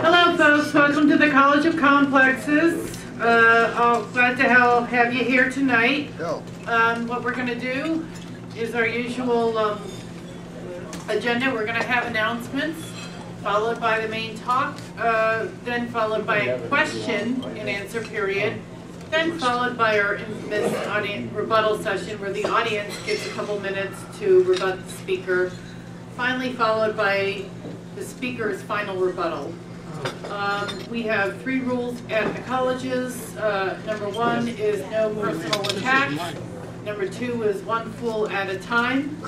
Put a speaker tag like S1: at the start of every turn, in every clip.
S1: Hello, folks. Welcome to the College of Complexes. Uh, oh, glad to hell have you here tonight. Um, what we're gonna do is our usual, um, agenda. We're gonna have announcements, followed by the main talk, uh, then followed by a question and answer period, then followed by our infamous audience rebuttal session where the audience gets a couple minutes to rebut the speaker. Finally followed by the speaker's final rebuttal. Um, we have three rules at the colleges. Uh, number one is no personal attacks. Number two is one fool at a time.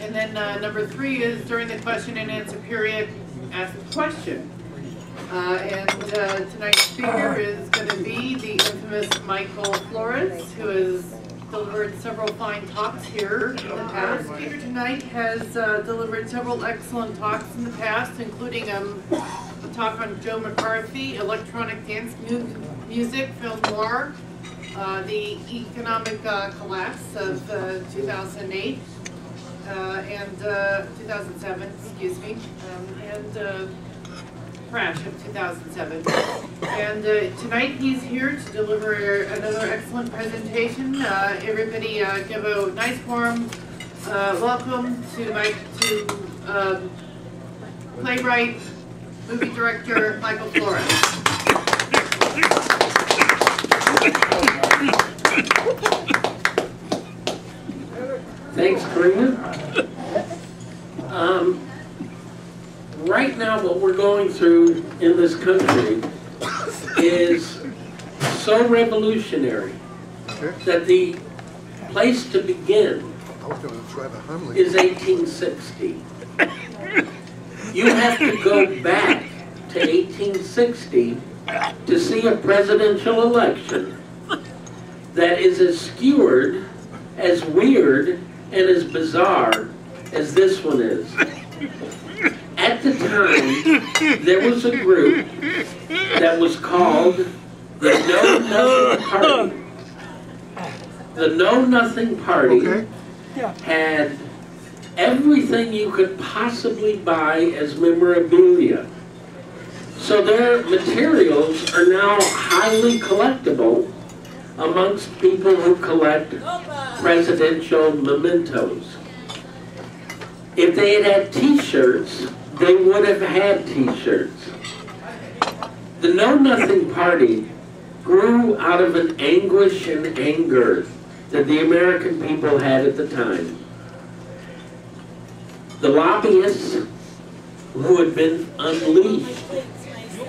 S1: And then, uh, number three is during the question and answer period, ask a question. Uh, and, uh, tonight's speaker is gonna be the infamous Michael Flores, who has delivered several fine talks here in the past. Speaker tonight has, uh, delivered several excellent talks in the past, including, um, a talk on Joe McCarthy, electronic dance mu- music, film noir, uh, the economic, uh, collapse of, uh, two thousand eight, uh, and, uh, two thousand seven, excuse me, um, and, uh, crash of 2007. And uh, tonight he's here to deliver another excellent presentation. Uh, Everybody uh, give a nice warm uh, welcome to Mike, to um, playwright, movie director Michael Flores.
S2: Thanks, Karina. Um, right now, what we're going through in this country is so revolutionary that the place to begin
S3: I was gonna try the Hamlet.
S2: is 1860. You have to go back to 1860 to see a presidential election that is as skewered, as weird, and as bizarre as this one is. At the time, there was a group that was called the Know Nothing Party. The Know Nothing Party
S3: Okay.
S2: had everything you could possibly buy as memorabilia. So their materials are now highly collectible amongst people who collect presidential mementos. If they had had t-shirts, they would have had t-shirts. The Know Nothing Party grew out of an anguish and anger that the American people had at the time. The lobbyists who had been unleashed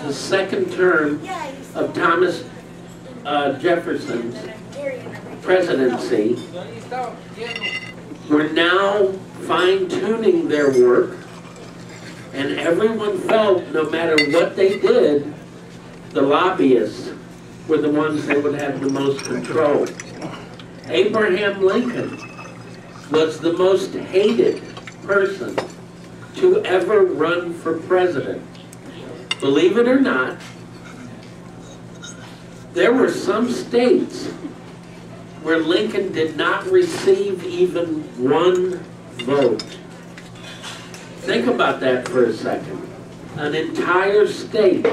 S2: the second term of Thomas uh, Jefferson's presidency were now fine-tuning their work, and everyone felt no matter what they did, the lobbyists were the ones that would have the most control. Abraham Lincoln was the most hated person to ever run for president. Believe it or not, there were some states where Lincoln did not receive even one vote. Think about that for a second. An entire state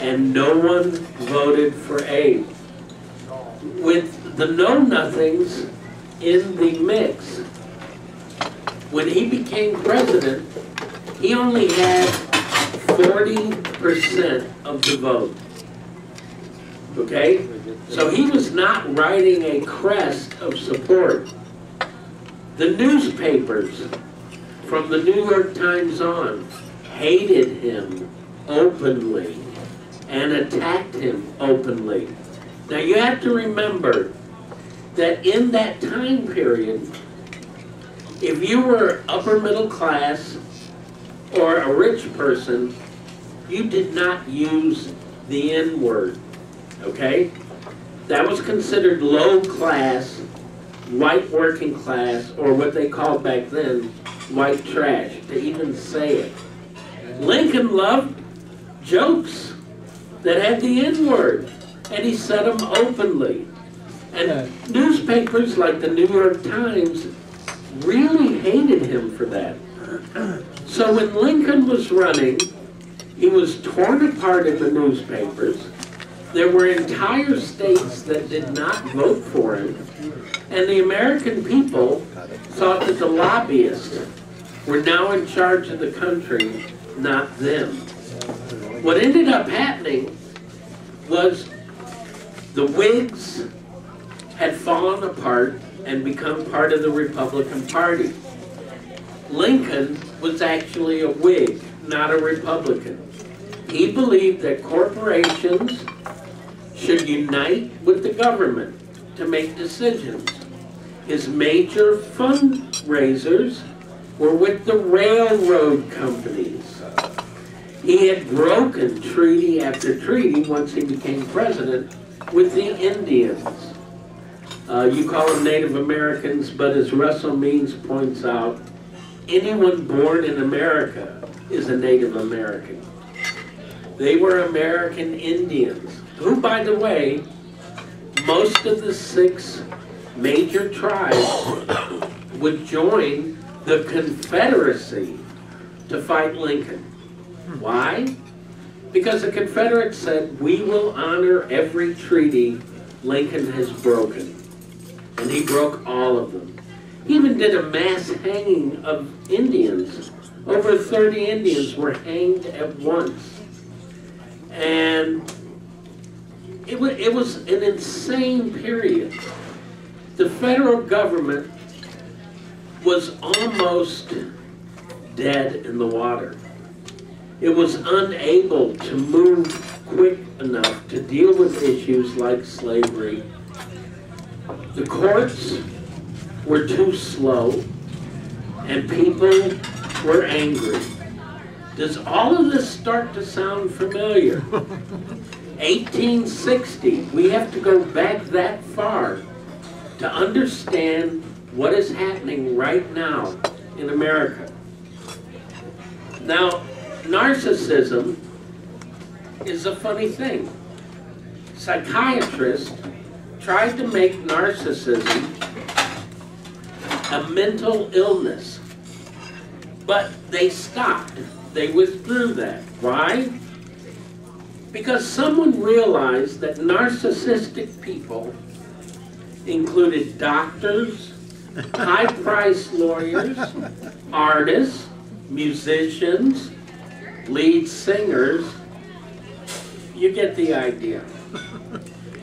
S2: and no one voted for Abe. With the know-nothings in the mix, when he became president, he only had forty percent of the vote. Okay? So he was not riding a crest of support. The newspapers, from the New York Times on, hated him openly and attacked him openly. Now you have to remember that in that time period, if you were upper middle class or a rich person, you did not use the N word, okay? That was considered low class, white working class, or what they called back then, white trash, to even say it. Lincoln loved jokes that had the N word, and he said them openly. And newspapers like the New York Times really hated him for that. So when Lincoln was running, he was torn apart in the newspapers. There were entire states that did not vote for him. And the American people thought that the lobbyists were now in charge of the country, not them. What ended up happening was the Whigs had fallen apart and become part of the Republican Party. Lincoln was actually a Whig, not a Republican. He believed that corporations should unite with the government to make decisions. His major fundraisers were with the railroad companies. He had broken treaty after treaty once he became president with the Indians. Uh, you call them Native Americans, but as Russell Means points out, anyone born in America is a Native American. They were American Indians, who, by the way, most of the six major tribes would join the Confederacy to fight Lincoln. Why? Because the Confederates said, we will honor every treaty Lincoln has broken. And he broke all of them. He even did a mass hanging of Indians. Over 30 Indians were hanged at once. And it was, it was an insane period. The federal government was almost dead in the water. It was unable to move quick enough to deal with issues like slavery. The courts were too slow, and people were angry. Does all of this start to sound familiar? 1860, we have to go back that far to understand what is happening right now in America. Now, narcissism is a funny thing. Psychiatrists tried to make narcissism a mental illness, but they stopped. They withdrew that. Why? Because someone realized that narcissistic people included doctors, high-priced lawyers, artists, musicians, lead singers. You get the idea.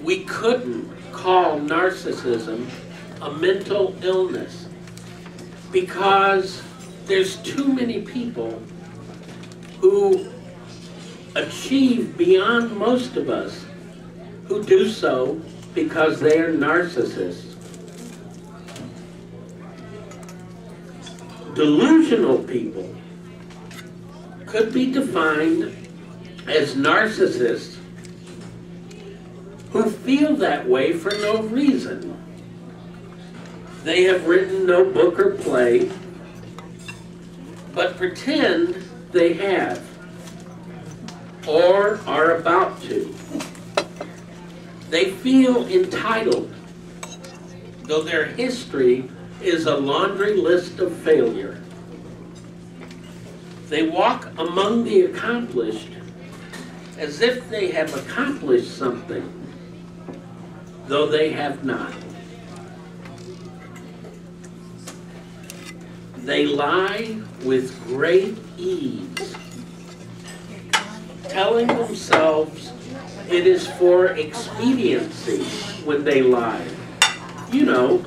S2: We couldn't call narcissism a mental illness because there's too many people who achieve beyond most of us who do so because they are narcissists. Delusional people could be defined as narcissists who feel that way for no reason. They have written no book or play, but pretend they have or are about to. They feel entitled, though their history is a laundry list of failure. They walk among the accomplished as if they have accomplished something, though they have not. They lie with great ease, telling themselves it is for expediency when they lie. You know,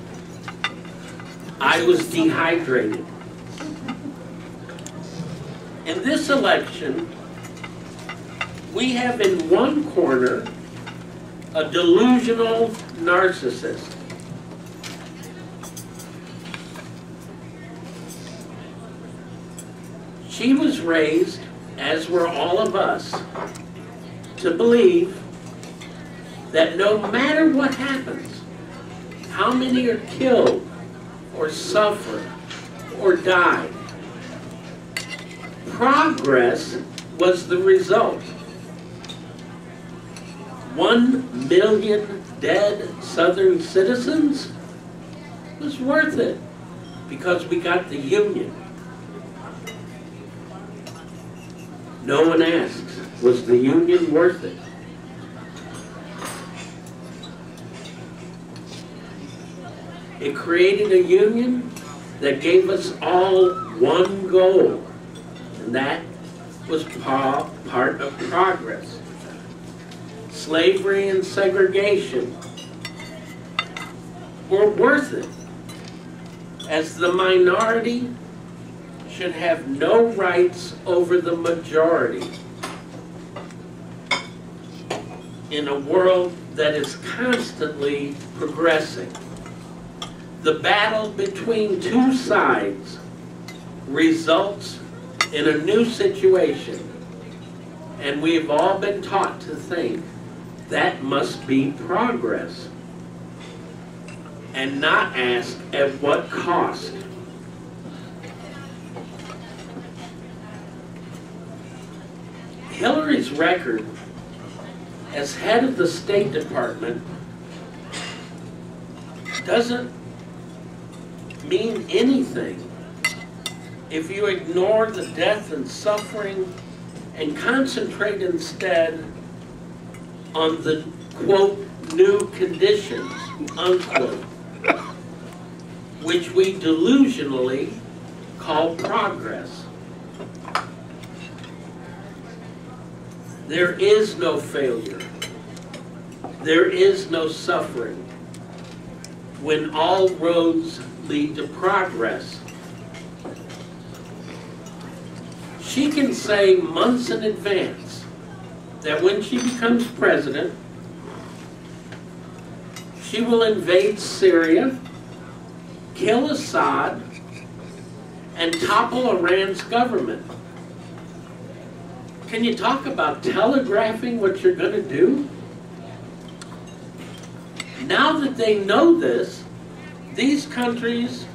S2: I was dehydrated. In this election, we have in one corner a delusional narcissist. She was raised, as were all of us, to believe that no matter what happens, how many are killed or suffer or die, progress was the result. One million dead Southern citizens was worth it because we got the Union. No one asks, was the union worth it? It created a union that gave us all one goal, and that was pa- part of progress. Slavery and segregation were worth it, as the minority should have no rights over the majority in a world that is constantly progressing. The battle between two sides results in a new situation, and we've all been taught to think that must be progress and not ask at what cost. Hillary's record as head of the State Department doesn't mean anything if you ignore the death and suffering and concentrate instead on the quote new conditions unquote which we delusionally call progress. There is no failure. There is no suffering when all roads lead to progress. She can say months in advance that when she becomes president, she will invade Syria, kill Assad, and topple Iran's government. Can you talk about telegraphing what you're going to do? Now that they know this, these countries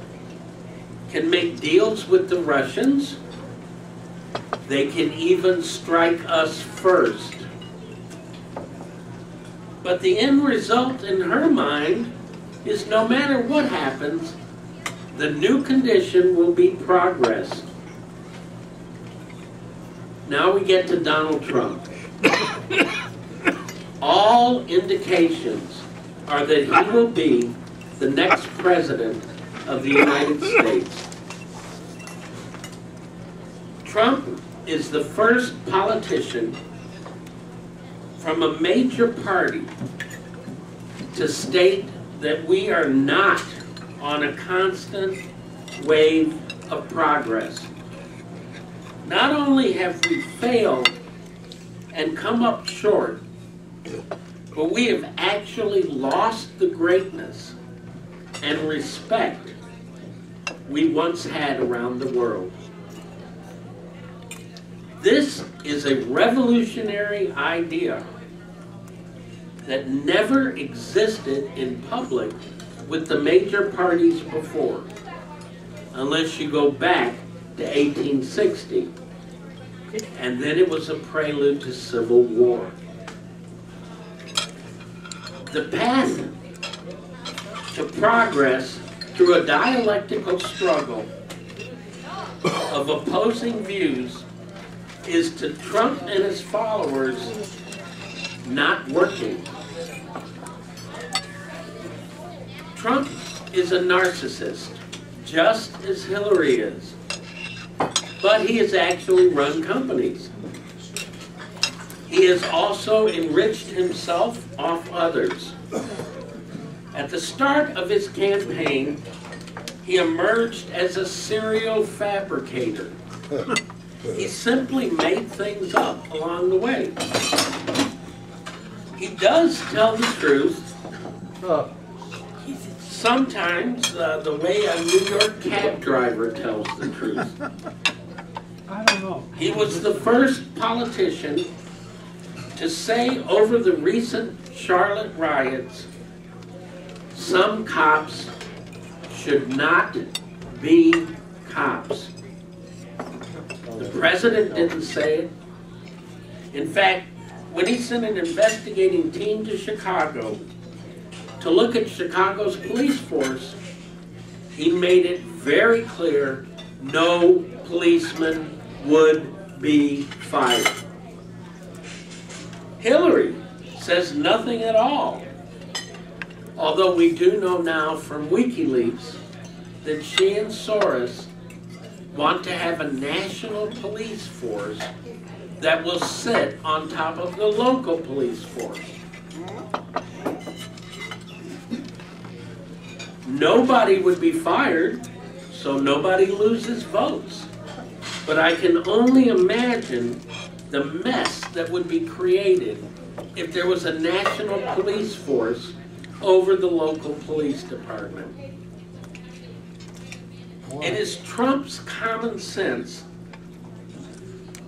S2: can make deals with the Russians. They can even strike us first. But the end result in her mind is no matter what happens, the new condition will be progress. Now we get to Donald Trump. All indications are that he will be the next president of the United States. Trump is the first politician from a major party to state that we are not on a constant wave of progress. Not only have we failed and come up short, but we have actually lost the greatness and respect we once had around the world. This is a revolutionary idea that never existed in public with the major parties before, unless you go back to 1860. And then it was a prelude to civil war. The path to progress through a dialectical struggle of opposing views is to Trump and his followers not working. Trump is a narcissist, just as Hillary is. But he has actually run companies. He has also enriched himself off others. At the start of his campaign, he emerged as a serial fabricator. He simply made things up along the way. He does tell the truth. Sometimes uh, the way a New York cab driver tells the truth. He was the first politician to say over the recent Charlotte riots, some cops should not be cops. The president didn't say it. In fact, when he sent an investigating team to Chicago to look at Chicago's police force, he made it very clear no policeman would be fired. Hillary says nothing at all. Although we do know now from WikiLeaks that she and Soros want to have a national police force that will sit on top of the local police force. Nobody would be fired, so nobody loses votes. But I can only imagine the mess that would be created if there was a national police force over the local police department. It is Trump's common sense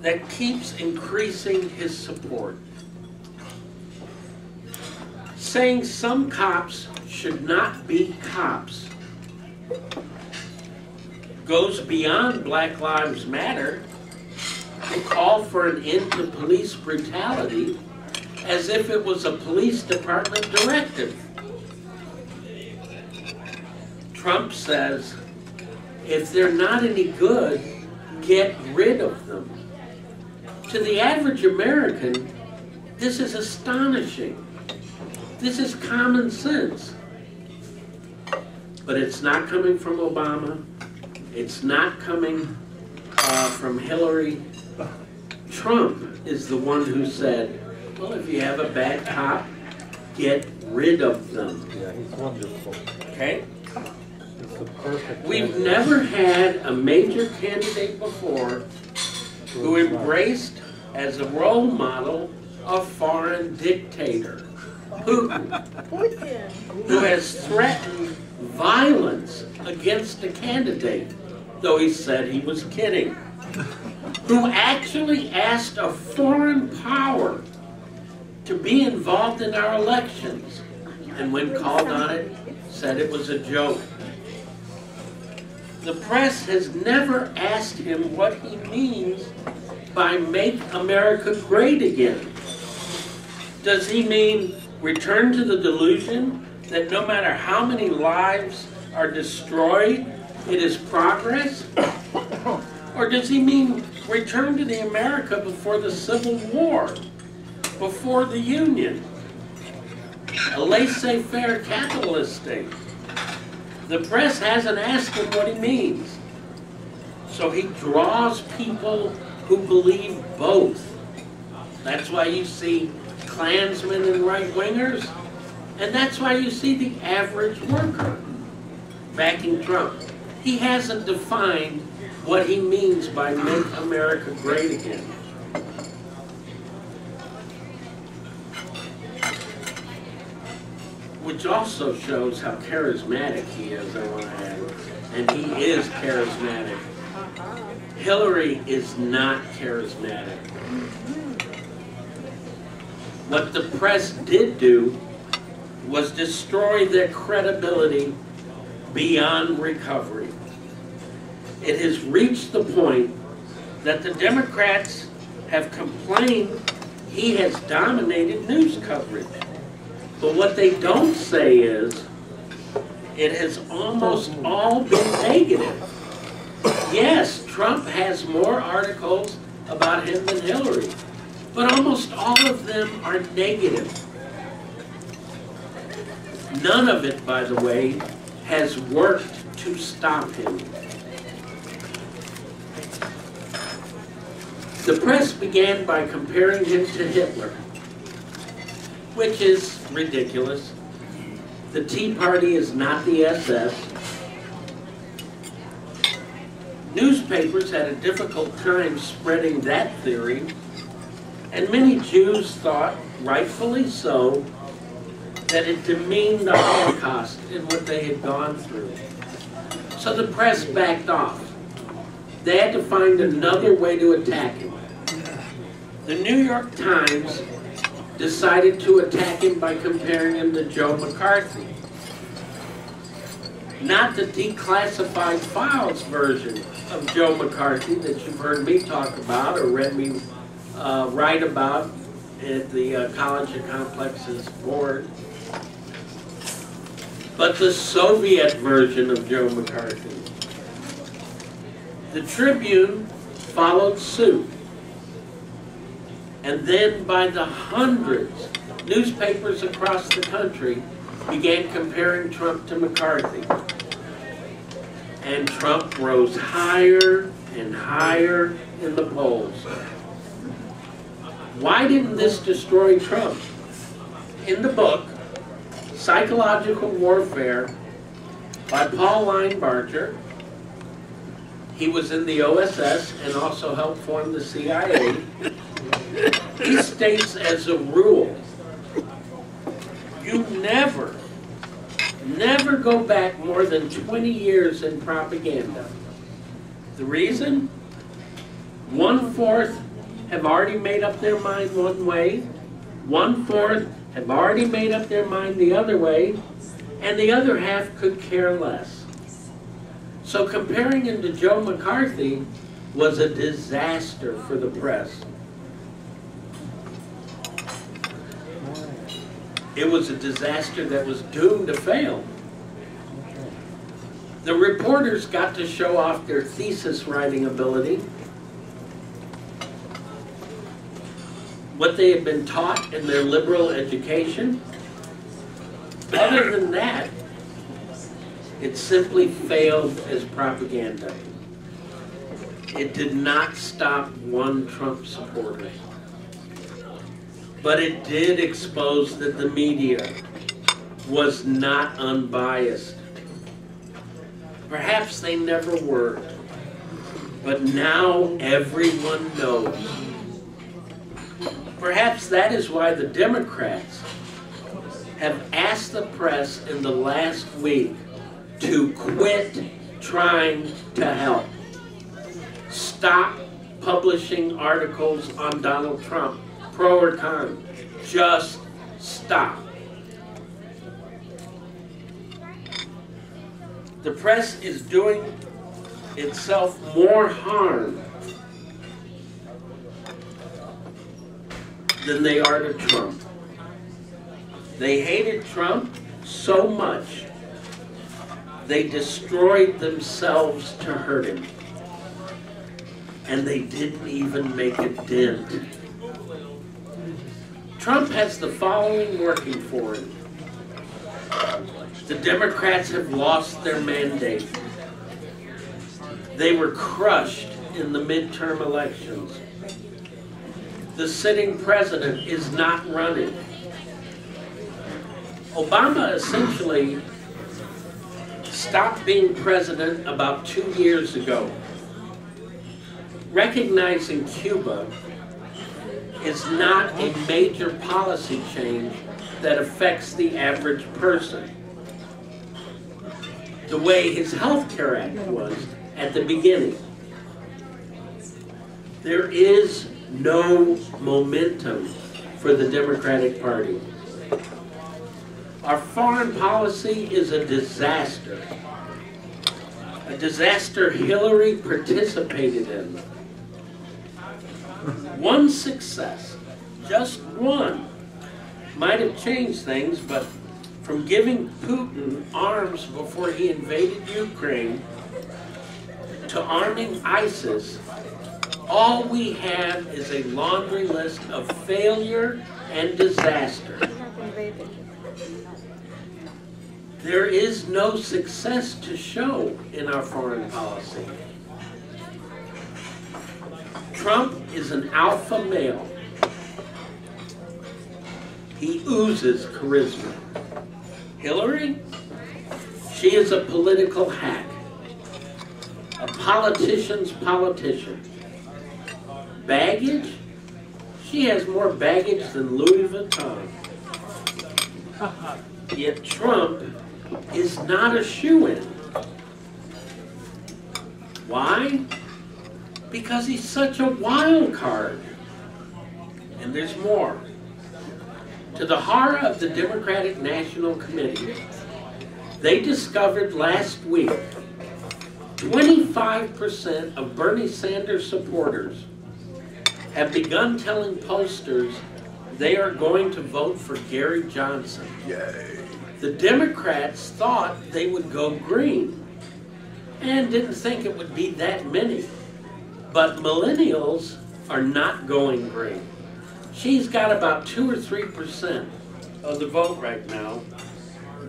S2: that keeps increasing his support. Saying some cops should not be cops goes beyond Black Lives Matter to call for an end to police brutality as if it was a police department directive. Trump says, if they're not any good, get rid of them. To the average American, this is astonishing. This is common sense. But it's not coming from Obama. It's not coming uh, from Hillary. Trump is the one who said, well, if you have a bad cop, get rid of them.
S4: Yeah, he's wonderful.
S2: Okay?
S4: He's the perfect.
S2: We've
S4: candidate.
S2: never had a major candidate before who embraced as a role model a foreign dictator, Putin, who has threatened violence against a candidate, though he said he was kidding, who actually asked a foreign power to be involved in our elections, and when called on it, said it was a joke. The press has never asked him what he means by make America great again. Does he mean return to the delusion that no matter how many lives are destroyed, it is progress? Or does he mean return to the America before the Civil War, before the Union? A laissez-faire capitalist state. The press hasn't asked him what he means. So he draws people who believe both. That's why you see Klansmen and right-wingers, and that's why you see the average worker backing Trump. He hasn't defined what he means by make America great again. Which also shows how charismatic he is, I want to add. And he is charismatic. Hillary is not charismatic. What the press did do was destroy their credibility beyond recovery. It has reached the point that the Democrats have complained he has dominated news coverage. But what they don't say is, it has almost all been negative. Yes, Trump has more articles about him than Hillary, but almost all of them are negative. None of it, by the way, has worked to stop him. The press began by comparing him to Hitler, which is ridiculous. The Tea Party is not the SS. Newspapers had a difficult time spreading that theory, and many Jews thought, rightfully so, that it demeaned the Holocaust and what they had gone through. So the press backed off. They had to find another way to attack him. The New York Times decided to attack him by comparing him to Joe McCarthy. Not the declassified files version of Joe McCarthy that you've heard me talk about or read me uh, write about at the uh, College of Complexes board, but the Soviet version of Joe McCarthy. The Tribune followed suit And then by the hundreds, newspapers across the country began comparing Trump to McCarthy. And Trump rose higher and higher in the polls. Why didn't this destroy Trump? In the book, Psychological Warfare by Paul Linebarger, he was in the OSS and also helped form the CIA. He states as a rule, you never, never go back more than 20 years in propaganda. The reason? One fourth have already made up their mind one way, one fourth have already made up their mind the other way, and the other half could care less. So comparing him to Joe McCarthy was a disaster for the press. It was a disaster that was doomed to fail. The reporters got to show off their thesis writing ability, what they had been taught in their liberal education. Other than that, it simply failed as propaganda. It did not stop one Trump supporter. But it did expose that the media was not unbiased. Perhaps they never were. But now everyone knows. Perhaps that is why the Democrats have asked the press in the last week to quit trying to help. Stop publishing articles on Donald Trump, pro or con. Just stop. The press is doing itself more harm than they are to Trump. They hated Trump so much, they destroyed themselves to hurt him. And they didn't even make a dent. Trump has the following working for him. The Democrats have lost their mandate. They were crushed in the midterm elections. The sitting president is not running. Obama essentially stopped being president about two years ago. Recognizing Cuba is not a major policy change that affects the average person. The way his Health Care Act was at the beginning. There is no momentum for the Democratic Party. Our foreign policy is a disaster. A disaster Hillary participated in. One success, just one, might have changed things, but from giving Putin arms before he invaded Ukraine to arming ISIS, all we have is a laundry list of failure and disaster. There is no success to show in our foreign policy. Trump is an alpha male. He oozes charisma. Hillary, she is a political hack. A politician's politician. Baggage, she has more baggage than Louis Vuitton. Yet Trump is not a shoe-in. Why? Because he's such a wild card. And there's more. To the horror of the Democratic National Committee, they discovered last week 25% of Bernie Sanders supporters have begun telling pollsters they are going to vote for Gary Johnson.
S3: Yay.
S2: The Democrats thought they would go green and didn't think it would be that many. But millennials are not going green. She's got about two or three percent of the vote right now.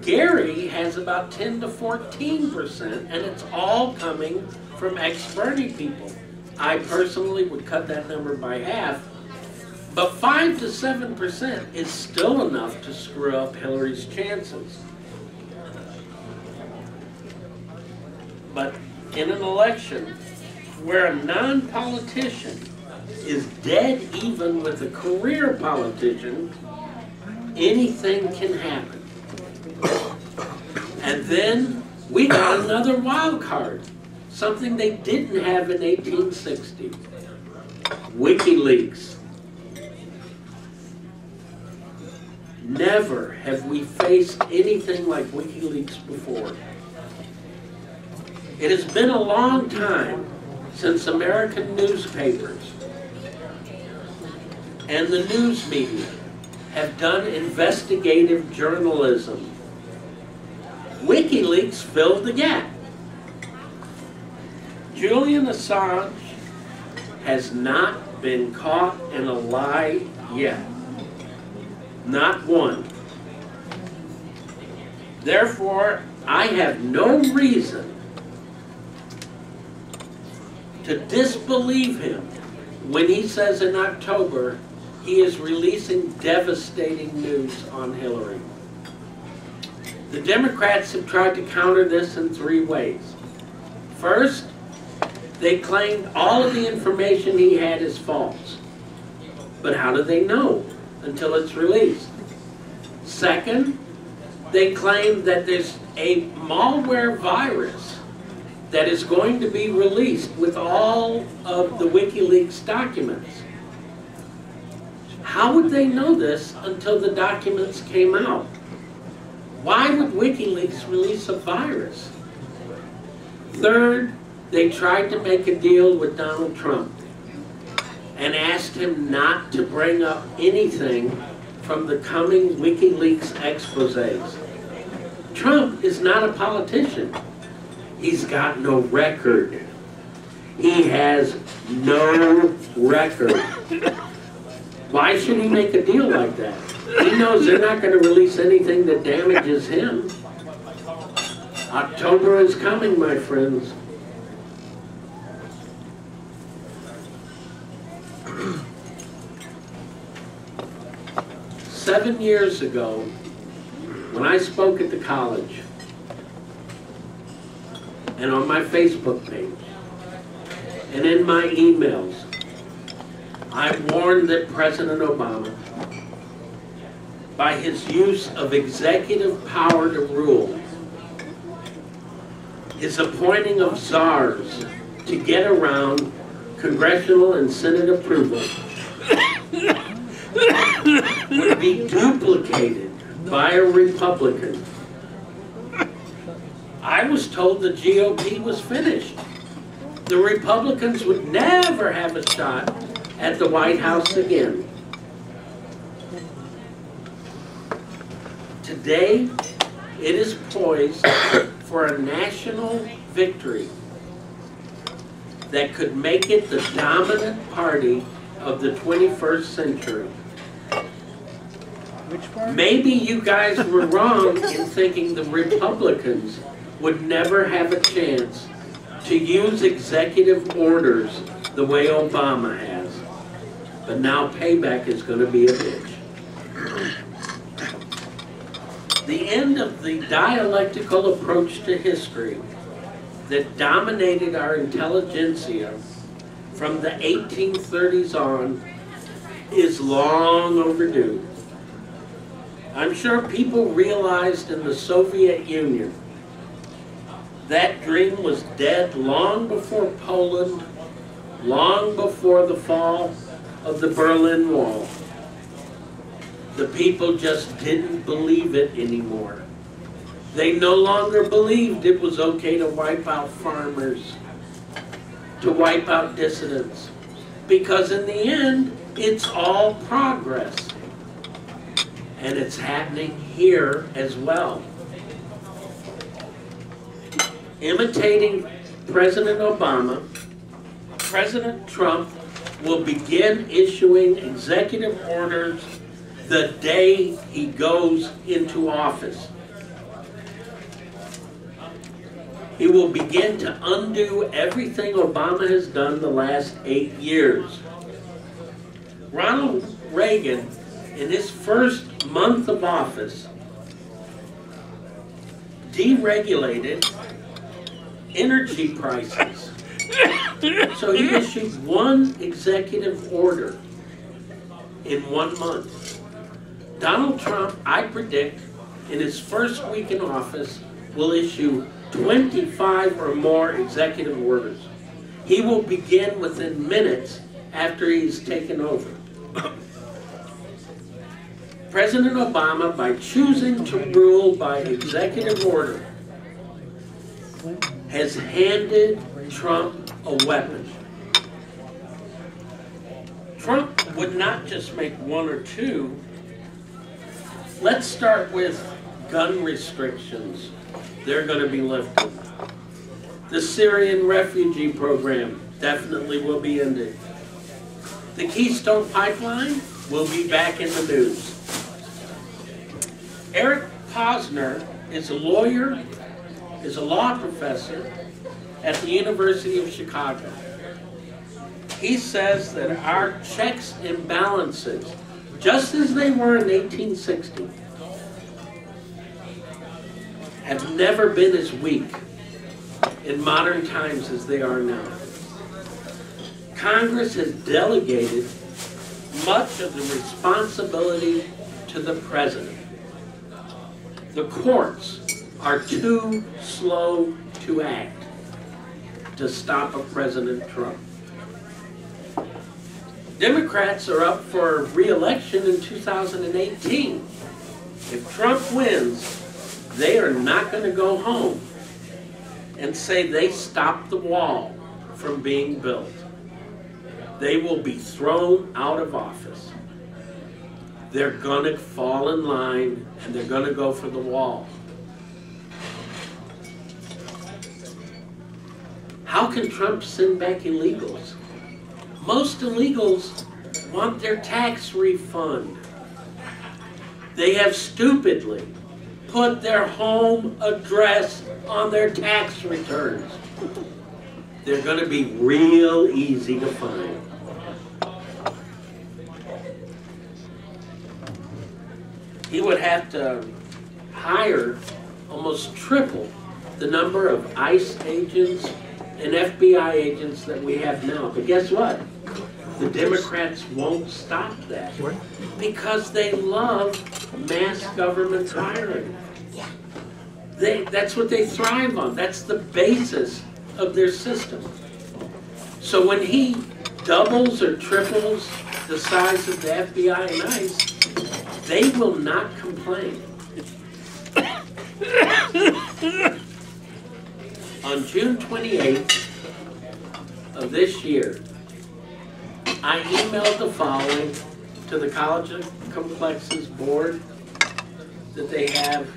S2: Gary has about ten to fourteen percent, and it's all coming from ex-Bernie people. I personally would cut that number by half, but five to seven percent is still enough to screw up Hillary's chances. But in an election where a non-politician is dead even with a career politician, anything can happen. And then we got another wild card, something they didn't have in 1860. WikiLeaks. Never have we faced anything like WikiLeaks before. It has been a long time since American newspapers and the news media have done investigative journalism. WikiLeaks filled the gap. Julian Assange has not been caught in a lie yet. Not one. Therefore, I have no reason to disbelieve him when he says in October he is releasing devastating news on Hillary. The Democrats have tried to counter this in three ways. First, they claimed all of the information he had is false. But how do they know until it's released? Second, they claim that there's a malware virus that is going to be released with all of the WikiLeaks documents. How would they know this until the documents came out? Why would WikiLeaks release a virus? Third, they tried to make a deal with Donald Trump and asked him not to bring up anything from the coming WikiLeaks exposés. Trump is not a politician. He's got no record. He has no record. Why should he make a deal like that? He knows they're not going to release anything that damages him. October is coming, my friends. Seven years ago, when I spoke at the college, and on my Facebook page, and in my emails, I warned that President Obama, by his use of executive power to rule, his appointing of czars to get around congressional and Senate approval would be duplicated by a Republican. I was told the GOP was finished. The Republicans would never have a shot at the White House again. Today, it is poised for a national victory that could make it the dominant party of the 21st century.
S5: Which part?
S2: Maybe you guys were wrong in thinking the Republicans would never have a chance to use executive orders the way Obama has. But now payback is going to be a bitch. The end of the dialectical approach to history that dominated our intelligentsia from the 1830s on is long overdue. I'm sure people realized in the Soviet Union that dream was dead long before Poland, long before the fall of the Berlin Wall. The people just didn't believe it anymore. They no longer believed it was okay to wipe out farmers, to wipe out dissidents, because in the end, it's all progress. And it's happening here as well. Imitating President Obama, President Trump will begin issuing executive orders the day he goes into office. He will begin to undo everything Obama has done the last eight years. Ronald Reagan, in his first month of office, deregulated energy prices. So he issued one executive order in one month. Donald Trump, I predict, in his first week in office, will issue 25 or more executive orders. He will begin within minutes after he's taken over. President Obama, by choosing to rule by executive order, has handed Trump a weapon. Trump would not just make one or two. Let's start with gun restrictions. They're going to be lifted. The Syrian refugee program definitely will be ended. The Keystone Pipeline will be back in the news. Eric Posner is a lawyer, is a law professor at the University of Chicago. He says that our checks and balances, just as they were in 1860, have never been as weak in modern times as they are now. Congress has delegated much of the responsibility to the president. The courts are too slow to act to stop a President Trump. Democrats are up for re-election in 2018. If Trump wins, they are not going to go home and say they stopped the wall from being built. They will be thrown out of office. They're going to fall in line and they're going to go for the wall. How can Trump send back illegals? Most illegals want their tax refund. They have stupidly put their home address on their tax returns. They're going to be real easy to find. He would have to hire almost triple the number of ICE agents and FBI agents that we have now. But guess what? The Democrats won't stop that because they love mass government hiring. They, that's what they thrive on. That's the basis of their system. So when he doubles or triples the size of the FBI and ICE, they will not complain. On June 28th of this year, I emailed the following to the College of Complexes board that they have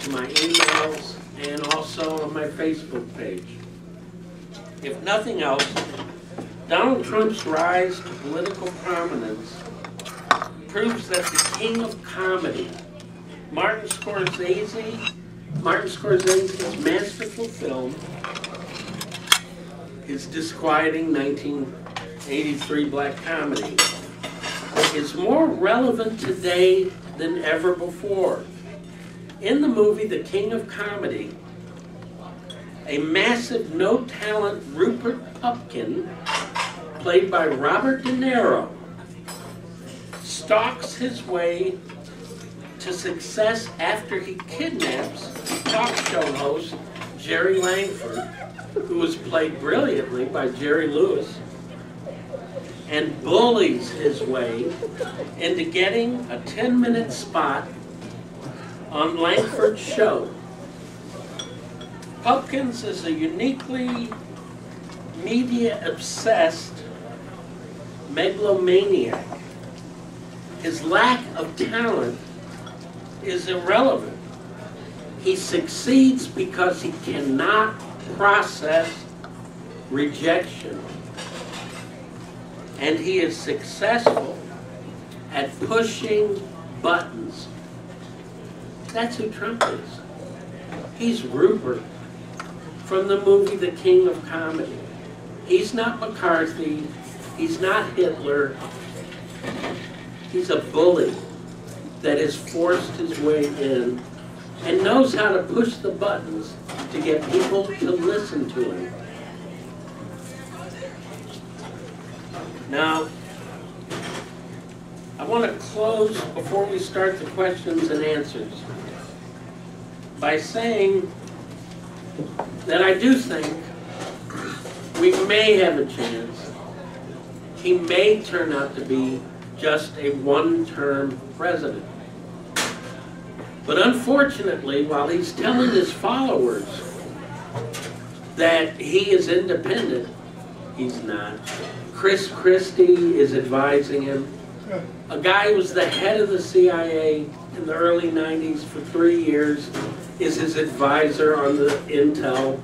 S2: to my emails and also on my Facebook page. If nothing else, Donald Trump's rise to political prominence proves that the king of comedy, Martin Scorsese, Martin Scorsese's masterful film, his disquieting 1983 black comedy, is more relevant today than ever before. In the movie The King of Comedy, a massive no-talent Rupert Pupkin, played by Robert De Niro, stalks his way to success after he kidnaps talk show host Jerry Langford, who was played brilliantly by Jerry Lewis, and bullies his way into getting a 10-minute spot on Langford's show. Pupkins is a uniquely media-obsessed megalomaniac. His lack of talent is irrelevant. He succeeds because he cannot process rejection. And he is successful at pushing buttons. That's who Trump is. He's Rupert from the movie The King of Comedy. He's not McCarthy. He's not Hitler. He's a bully that has forced his way in and knows how to push the buttons to get people to listen to him. Now, I want to close before we start the questions and answers by saying that I do think we may have a chance. He may turn out to be just a one-term president. But unfortunately, while he's telling his followers that he is independent, he's not. Chris Christie is advising him. A guy who was the head of the CIA in the early 90s for three years is his advisor on the intel.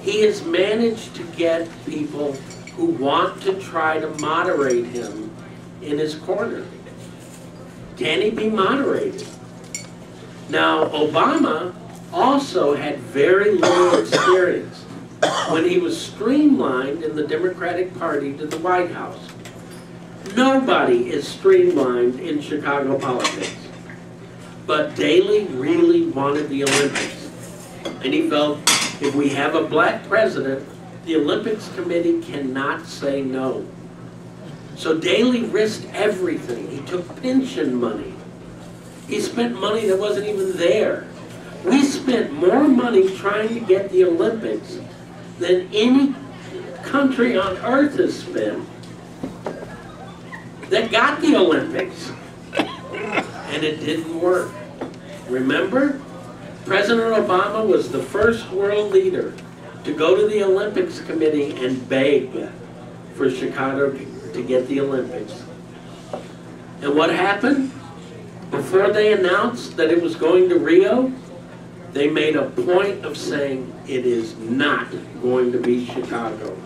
S2: He has managed to get people who want to try to moderate him in his corner. Can he be moderated? Now, Obama also had very little experience when he was streamlined in the Democratic Party to the White House. Nobody is streamlined in Chicago politics. But Daley really wanted the Olympics. And he felt if we have a black president, the Olympics committee cannot say no. So Daley risked everything. He took pension money. He spent money that wasn't even there. We spent more money trying to get the Olympics than any country on earth has spent that got the Olympics. And it didn't work. Remember? President Obama was the first world leader to go to the Olympics Committee and beg for Chicago to get the Olympics. And what happened? Before they announced that it was going to Rio, they made a point of saying it is not going to be Chicago.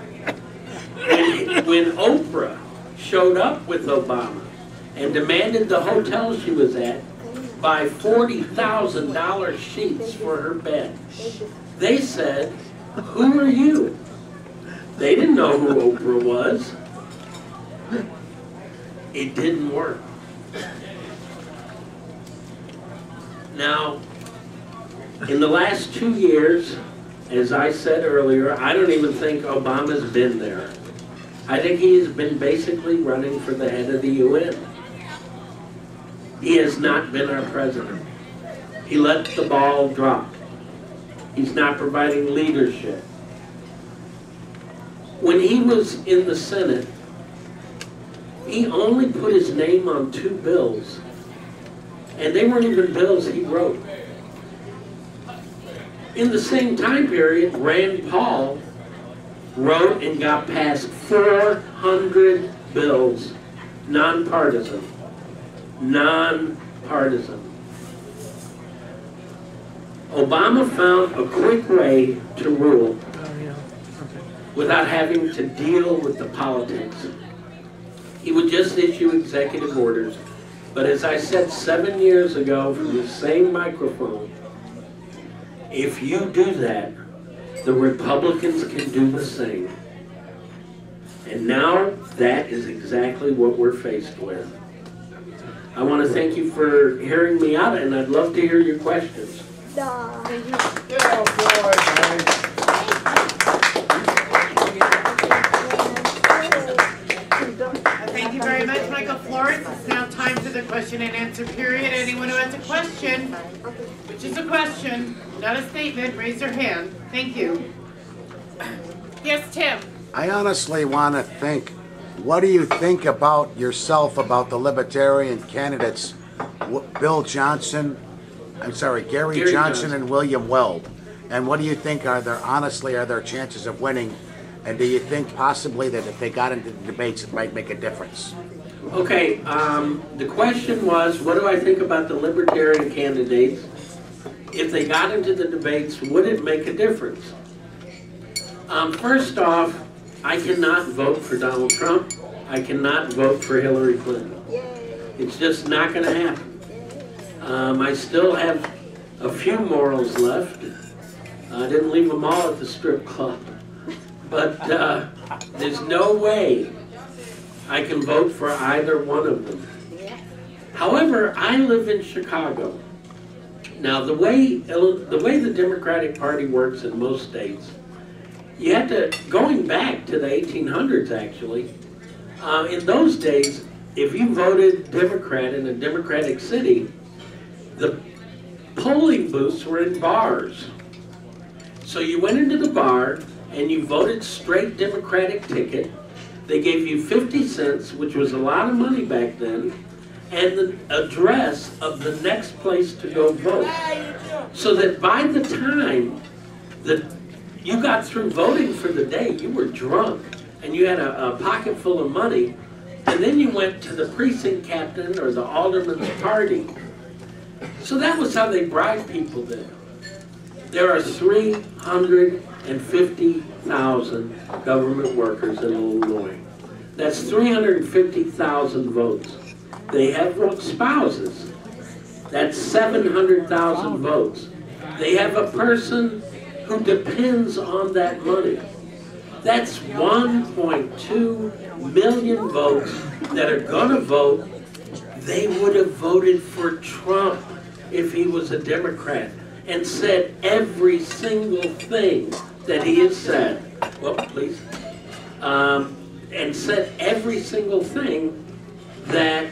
S2: And when Oprah showed up with Obama and demanded the hotel she was at buy $40,000 sheets for her bed, they said, who are you? They didn't know who Oprah was. It didn't work. Now, in the last two years, as I said earlier, I don't even think Obama's been there. I think he has been basically running for the head of the UN. He has not been our president. He let the ball drop. He's not providing leadership. When he was in the Senate, he only put his name on two bills. And they weren't even bills he wrote. In the same time period, Rand Paul wrote and got passed 400 bills, nonpartisan. Nonpartisan. Obama found a quick way to rule oh, without having to deal with the politics. He would just issue executive orders. But as I said seven years ago from the same microphone, if you do that, the Republicans can do the same. And now that is exactly what we're faced with. I want to thank you for hearing me out, and I'd love to hear your questions.
S1: Thank now time for the question and answer period. Anyone who has a question, which is a question, not a statement, raise your hand. Thank you. Yes, Tim?
S5: I honestly want to think, what do you think about yourself about the Libertarian candidates, Bill Johnson, I'm sorry, Gary
S2: Gary
S5: Johnson
S2: Johnson.
S5: and William Weld? And what do you think are their, honestly, are their chances of winning? And do you think possibly that if they got into the debates, it might make a difference?
S2: Okay, um, the question was, what do I think about the Libertarian candidates? If they got into the debates, would it make a difference? Um, first off, I cannot vote for Donald Trump. I cannot vote for Hillary Clinton. It's just not going to happen. Um, I still have a few morals left. I didn't leave them all at the strip club. But uh, there's no way I can vote for either one of them. However, I live in Chicago. Now, the way the way the Democratic Party works in most states, you have to going back to the 1800s. Actually, uh, in those days, if you voted Democrat in a Democratic city, the polling booths were in bars. So you went into the bar and you voted straight Democratic ticket. They gave you 50 cents, which was a lot of money back then, and the address of the next place to go vote. So that by the time that you got through voting for the day, you were drunk and you had a, a pocket full of money, and then you went to the precinct captain or the alderman's party. So that was how they bribed people there. There are 350,000 government workers in Illinois. That's 350,000 votes. They have spouses. That's 700,000 votes. They have a person who depends on that money. That's 1.2 million votes that are going to vote. They would have voted for Trump if he was a Democrat and said every single thing that he has said. Well, please. Um, and said every single thing that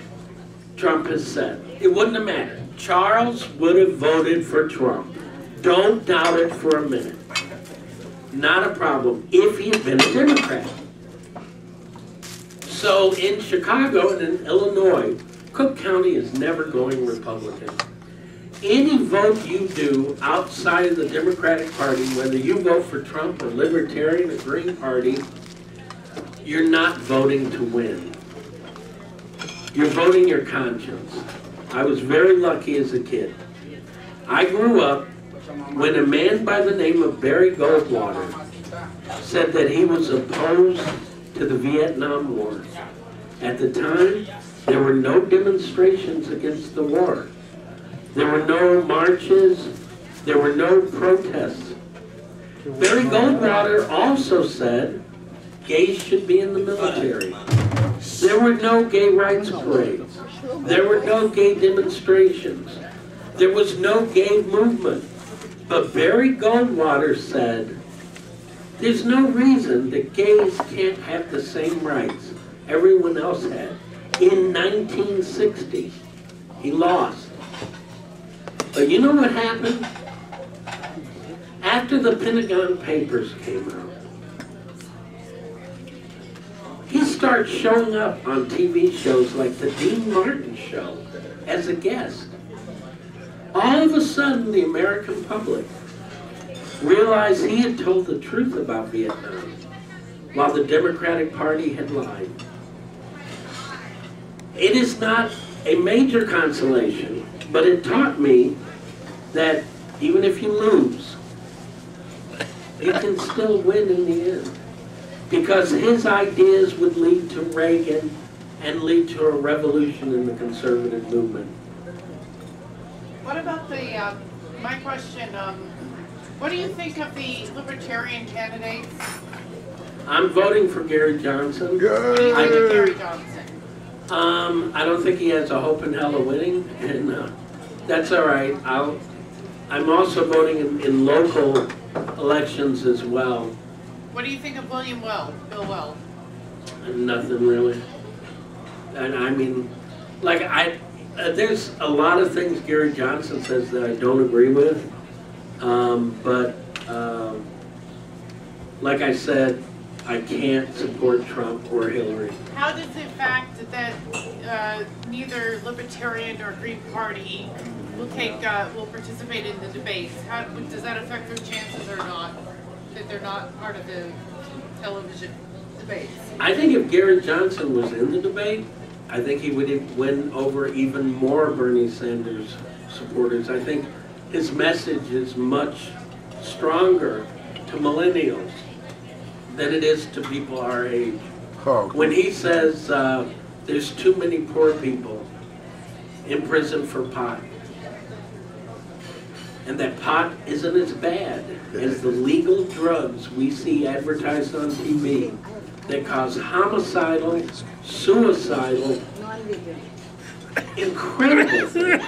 S2: Trump has said. It wouldn't have mattered. Charles would have voted for Trump. Don't doubt it for a minute. Not a problem if he had been a Democrat. So in Chicago and in Illinois, Cook County is never going Republican. Any vote you do outside of the Democratic Party, whether you vote for Trump or Libertarian or Green Party, you're not voting to win. You're voting your conscience. I was very lucky as a kid. I grew up when a man by the name of Barry Goldwater said that he was opposed to the Vietnam War. At the time, there were no demonstrations against the war. There were no marches. There were no protests. Barry Goldwater also said gays should be in the military. There were no gay rights parades. There were no gay demonstrations. There was no gay movement. But Barry Goldwater said, there's no reason that gays can't have the same rights everyone else had. In 1960, he lost. But you know what happened? After the Pentagon Papers came out, he starts showing up on TV shows like the Dean Martin Show as a guest. All of a sudden, the American public realized he had told the truth about Vietnam while the Democratic Party had lied. It is not a major consolation, but it taught me that even if you lose, you can still win in the end. Because his ideas would lead to Reagan and lead to a revolution in the conservative movement.
S1: What about the, uh, my question, um, what do you think of the libertarian candidates?
S2: I'm voting for Gary Johnson.
S1: What do you think Gary Johnson?
S2: Um, I don't think he has a hope in hell of winning, and uh, that's all right. I'll, I'm also voting in, in local elections as well.
S1: What do you think of William Weld, Bill Weld?
S2: Nothing really. And I mean, like I, uh, there's a lot of things Gary Johnson says that I don't agree with. Um, but um, like I said, I can't support Trump or Hillary.
S1: How does the fact that uh, neither Libertarian or Green Party will take, uh, will participate in the debates, how, does that affect their chances or not? That they're not part of the television debates?
S2: I think if Gary Johnson was in the debate, I think he would win over even more Bernie Sanders supporters. I think his message is much stronger to millennials than it is to people our age.
S3: Oh,
S2: when he says uh, there's too many poor people in prison for pot. And that pot isn't as bad as the legal drugs we see advertised on TV that cause homicidal, suicidal, incredible things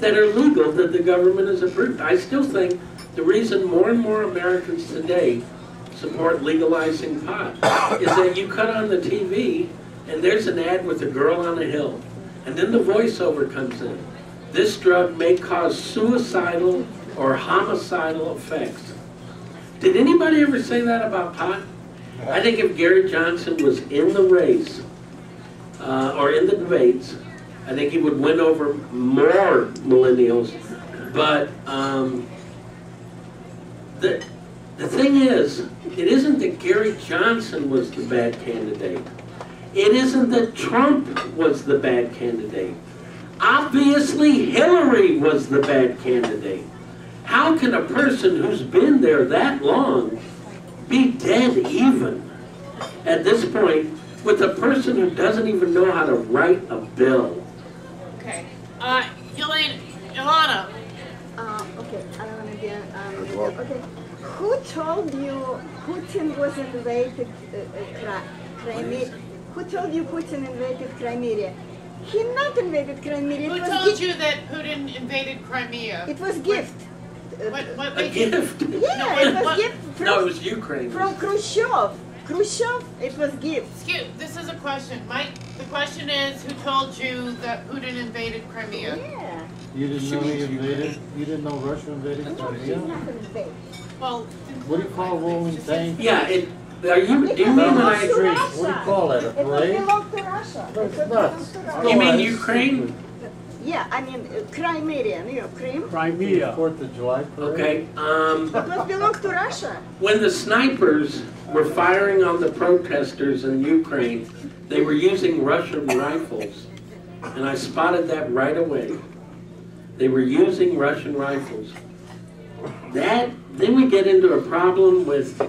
S2: that are legal that the government has approved. I still think the reason more and more Americans today support legalizing pot is that you cut on the TV and there's an ad with a girl on a hill. And then the voiceover comes in. This drug may cause suicidal or homicidal effects. Did anybody ever say that about pot? I think if Gary Johnson was in the race, uh, or in the debates, I think he would win over more millennials. But um, the, the thing is, it isn't that Gary Johnson was the bad candidate. It isn't that Trump was the bad candidate. Obviously, Hillary was the bad candidate. How can a person who's been there that long be dead even at this point with a person who doesn't even know how to write a bill?
S1: Okay. Uh, Elaine, Ilana,
S6: Uh, okay, I don't want to be, um, okay. Who told you Putin was invaded uh, uh, Crimea? Who told you Putin invaded Crimea? He not invaded Crimea.
S1: who
S6: It was
S1: told you that Putin invaded Crimea?
S6: It was gift. Uh,
S1: What, what
S2: A gift?
S6: yeah, it was
S1: what-
S6: gift
S2: No, it was Ukraine.
S6: from Khrushchev. Khrushchev, it was gift.
S1: Excuse, this is a question. Mike, the question is, who told you that Putin invaded Crimea?
S6: Yeah.
S4: You didn't know he invaded, you didn't know Russia invaded
S6: No, he's
S4: Crimea?
S6: not invaded.
S1: Well,
S4: What do you call rolling tank?
S2: Yeah, it, are you, do you mean
S6: belongs
S2: like,
S6: to
S4: What do you call that, a
S6: It was
S4: parade?
S6: belong to Russia. It
S4: That's
S6: was
S4: nuts.
S6: to Russia.
S2: You mean Ukraine?
S6: Yeah, I mean, uh, Crimea, you know, Crimea.
S4: Crimea. Fourth of July parade?
S2: okay, um,
S6: It was belong to Russia.
S2: when the snipers were firing on the protesters in Ukraine, they were using Russian rifles. And I spotted that right away. They were using Russian rifles. That, then we get into a problem with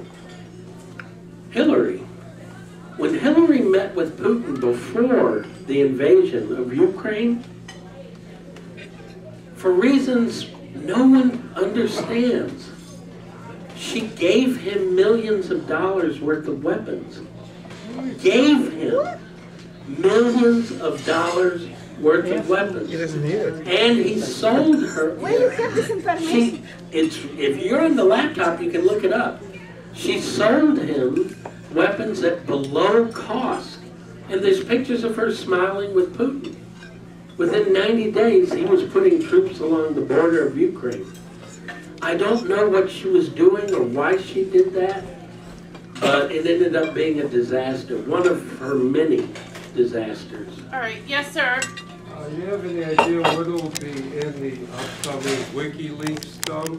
S2: Hillary. When Hillary met with Putin before the invasion of Ukraine, for reasons no one understands, she gave him millions of dollars worth of weapons. Gave him millions of dollars worth of weapons.
S3: doesn't need it.
S2: And he sold her.
S6: Where you have this
S2: She, it's, if you're on the laptop, you can look it up. She sold him weapons at below cost. And there's pictures of her smiling with Putin. Within 90 days, he was putting troops along the border of Ukraine. I don't know what she was doing or why she did that, but it ended up being a disaster, one of her many disasters.
S1: all right, yes, sir.
S7: Uh, you have any idea what will be in the upcoming WikiLeaks stuff?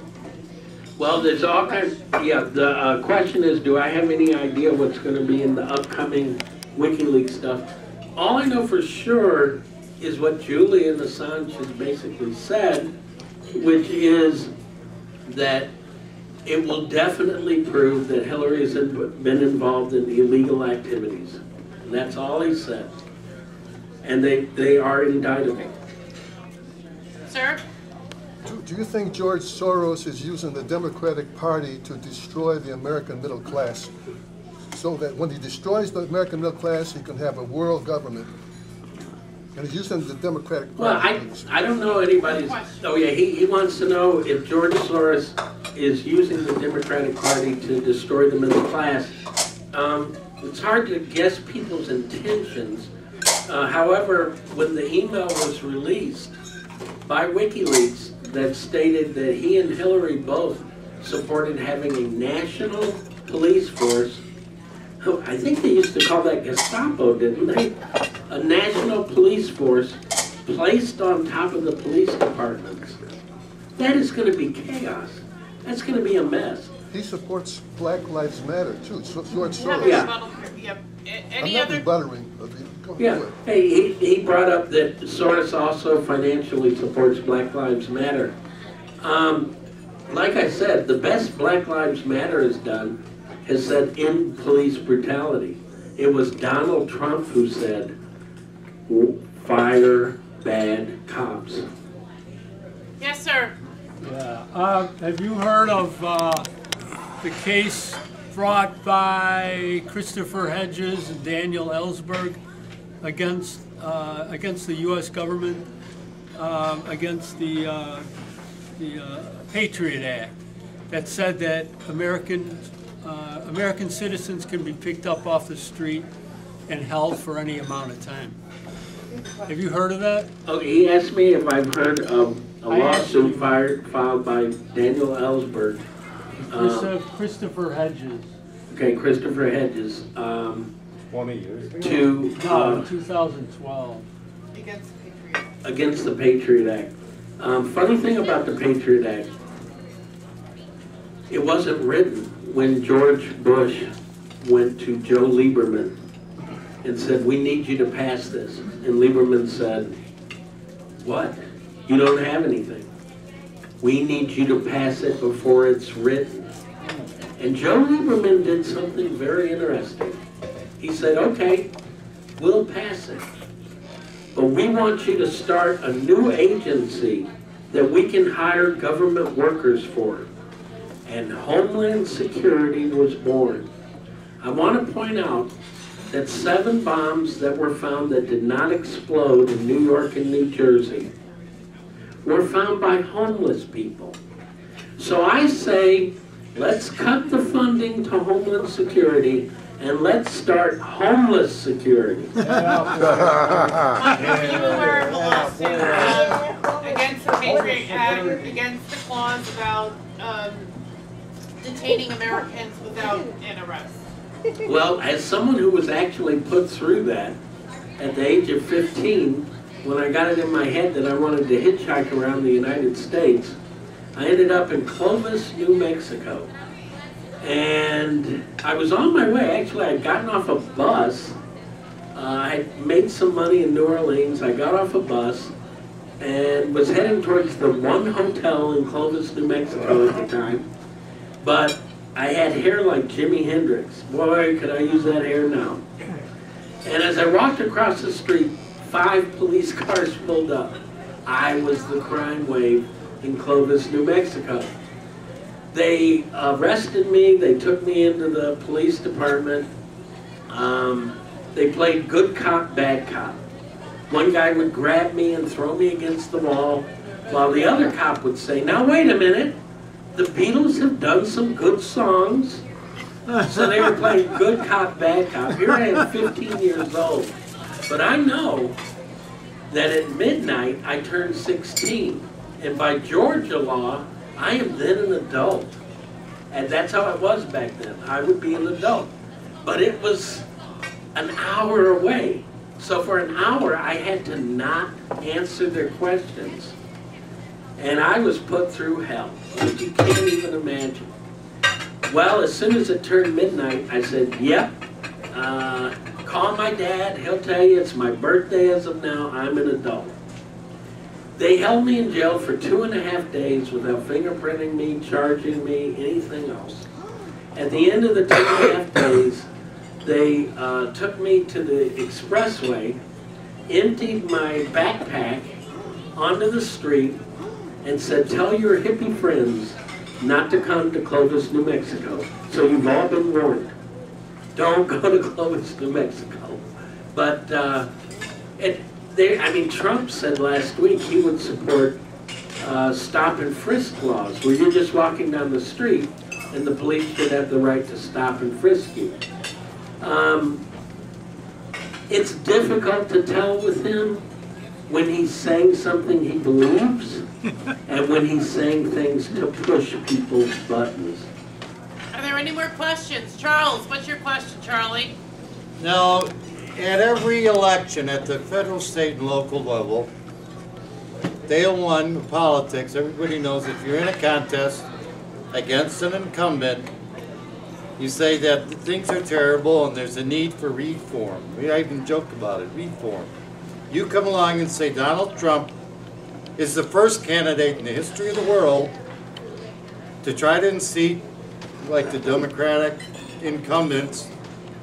S2: Well, there's all kinds, yeah, the uh, question is, do I have any idea what's gonna be in the upcoming WikiLeaks stuff? All I know for sure is what Julian Assange has basically said, which is that it will definitely prove that Hillary has been involved in the illegal activities. And that's all he said. And they, they are indictable.
S1: Sir?
S3: Do, do you think George Soros is using the Democratic Party to destroy the American middle class? So that when he destroys the American middle class, he can have a world government? And he's using the Democratic Party.
S2: Well, I, I don't know anybody's, oh yeah, he, he wants to know if George Soros is using the Democratic Party to destroy the middle class. Um, it's hard to guess people's intentions. Uh, however, when the email was released by WikiLeaks that stated that he and Hillary both supported having a national police force, I think they used to call that Gestapo, didn't they? A national police force placed on top of the police departments. That is gonna be chaos. That's gonna be a mess.
S3: He supports Black Lives Matter too, So- George
S1: You have a
S3: Soros.
S2: Yeah.
S1: rebuttal here. Yep. A-
S3: I'm
S1: Any
S3: not
S1: other,
S3: rebuttering, but he- go
S2: Yeah, hey, he, he brought up that Soros also financially supports Black Lives Matter. Um, like I said, the best Black Lives Matter has done has said end police brutality. It was Donald Trump who said, fire bad cops.
S1: Yes, sir.
S8: Yeah, uh, have you heard of, uh, the case brought by Christopher Hedges and Daniel Ellsberg against, uh, against the US government, um, against the, uh, the uh, Patriot Act that said that American, uh, American citizens can be picked up off the street and held for any amount of time? Have you heard of that?
S2: Okay, he asked me if I've heard of a lawsuit filed by Daniel Ellsberg.
S8: Christo- Christopher Hedges.
S2: Okay, Christopher Hedges, um,
S4: Twenty years ago.
S2: to, uh,
S8: in 2012.
S1: Against the Patriot.
S2: against the Patriot Act. Um, funny thing about the Patriot Act, it wasn't written when George Bush went to Joe Lieberman and said, we need you to pass this. And Lieberman said, what? You don't have anything. We need you to pass it before it's written. And Joe Lieberman did something very interesting. He said, okay, we'll pass it. But we want you to start a new agency that we can hire government workers for. And Homeland Security was born. I want to point out that seven bombs that were found that did not explode in New York and New Jersey were found by homeless people. So I say, let's cut the funding to Homeland Security and let's start homeless security.
S1: Are you aware a lawsuit against the Patriot Act, against the clause about um, detaining Americans without an arrest?
S2: Well, as someone who was actually put through that at the age of 15, when I got it in my head that I wanted to hitchhike around the United States, I ended up in Clovis, New Mexico. And I was on my way, actually, I'd gotten off a bus. Uh, I made some money in New Orleans. I got off a bus and was heading towards the one hotel in Clovis, New Mexico at the time. But I had hair like Jimi Hendrix. Boy, could I use that hair now. And as I walked across the street, five police cars pulled up. I was the crime wave in Clovis, New Mexico. They arrested me, they took me into the police department. Um, they played good cop, bad cop. One guy would grab me and throw me against the wall, while the other cop would say, now wait a minute, the Beatles have done some good songs. So they were playing good cop, bad cop. Here I am, 15 years old. But I know that at midnight I turned 16. And by Georgia law, I am then an adult. And that's how it was back then. I would be an adult. But it was an hour away. So for an hour, I had to not answer their questions. And I was put through hell, which you can't even imagine. Well, as soon as it turned midnight, I said, yep, uh, call my dad. He'll tell you it's my birthday as of now. I'm an adult. They held me in jail for two and a half days without fingerprinting me, charging me, anything else. At the end of the two and a half days, they uh, took me to the expressway, emptied my backpack onto the street, and said, tell your hippie friends not to come to Clovis, New Mexico. So you've all been warned. Don't go to Clovis, New Mexico. But uh, it, they, I mean, Trump said last week he would support uh, stop and frisk laws, where you're just walking down the street and the police should have the right to stop and frisk you. Um, it's difficult to tell with him when he's saying something he believes and when he's saying things to push people's buttons.
S1: There any more questions? Charles, what's your question, Charlie?
S4: Now, at every election at the federal, state, and local level, day one politics, everybody knows if you're in a contest against an incumbent, you say that things are terrible and there's a need for reform. We even joke about it, reform. You come along and say Donald Trump is the first candidate in the history of the world to try to unseat like the Democratic incumbents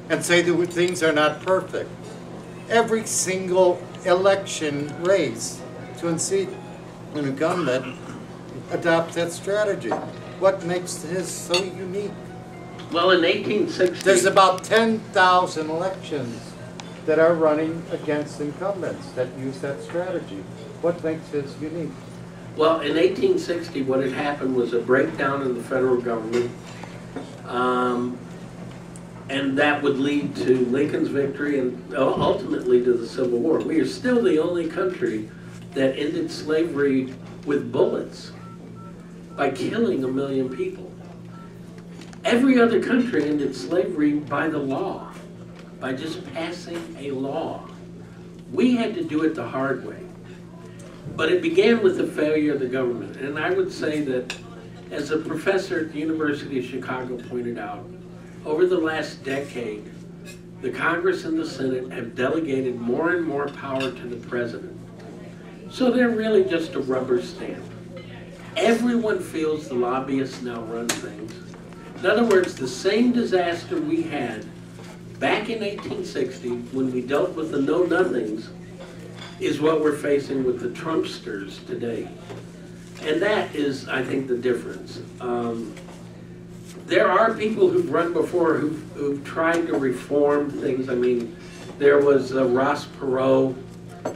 S4: and say that things are not perfect. Every single election race to unseat an incumbent adopts that strategy. What makes his so unique?
S2: Well, in 1860.
S4: There's about 10,000 elections that are running against incumbents that use that strategy. What makes his unique?
S2: Well, in 1860, what had happened was a breakdown in the federal government, um, and that would lead to Lincoln's victory and ultimately to the Civil War. We are still the only country that ended slavery with bullets by killing a million people. Every other country ended slavery by the law, by just passing a law. We had to do it the hard way. But it began with the failure of the government. And I would say that, as a professor at the University of Chicago pointed out, over the last decade, the Congress and the Senate have delegated more and more power to the president. So they're really just a rubber stamp. Everyone feels the lobbyists now run things. In other words, the same disaster we had back in 1860 when we dealt with the know-nothings is what we're facing with the Trumpsters today. And that is, I think, the difference. Um, there are people who've run before who've, who've tried to reform things. I mean, there was uh, Ross Perot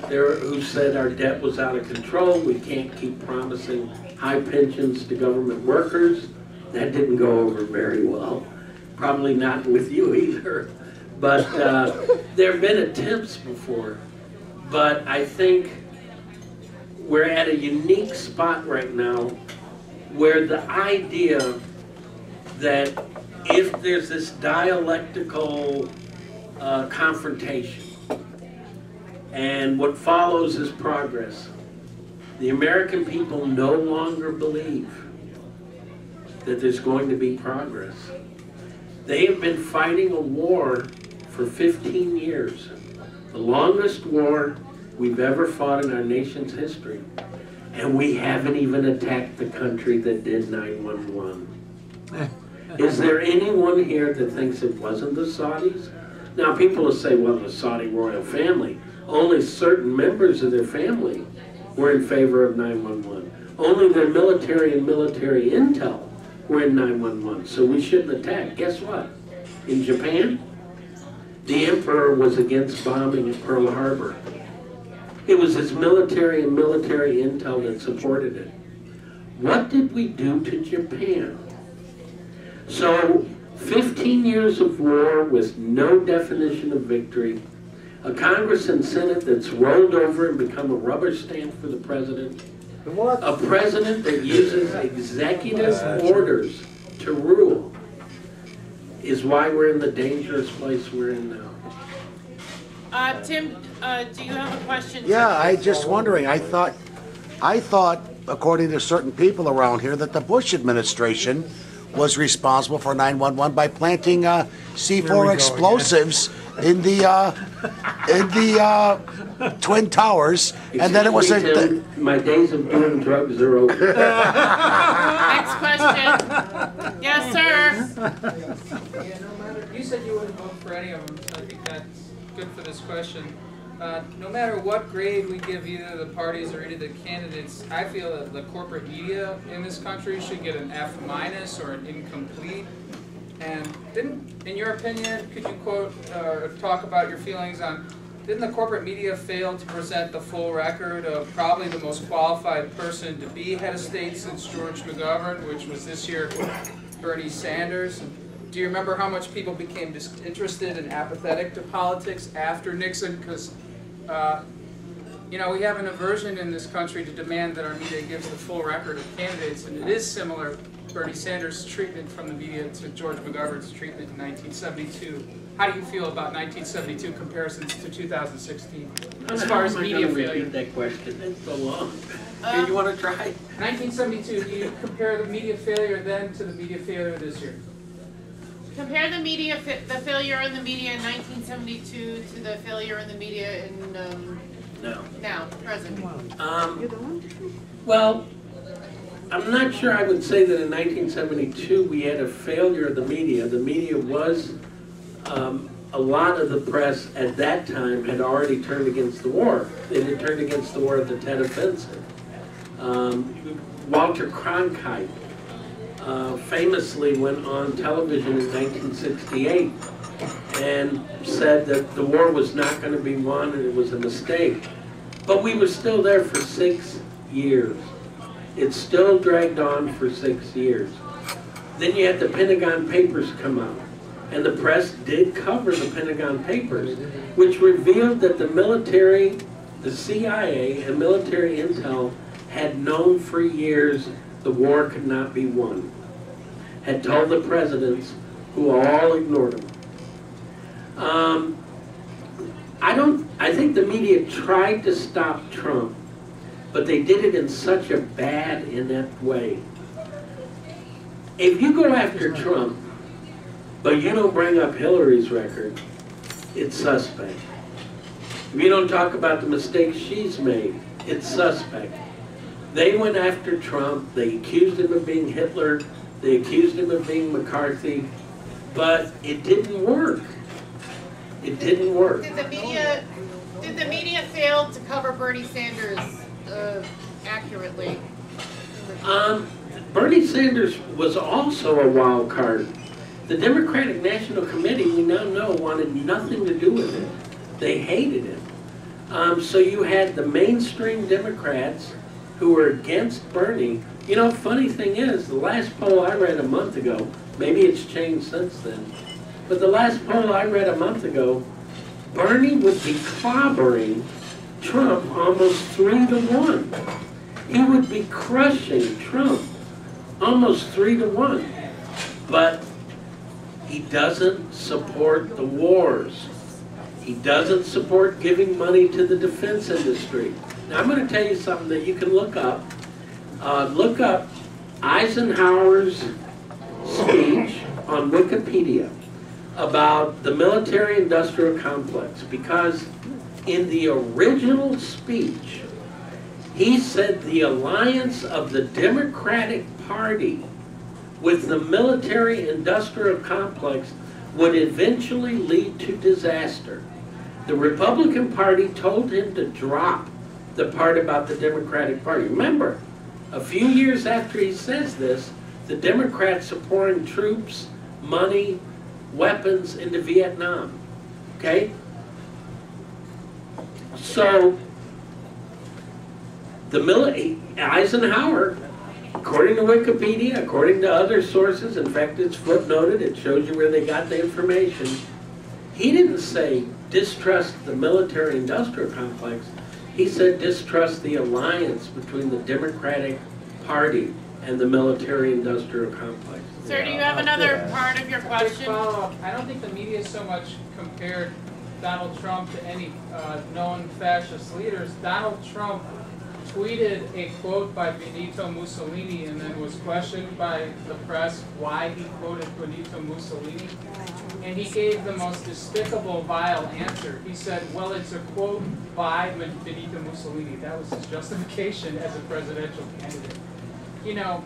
S2: there who said our debt was out of control. We can't keep promising high pensions to government workers. That didn't go over very well. Probably not with you either. But uh, there have been attempts before. But I think we're at a unique spot right now where the idea that if there's this dialectical uh, confrontation and what follows is progress, the American people no longer believe that there's going to be progress. They have been fighting a war for 15 years, the longest war we've ever fought in our nation's history. And we haven't even attacked the country that did 911. Is there anyone here that thinks it wasn't the Saudis? Now, people will say, well, the Saudi royal family. Only certain members of their family were in favor of 911. Only their military and military intel were in 911, so we shouldn't attack. Guess what? In Japan, the emperor was against bombing at Pearl Harbor. It was his military and military intel that supported it. What did we do to Japan? So, 15 years of war with no definition of victory, a Congress and Senate that's rolled over and become a rubber stamp for the president,
S4: What?
S2: a president that uses executive orders to rule is why we're in the dangerous place we're in now.
S1: Uh, Tim, uh, do you have a question?
S5: Yeah, I just wondering, I thought, I thought, according to certain people around here, that the Bush administration was responsible for 911 by planting uh, C4 explosives in the, uh, in the uh, Twin Towers, and then it was a...
S2: Excuse me, Tim, My days of doing drugs are over.
S1: Next question. Yes, sir.
S9: Yeah, no matter, you said you wouldn't vote for any of them, so I think that's good for this question. Uh, no matter what grade we give either the parties or any of the candidates, I feel that the corporate media in this country should get an F minus or an incomplete. And didn't, in your opinion, could you quote or talk about your feelings on, didn't the corporate media fail to present the full record of probably the most qualified person to be head of state since George McGovern, which was this year Bernie Sanders? Do you remember how much people became disinterested and apathetic to politics after Nixon? Because, uh, you know, we have an aversion in this country to demand that our media gives the full record of candidates, and it is similar, Bernie Sanders' treatment from the media to George McGovern's treatment in 1972. How do you feel about 1972 comparisons to 2016 as far as
S2: How am I
S9: media
S2: gonna
S9: failure?
S2: repeat that question? It's so long. Here, you wanna try?
S9: 1972, do you compare the media failure then to the media failure this year?
S1: Compare the media, fa- the failure in the media in 1972 to the failure in the media in, um,
S2: No.
S1: now, present.
S2: Um, well, I'm not sure I would say that in 1972 we had a failure of the media. The media was um, a lot of the press at that time had already turned against the war. They had turned against the war at the Tet Offensive. Um, Walter Cronkite uh, famously went on television in 1968 and said that the war was not going to be won and it was a mistake. But we were still there for six years. It still dragged on for six years. Then you had the Pentagon Papers come out. And the press did cover the Pentagon Papers, which revealed that the military, the CIA, and military intel had known for years the war could not be won. Had told the presidents, who all ignored him. Um, I don't, I think the media tried to stop Trump, but they did it in such a bad, inept way. If you go after Trump, but you don't bring up Hillary's record, it's suspect. If you don't talk about the mistakes she's made, it's suspect. They went after Trump, they accused him of being Hitler, they accused him of being McCarthy, but it didn't work. It didn't work.
S1: Did the media, did the media fail to cover Bernie Sanders uh, accurately?
S2: Um, Bernie Sanders was also a wild card. The Democratic National Committee, we now know, wanted nothing to do with it. They hated him. Um, so you had the mainstream Democrats who were against Bernie. You know, funny thing is, the last poll I read a month ago, maybe it's changed since then, but the last poll I read a month ago, Bernie would be clobbering Trump almost three to one. He would be crushing Trump almost three to one. But he doesn't support the wars. He doesn't support giving money to the defense industry. Now, I'm going to tell you something that you can look up. Uh, look up Eisenhower's speech on Wikipedia about the military-industrial complex because in the original speech, he said the alliance of the Democratic Party with the military-industrial complex would eventually lead to disaster. The Republican Party told him to drop the part about the Democratic Party. Remember, a few years after he says this, the Democrats are pouring troops, money, weapons into Vietnam. Okay? So, the military, Eisenhower, according to Wikipedia, according to other sources, in fact, it's footnoted, it shows you where they got the information. He didn't say distrust the military industrial complex. He said distrust the alliance between the Democratic Party and the military industrial complex.
S1: Sir, do you have another part of your question?
S9: I don't think the media so much compared Donald Trump to any uh, known fascist leaders. Donald Trump tweeted a quote by Benito Mussolini and then was questioned by the press why he quoted Benito Mussolini. And he gave the most despicable, vile answer. He said, well, it's a quote by Benito Mussolini. That was his justification as a presidential candidate. You know,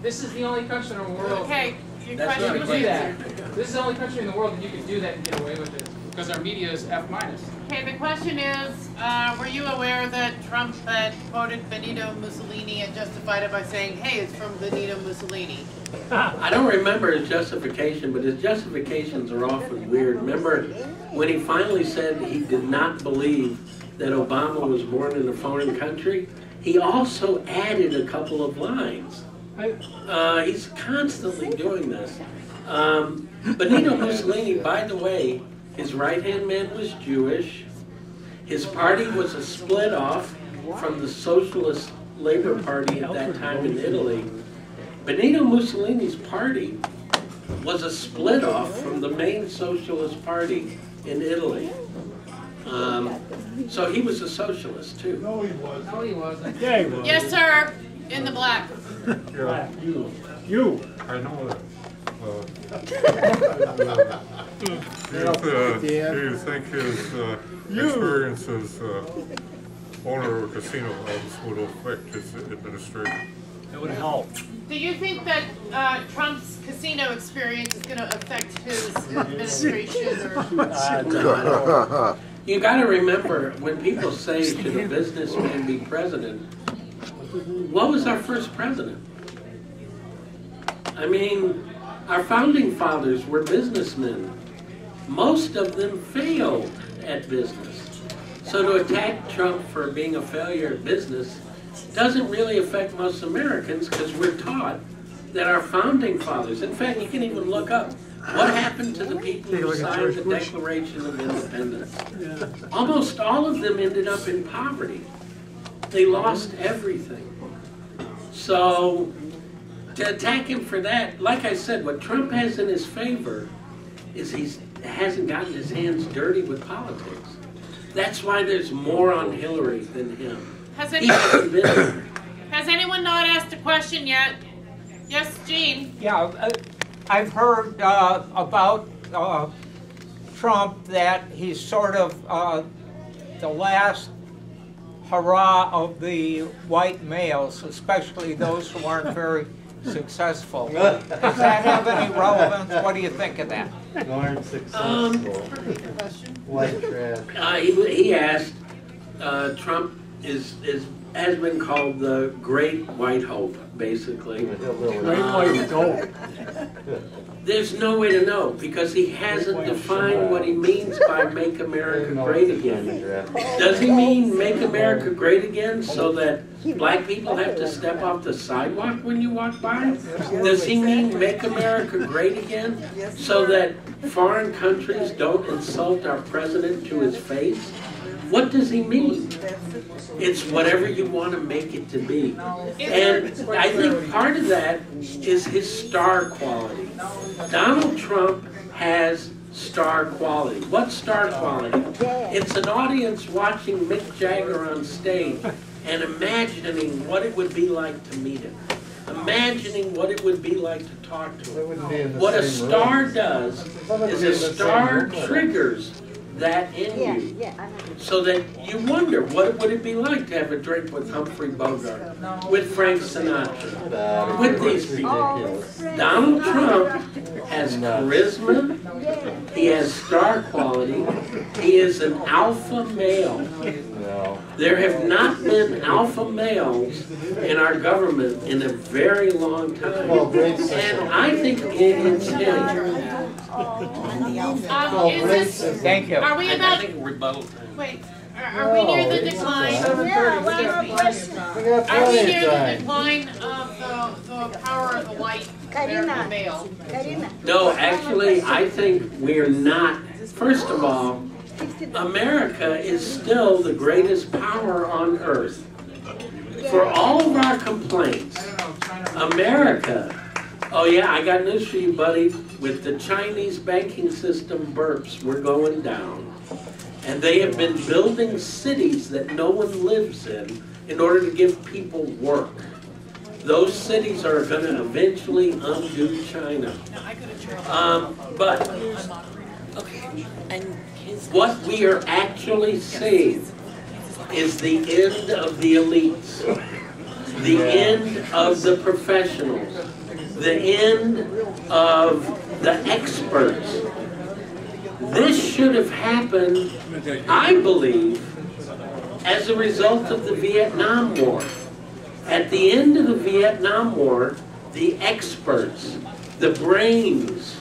S9: this is the only country in the world
S1: Okay, your
S9: you can do that. This is the only country in the world that you can do that and get away with it, because our media is F minus.
S1: Okay, the question is, uh, were you aware that Trump had quoted Benito Mussolini and justified it by saying, hey, it's from Benito Mussolini?
S2: I don't remember his justification, but his justifications are often weird. Remember when he finally said he did not believe that Obama was born in a foreign country? He also added a couple of lines. Uh, he's constantly doing this. Um, Benito Mussolini, by the way, his right-hand man was Jewish. His party was a split off from the Socialist Labor Party at that time in Italy. Benito Mussolini's party was a split off from the main Socialist Party in Italy. Um, so he was a socialist too.
S9: No, he wasn't.
S8: Yeah, he was.
S1: Yes, sir, in the black.
S7: Yeah,
S8: You, you.
S7: I know that. Uh, Do you, uh, you think his uh, experience as uh, owner of a casino house would affect his administration?
S8: It would help.
S1: Do you think that uh, Trump's casino experience is going to affect his administration or?
S2: You gotta remember, when people say, should a businessman be president, what was our first president? I mean, our founding fathers were businessmen. Most of them failed at business. So to attack Trump for being a failure at business doesn't really affect most Americans because we're taught that our founding fathers, in fact, you can even look up, what happened to the people who signed the Declaration of Independence? Almost all of them ended up in poverty. They lost everything. So to attack him for that, like I said, what Trump has in his favor is he hasn't gotten his hands dirty with politics. That's why there's more on Hillary than him.
S1: Has,
S2: He
S1: any,
S2: hasn't been
S1: has anyone not asked a question yet? Yes, Jean?
S10: Yeah, uh, I've heard uh, about uh, Trump that he's sort of uh, the last hurrah of the white males, especially those who aren't very successful. Does that have any relevance? What do you think of that?
S4: Aren't
S2: Um,
S4: successful. White trash.
S2: Uh, he, he asked, uh, Trump is, is, has been called the great white hope, basically.
S8: Great white goat.
S2: There's no way to know because he hasn't defined what he means by make America great again. Does he mean make America great again so that black people have to step off the sidewalk when you walk by? Does he mean make America great again so that foreign countries don't insult our president to his face? What does he mean? It's whatever you want to make it to be. And I think part of that is his star quality. Donald Trump has star quality. What's star quality? It's an audience watching Mick Jagger on stage and imagining what it would be like to meet him. Imagining what it would be like to talk to him. What a star does is a star triggers that in
S6: Yeah,
S2: you
S6: yeah. I know.
S2: so that you wonder what would it be like to have a drink with Humphrey Bogart, with Frank Sinatra, with these people.
S6: Oh.
S2: Donald Trump has charisma, he has star quality, he is an alpha male. There have not been alpha males in our government in a very long time. And I think it's him.
S1: Um, is this,
S10: Thank you.
S1: are we
S2: I
S1: about,
S2: think rebuttal time.
S1: wait, are, are we near the decline?
S6: Yeah, one more question.
S4: We got
S1: Are we
S4: plenty
S1: near
S4: of
S1: the
S4: time.
S1: decline of the, the power of the white American
S6: Karina.
S1: male?
S6: Karina.
S2: No, actually, I think we're not, first of all, America is still the greatest power on earth. For all of our complaints, America, oh yeah, I got news for you, buddy. With the Chinese banking system burps, we're going down. And they have been building cities that no one lives in in order to give people work. Those cities are going to eventually undo China. Um, but what we are actually seeing is the end of the elites, the end of the professionals, the end of the experts. This should have happened, I believe, as a result of the Vietnam War. At the end of the Vietnam War, the experts, the brains,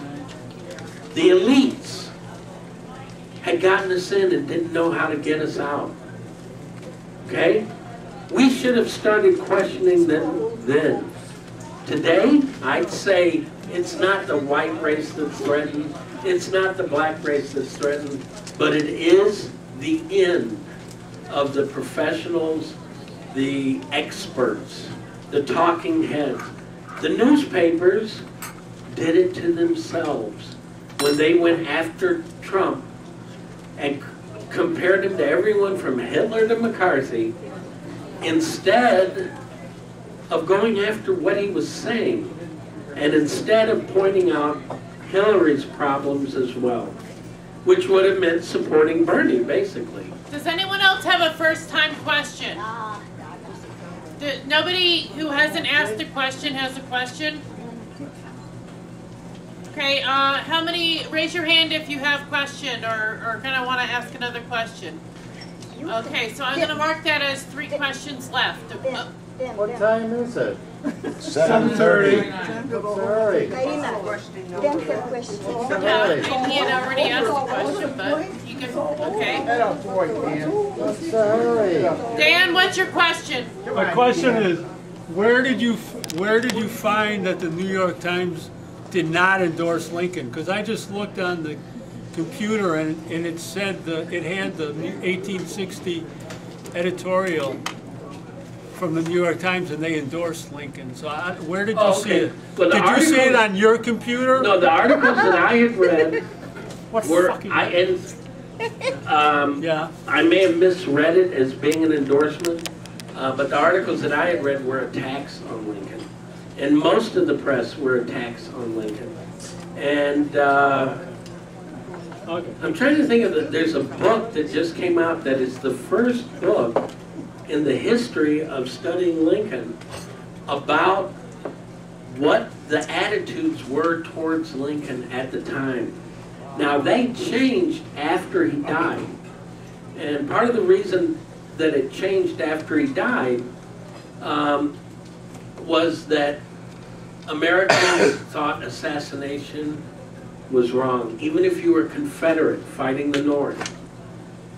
S2: the elites had gotten us in and didn't know how to get us out. Okay? We should have started questioning them then. Today, I'd say it's not the white race that's threatened, it's not the black race that's threatened, but it is the end of the professionals, the experts, the talking heads. The newspapers did it to themselves when they went after Trump and compared him to everyone from Hitler to McCarthy instead of going after what he was saying and instead of pointing out Hillary's problems as well, which would have meant supporting Bernie, basically.
S1: Does anyone else have a first time question? Do- nobody who hasn't asked a question has a question? Okay, uh, how many, raise your hand if you have question or, or gonna wanna ask another question. Okay, so I'm gonna mark that as three questions left.
S6: Then,
S4: What time is it?
S5: Seven thirty.
S4: Sorry.
S6: Karina, then her question.
S1: Yeah, and he had already asked a question, but you can, okay.
S4: Sorry.
S1: Dan, what's your question?
S8: My question is, where did you, where did you find that the New York Times did not endorse Lincoln? Because I just looked on the computer and, and it said, the it had the 1860 editorial from the New York Times and they endorsed Lincoln. So I, where did you
S2: Oh,
S8: see it?
S2: Well,
S8: Did you see it on your computer?
S2: No, the articles that I had read
S8: What
S2: were,
S8: fucking?
S2: I, and, um,
S8: Yeah,
S2: I may have misread it as being an endorsement, uh, but the articles that I had read were attacks on Lincoln. And most of the press were attacks on Lincoln. And, uh,
S8: okay.
S2: I'm trying to think of, the, there's a book that just came out that is the first book in the history of studying Lincoln about what the attitudes were towards Lincoln at the time. Now, they changed after he died. And part of the reason that it changed after he died um, was that Americans thought assassination was wrong, even if you were Confederate fighting the North.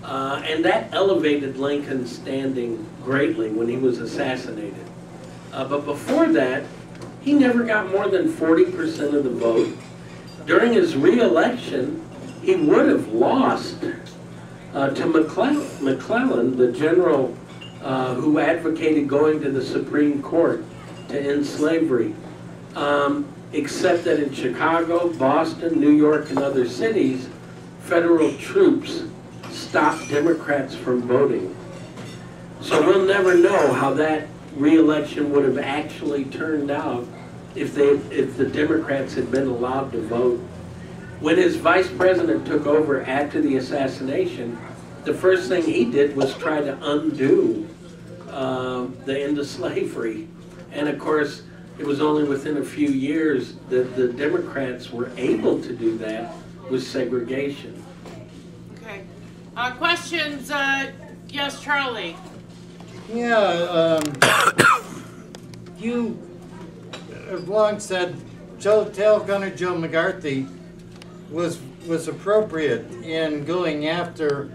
S2: Uh, and that elevated Lincoln's standing greatly when he was assassinated. Uh, but before that, he never got more than 40% of the vote. During his reelection, he would have lost uh, to McClellan, McClellan, the general uh, who advocated going to the Supreme Court to end slavery. Um, except that in Chicago, Boston, New York, and other cities, federal troops stopped Democrats from voting. So we'll never know how that reelection would have actually turned out if they, if the Democrats had been allowed to vote. When his vice president took over after the assassination, the first thing he did was try to undo um, the end of slavery. And of course, it was only within a few years that the Democrats were able to do that with segregation.
S1: Uh, questions, uh, yes, Charlie?
S4: Yeah, um, you have long said Joe Tail Gunner Joe McCarthy was was appropriate in going after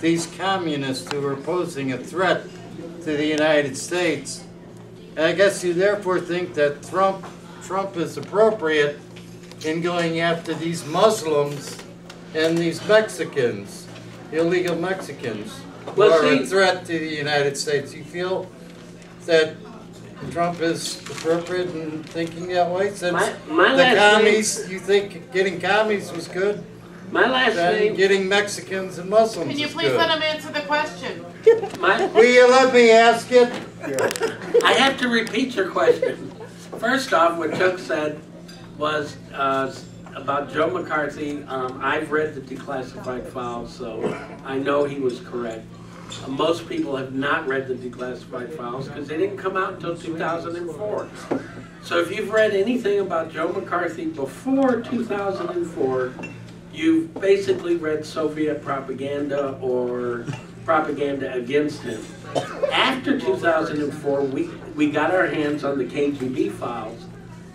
S4: these communists who were posing a threat to the United States. And I guess you therefore think that Trump Trump is appropriate in going after these Muslims and these Mexicans, illegal Mexicans, who
S2: Well,
S4: are a threat to the United States. You feel that Trump is appropriate in thinking that way? Since
S2: My- my
S4: the
S2: last name-
S4: commies, you think getting commies was good,
S2: My last
S4: then
S2: name,
S4: getting Mexicans and Muslims
S1: Can you
S4: is
S1: please let
S4: good.
S1: him answer the question?
S2: my,
S4: Will you let me ask it?
S2: I have to repeat your question. First off, what Chuck said was uh, about Joe McCarthy. Um, I've read the declassified files, so I know he was correct. Uh, most people have not read the declassified files because they didn't come out until 2004. So if you've read anything about Joe McCarthy before 2004, you've basically read Soviet propaganda or propaganda against him. After 2004, we, we got our hands on the KGB files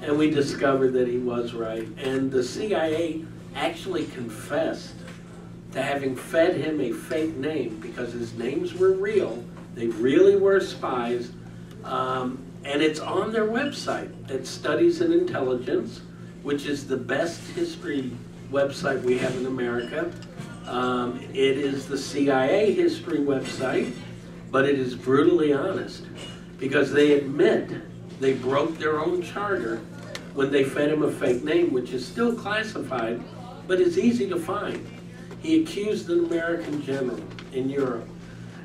S2: and we discovered that he was right. And the CIA actually confessed to having fed him a fake name because his names were real. They really were spies. Um, and it's on their website at Studies in Intelligence, which is the best history website we have in America. Um, it is the CIA history website, but it is brutally honest because they admit they broke their own charter when they fed him a fake name, which is still classified, but is easy to find. He accused an American general in Europe.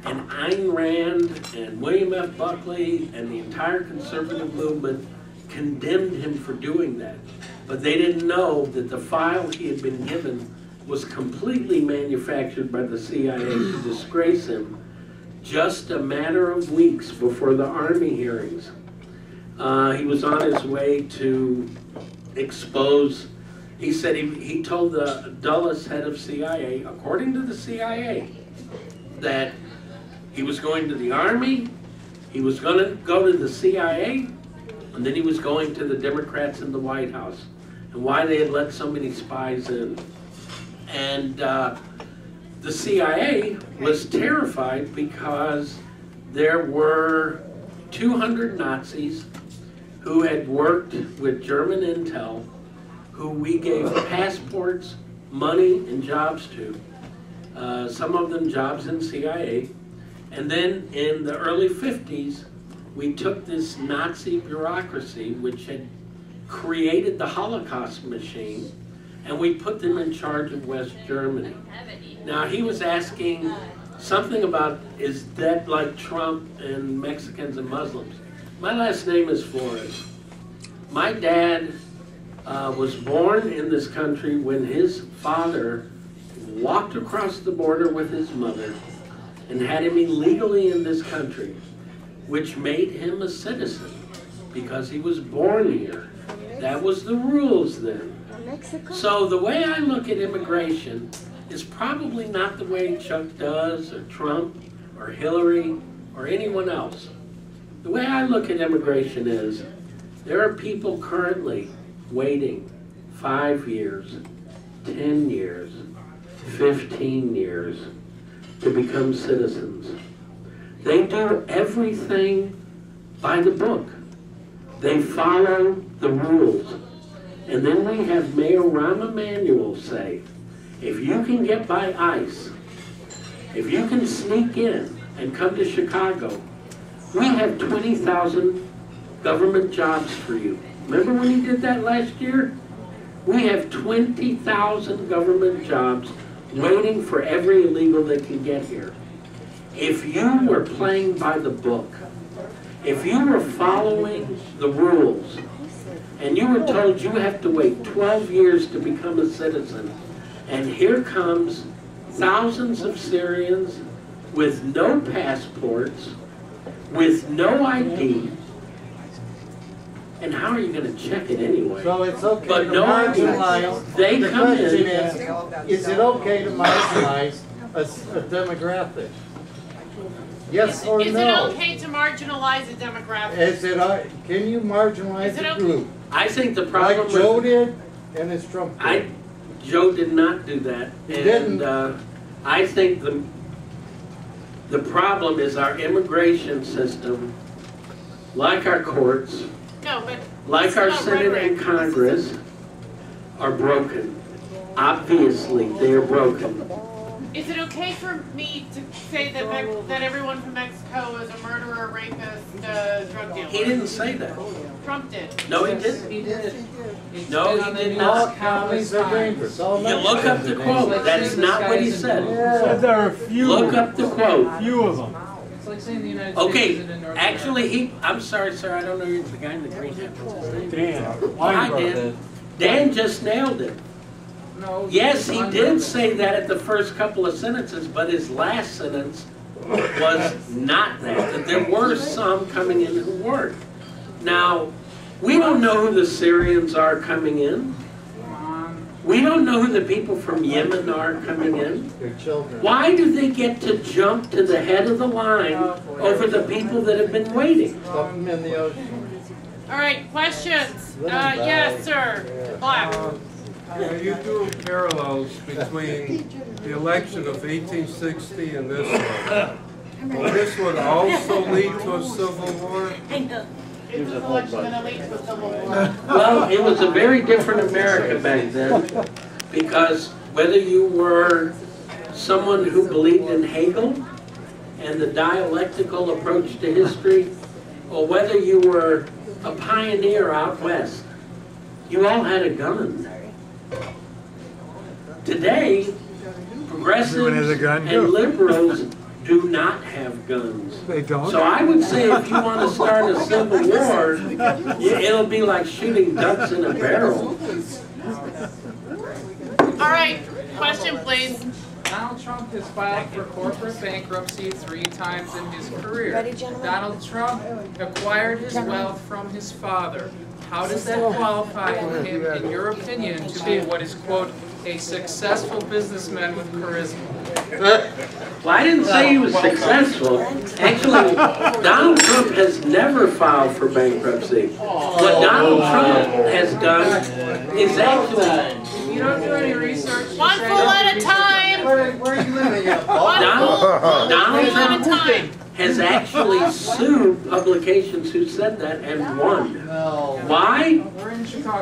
S2: And Ayn Rand and William F. Buckley and the entire conservative movement condemned him for doing that. But they didn't know that the file he had been given was completely manufactured by the CIA to disgrace him just a matter of weeks before the Army hearings, uh, he was on his way to expose, he said he, he told the Dulles head of CIA, according to the CIA, that he was going to the Army, he was gonna go to the CIA, and then he was going to the Democrats in the White House, and why they had let so many spies in. And uh, the CIA was terrified because there were 200 Nazis who had worked with German intel, who we gave passports, money, and jobs to. Uh, some of them jobs in CIA. And then in the early 50s, we took this Nazi bureaucracy, which had created the Holocaust machine, and we put them in charge of West Germany. Now, he was asking something about, is that like Trump and Mexicans and Muslims? My last name is Flores. My dad uh, was born in this country when his father walked across the border with his mother and had him illegally in this country, which made him a citizen because he was born here. That was the rules then. So the way I look at immigration is probably not the way Chuck does, or Trump, or Hillary, or anyone else. The way I look at immigration is, there are people currently waiting five years, 10 years, 15 years to become citizens. They do everything by the book. They follow the rules. And then we have Mayor Rahm Emanuel say, if you can get by ICE, if you can sneak in and come to Chicago, we have 20,000 government jobs for you. Remember when he did that last year? We have 20,000 government jobs waiting for every illegal that can get here. If you were playing by the book, if you were following the rules, and you were told you have to wait 12 years to become a citizen, and here comes thousands of Syrians with no passports, with no ID, and how are you going to check it anyway?
S4: So it's okay
S2: But
S4: to
S2: no ID.
S4: marginalize,
S2: They
S4: the
S2: come
S4: question
S2: in.
S4: is, is it okay to marginalize a demographic? Yes or no?
S1: Is it okay to marginalize a demographic?
S4: Is it, uh, can you marginalize
S1: Is it
S4: a
S1: okay?
S4: group?
S2: I think the problem Like
S4: Joe
S2: with,
S4: did and his Trump
S2: I. Joe did not do that.
S4: He
S2: And,
S4: didn't.
S2: uh, I think the, the problem is our immigration system, like our courts,
S1: No, but.
S2: like our Senate
S1: rhetoric.
S2: and Congress, are broken. Obviously, they are broken.
S1: Is it okay for me to say that Mex- that everyone from Mexico is a murderer, rapist, uh, drug dealer?
S2: He didn't say that.
S1: Trump did.
S2: No, he didn't.
S9: He did. It's
S2: No, he did not.
S4: All
S9: countless
S4: counties are dangerous, all
S2: You look up the quote, that's not what he said.
S8: Said there are a few,
S2: Look up the quote.
S8: few of them.
S9: It's like saying the United States
S2: Okay,
S9: isn't in North
S2: actually, he, I'm sorry, sir, I don't know you're the guy in the green hat. What's his name?
S8: Dan
S2: Hi, Dan. Dan just nailed it.
S9: America. No.
S2: Yes, he did
S9: purpose.
S2: say that at the first couple of sentences, but his last sentence was not that, that there were some coming in who weren't. Now, we don't know who the Syrians are coming in. We don't know who the people from Yemen are coming in.
S4: Their children.
S2: Why do they get to jump to the head of the line over the people that have been waiting?
S4: Stuff them in the ocean.
S1: All right, questions? Uh, yes, sir. Black.
S7: Now, you drew parallels between the election of 1860 and this one. Will this one also lead to a civil war?
S1: Is this election gonna lead to a civil war?
S2: Well, it was a very different America back then, because whether you were someone who believed in Hegel and the dialectical approach to history, or whether you were a pioneer out west, you all had a gun. Today, progressives and liberals do not have guns.
S8: They don't?
S2: So I would say if you want to start a civil war, it'll be like shooting ducks in a barrel.
S1: All right, question please.
S9: Donald Trump has filed for corporate bankruptcy three times in his career.
S11: Ready.
S9: Donald Trump acquired his wealth from his father. How does that qualify him, in your opinion, to be what is, quote, a successful businessman with charisma?
S2: Well, I didn't say he was successful. Actually, Donald Trump has never filed for bankruptcy. What Donald Trump has done is actually,
S9: You don't do any research.
S1: One
S9: say
S1: fool
S9: don't
S1: at a time.
S4: Where, where are you living at?
S1: One
S2: Donald,
S1: fool at a time.
S2: Has actually sued publications who said that and won. Why?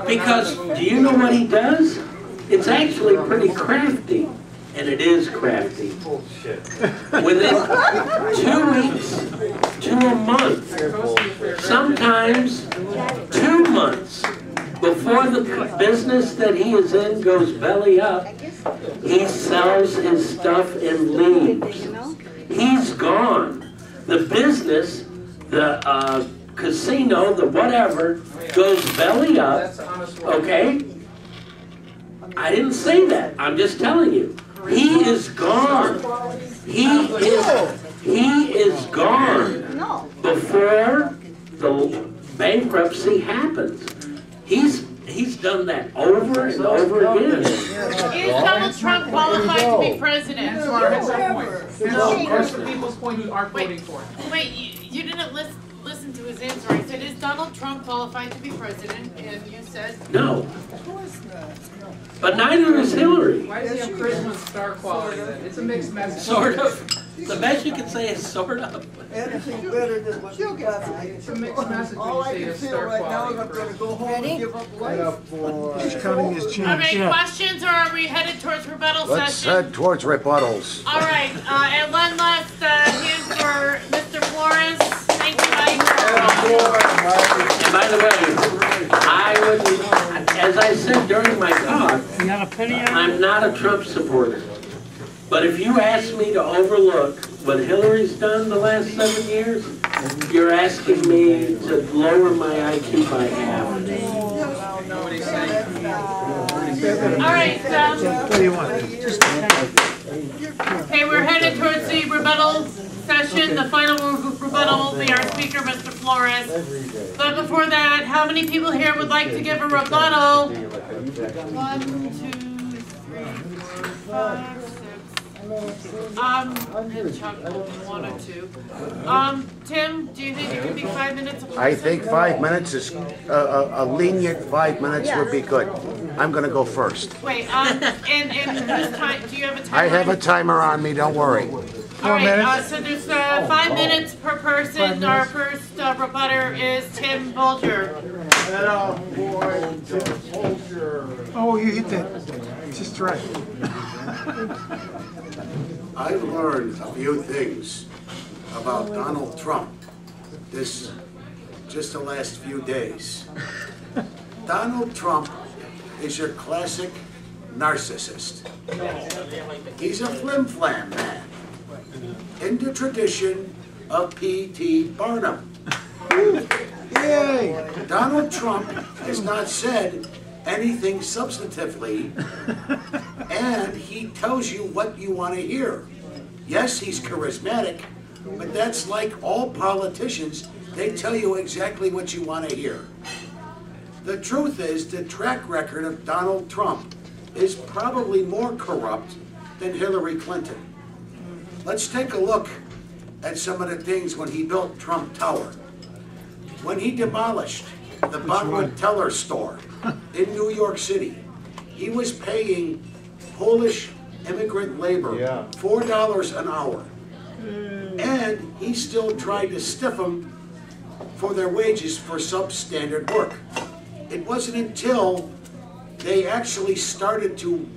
S2: Because, do you know what he does? It's actually pretty crafty, and it is crafty. Within two weeks to a month, sometimes two months, before the business that he is in goes belly up, he sells his stuff and leaves. He's gone. The business, the uh, casino, the whatever, goes belly up. Okay? I didn't say that. I'm just telling you. He is gone. He is, he is gone before the bankruptcy happens. He's, he's done that over and over again.
S1: Is Donald Trump qualified to be president?
S9: Here's our point. Here's the people's point who aren't voting for him.
S1: Wait, you, you didn't listen, listen to his answer. I said, is Donald Trump qualified to be president? And you said,
S2: No. Of course not. But neither is Hillary.
S9: Why does he have charisma and star quality then? It's a mixed message.
S2: Sort of. The best you can say is sort of.
S12: Anything better than what you got.
S9: It's a mixed message
S12: All I
S9: say
S12: can
S9: a
S12: feel
S9: star
S12: right now is. I'm gonna go home and give up life.
S3: He's counting his
S1: are there any questions or are we headed towards rebuttal
S5: Let's
S1: session?
S5: head towards rebuttals.
S1: All right, uh, and one last, uh, hand for Mr. Flores. Thank you, Mike.
S2: And by the way, I would, as I said during my talk,
S8: You got a penny on it?
S2: I'm not a Trump supporter. But if you ask me to overlook what Hillary's done the last seven years, you're asking me to lower my IQ by half.
S1: All right, um,
S3: you want?
S1: okay, we're headed towards the rebuttal session. The final rebuttal will be our speaker, Mr. Flores. But before that, how many people here would like to give a rebuttal? One, two, three, four, five. Um, and Chuck, one or two. Um, Tim, do you think it could be five minutes?
S5: I think five minutes is, a, a, a lenient five minutes would be good. I'm gonna go first.
S1: Wait, um, and, and this time, do you have a timer?
S5: I have a timer on me, don't worry.
S1: All right, uh, so there's, uh, five minutes per person. Our first uh, rebutter is Tim Bolger. Hello, Tim Bolger.
S3: Oh, you hit that just right.
S5: I've learned a few things about Donald Trump this, just the last few days. Donald Trump is your classic narcissist. He's a flim-flam man, in the tradition of P.T. Barnum.
S3: Yay!
S5: Donald Trump has not said anything substantively, and he tells you what you want to hear. Yes, he's charismatic, but that's like all politicians, they tell you exactly what you want to hear. The truth is, the track record of Donald Trump is probably more corrupt than Hillary Clinton. Let's take a look at some of the things when he built Trump Tower. When he demolished the Bonwit Teller store in New York City, he was paying Polish immigrant labor
S4: Yeah.
S5: four dollars an hour. And he still tried to stiff them for their wages for substandard work. It wasn't until they actually started to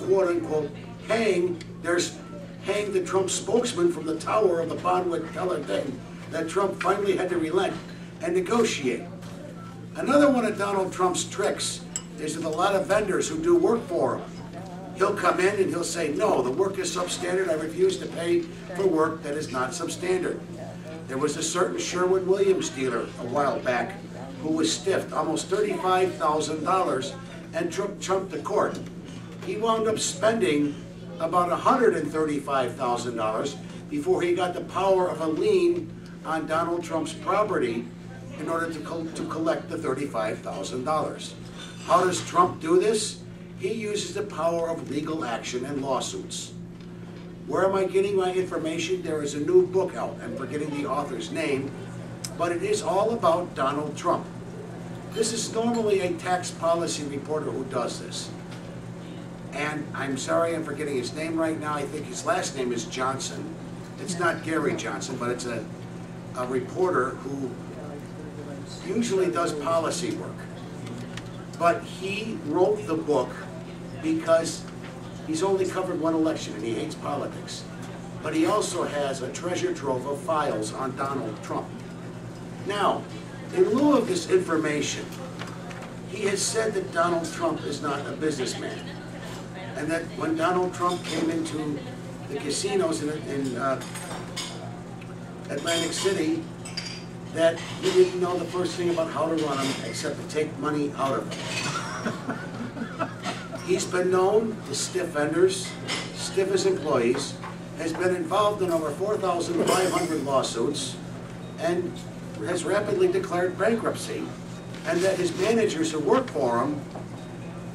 S5: quote unquote hang there's hang the Trump spokesman from the tower of the Bonwit Teller thing that Trump finally had to relent and negotiate. Another one of Donald Trump's tricks is with a lot of vendors who do work for him. He'll come in and he'll say, no, the work is substandard, I refuse to pay for work that is not substandard. There was a certain Sherwin-Williams dealer a while back who was stiffed almost thirty-five thousand dollars and Trump trumped the court. He wound up spending about $135,000 before he got the power of a lien on Donald Trump's property in order to, col- to collect the $35,000. How does Trump do this? He uses the power of legal action and lawsuits. Where am I getting my information? There is a new book out. I'm forgetting the author's name, but it is all about Donald Trump. This is normally a tax policy reporter who does this. And I'm sorry I'm forgetting his name right now. I think his last name is Johnson. It's not Gary Johnson, but it's a, a reporter who usually does policy work. But he wrote the book because he's only covered one election and he hates politics. But he also has a treasure trove of files on Donald Trump. Now, in lieu of this information, he has said that Donald Trump is not a businessman. And that when Donald Trump came into the casinos in, in uh, Atlantic City, that he didn't know the first thing about how to run them except to take money out of them. He's been known to stiff vendors, stiff his employees, has been involved in over 4,500 lawsuits, and has rapidly declared bankruptcy, and that his managers who work for him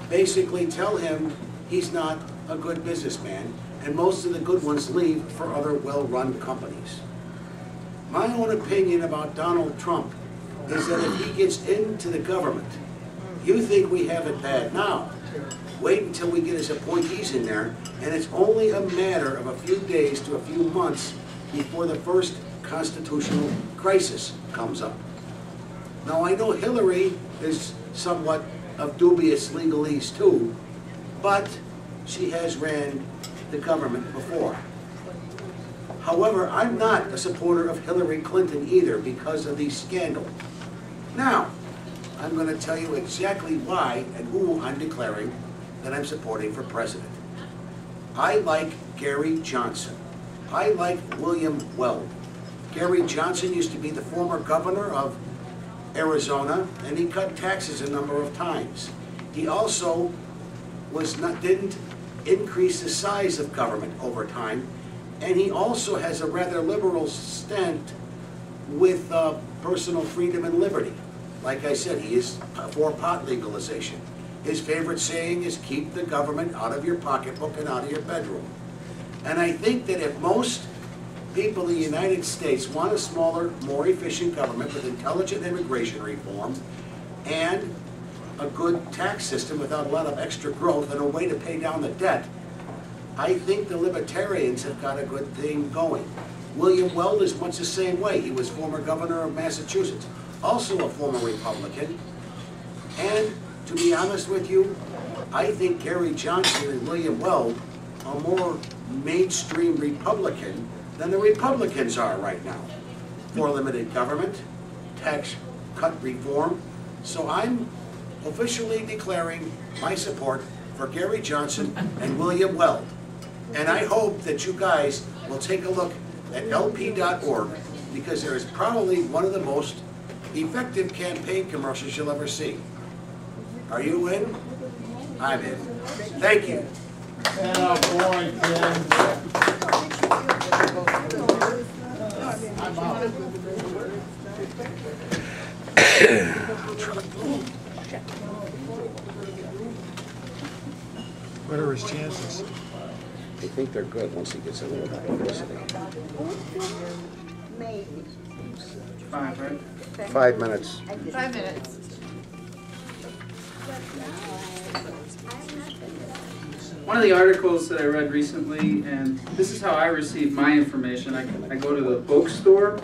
S5: basically tell him he's not a good businessman, and most of the good ones leave for other well-run companies. My own opinion about Donald Trump is that if he gets into the government, you think we have it bad now. Wait until we get his appointees in there, and it's only a matter of a few days to a few months before the first constitutional crisis comes up. Now, I know Hillary is somewhat of dubious legalese too, but she has ran the government before. However, I'm not a supporter of Hillary Clinton either because of the scandal. Now, I'm going to tell you exactly why and who I'm declaring that I'm supporting for president. I like Gary Johnson. I like William Weld. Gary Johnson used to be the former governor of Arizona, and he cut taxes a number of times. He also was not, didn't increase the size of government over time, and he also has a rather liberal stand with uh, personal freedom and liberty. Like I said, he is for pot legalization. His favorite saying is keep the government out of your pocketbook and out of your bedroom. And I think that if most people in the United States want a smaller, more efficient government with intelligent immigration reform and a good tax system without a lot of extra growth and a way to pay down the debt, I think the libertarians have got a good thing going. William Weld is much the same way. He was former governor of Massachusetts, also a former Republican. And to be honest with you, I think Gary Johnson and William Weld are more mainstream Republican than the Republicans are right now. For limited government, tax cut reform. So I'm officially declaring my support for Gary Johnson and William Weld. And I hope that you guys will take a look at lp.org because there is probably one of the most effective campaign commercials you'll ever see. Are you in? I'm in. Thank you.
S11: What are his chances?
S5: I think they're good once he gets a little publicity.
S6: Maybe.
S9: Five, right?
S5: Five minutes.
S1: Five minutes.
S9: One of the articles that I read recently, and this is how I receive my information. I, I go to the bookstore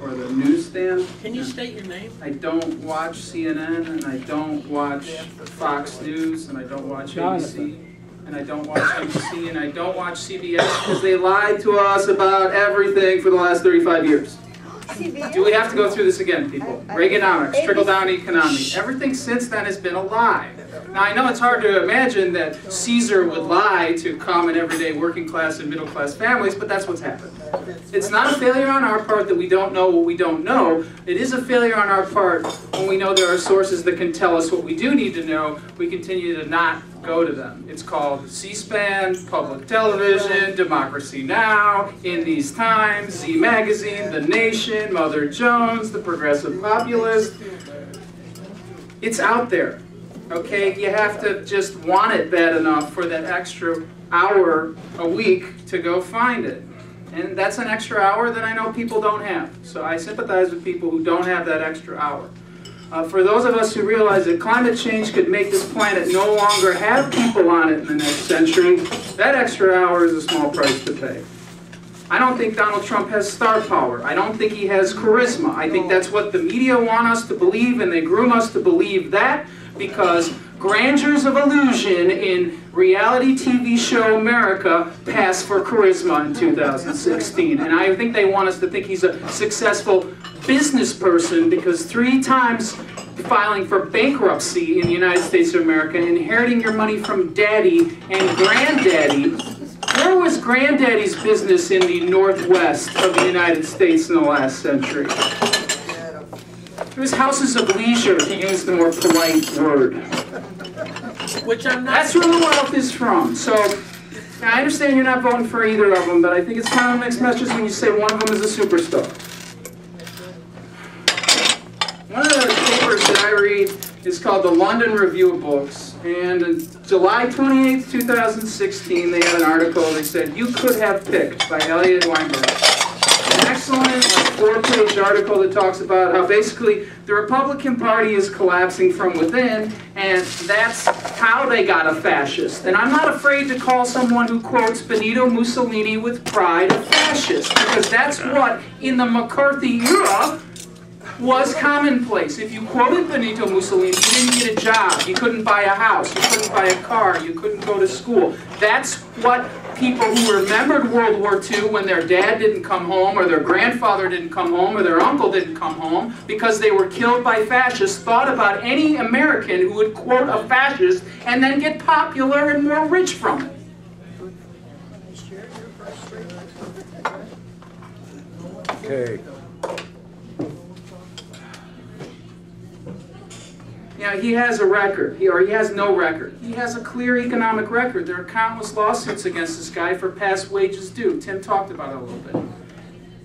S9: or the newsstand.
S2: Can you state your name?
S9: I don't watch CNN, and I don't watch Fox News, and I don't watch ABC, and I don't watch NBC, and I don't watch CBS because they lied to us about everything for the last 35 years. Do we have to go through this again, people? Reaganomics, trickle-down economy, everything since then has been a lie. Now, I know it's hard to imagine that Caesar would lie to common, everyday, working-class and middle-class families, but that's what's happened. It's not a failure on our part that we don't know what we don't know. It is a failure on our part when we know there are sources that can tell us what we do need to know. We continue to not go to them. It's called C-SPAN, Public Television, Democracy Now!, In These Times, Z Magazine, The Nation, Mother Jones, The Progressive Populist. It's out there, okay? You have to just want it bad enough for that extra hour a week to go find it. And that's an extra hour that I know people don't have. So I sympathize with people who don't have that extra hour. Uh, for those of us who realize that climate change could make this planet no longer have people on it in the next century, that extra hour is a small price to pay. I don't think Donald Trump has star power. I don't think he has charisma. I think that's what the media want us to believe, and they groom us to believe that because grandeurs of illusion in reality TV show America pass for charisma in 2016. And I think they want us to think he's a successful business person because three times filing for bankruptcy in the United States of America, inheriting your money from daddy and granddaddy, where was granddaddy's business in the northwest of the United States in the last century? It was houses of leisure, to use the more polite word.
S2: Which I'm not.
S9: That's where the wealth is from. So I understand you're not voting for either of them, but I think it's kind of mixed message when you say one of them is a superstar. One of the papers that I read is called the London Review of Books. And July 28, 2016, they had an article that said, You Could Have Picked by Elliot Weinberg. An excellent four-page article that talks about how basically the Republican Party is collapsing from within, and that's how they got a fascist. And I'm not afraid to call someone who quotes Benito Mussolini with pride a fascist, because that's what, in the McCarthy era, was commonplace. If you quoted Benito Mussolini, you didn't get a job, you couldn't buy a house, you couldn't buy a car, you couldn't go to school. That's what people who remembered World War II when their dad didn't come home, or their grandfather didn't come home, or their uncle didn't come home, because they were killed by fascists, thought about any American who would quote a fascist and then get popular and more rich from it.
S11: Okay.
S9: Yeah, he has a record, he, or he has no record. He has a clear economic record. There are countless lawsuits against this guy for past wages due. Tim talked about it a little bit.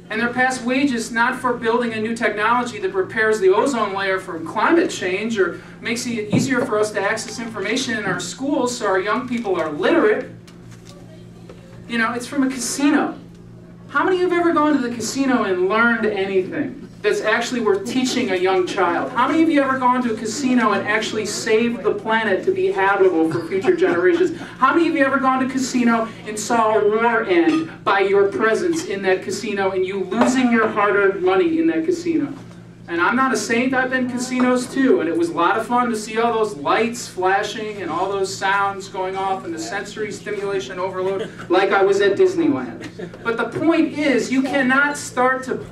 S9: And they're past wages not for building a new technology that repairs the ozone layer from climate change or makes it easier for us to access information in our schools so our young people are literate. You know, it's from a casino. How many of you have ever gone to the casino and learned anything? That's actually worth teaching a young child? How many of you ever gone to a casino and actually saved the planet to be habitable for future generations? How many of you ever gone to a casino and saw a war end by your presence in that casino and you losing your hard-earned money in that casino? And I'm not a saint, I've been casinos too, and it was a lot of fun to see all those lights flashing and all those sounds going off and the sensory stimulation overload like I was at Disneyland. But the point is, you cannot start to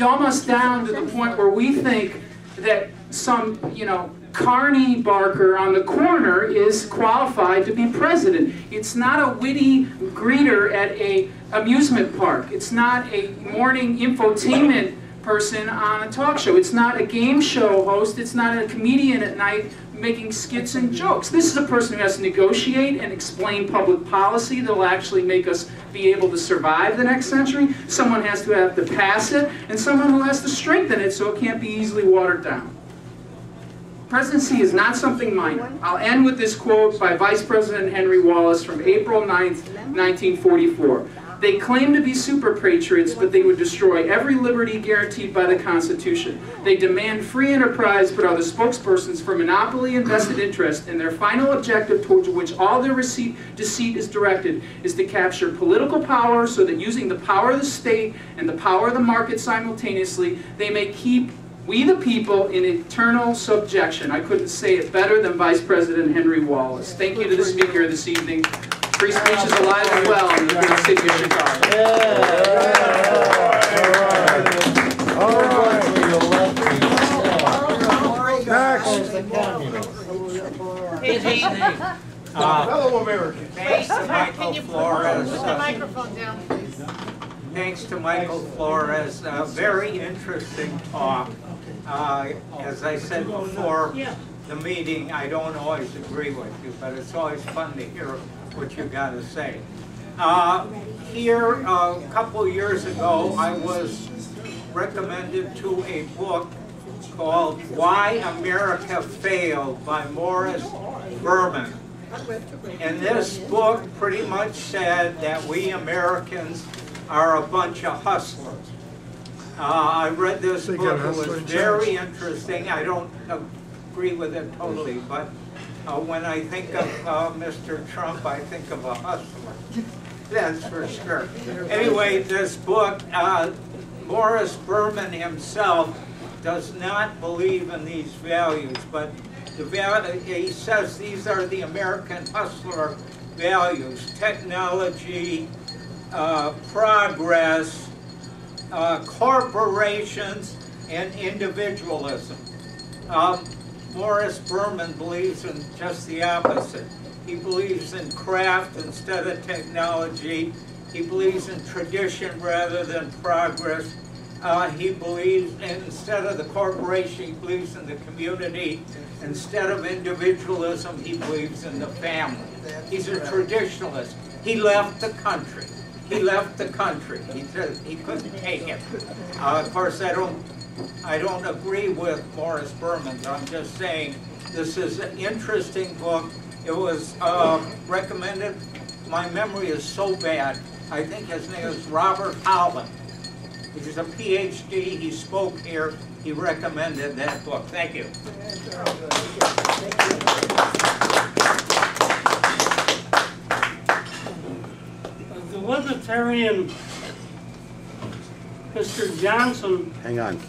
S9: dumb us down to the point where we think that some, you know, Carney barker on the corner is qualified to be president. It's not a witty greeter at a amusement park. It's not a morning infotainment person on a talk show. It's not a game show host. It's not a comedian at night making skits and jokes. This is a person who has to negotiate and explain public policy that will actually make us be able to survive the next century. Someone has to have to pass it, and someone who has to strengthen it so it can't be easily watered down. Presidency is not something minor. I'll end with this quote by Vice President Henry Wallace from April 9th, 1944. They claim to be super patriots, but they would destroy every liberty guaranteed by the Constitution. They demand free enterprise, but are the spokespersons for monopoly and vested interest, and their final objective towards which all their receipt, deceit is directed is to capture political power so that using the power of the state and the power of the market simultaneously, they may keep we the people in eternal subjection. I couldn't say it better than Vice President Henry Wallace. Thank you to the speaker this evening. Free speech is alive and well in the city of Chicago.
S11: All right.
S10: Next. Uh,
S11: Fellow Americans.
S1: Hey, can you put
S10: Flores. thanks to Michael Flores, a very interesting talk. Uh, As I said before the meeting, I don't always agree with you, but it's always fun to hear what you got to say. Uh, Here, uh, a couple years ago, I was recommended to a book called Why America Failed by Morris Berman. And this book pretty much said that we Americans are a bunch of hustlers. Uh, I read this book, it was very interesting. I don't agree with it totally, but uh, when I think of uh, Mr. Trump, I think of a hustler. That's for sure. Anyway, this book, uh, Morris Berman himself does not believe in these values, but the val he says these are the American hustler values, technology, uh, progress, uh, corporations, and individualism. Um, Morris Berman believes in just the opposite. He believes in craft instead of technology. He believes in tradition rather than progress. Uh, he believes, in, instead of the corporation, he believes in the community. Instead of individualism, he believes in the family. He's a traditionalist. He left the country. He left the country. He he couldn't take it. Uh, of course, I don't, I don't agree with Morris Berman. I'm just saying this is an interesting book. It was uh, recommended. My memory is so bad. I think his name is Robert Holland. He's a PhD. He spoke here. He recommended that book. Thank you.
S8: The libertarian, Mr. Johnson,
S5: Hang on.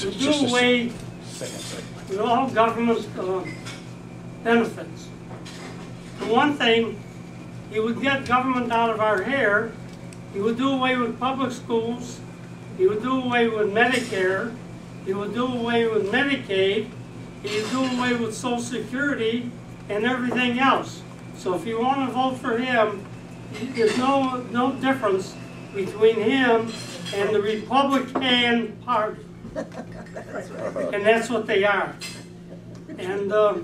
S8: To
S5: Just
S8: do
S5: a s-
S8: away
S5: second, second.
S8: with all government uh, benefits. For one thing, he would get government out of our hair, he would do away with public schools, he would do away with Medicare, he would do away with Medicaid, he would do away with Social Security and everything else. So if you want to vote for him, there's no, no difference between him and the Republican Party. And that's what they are. And uh,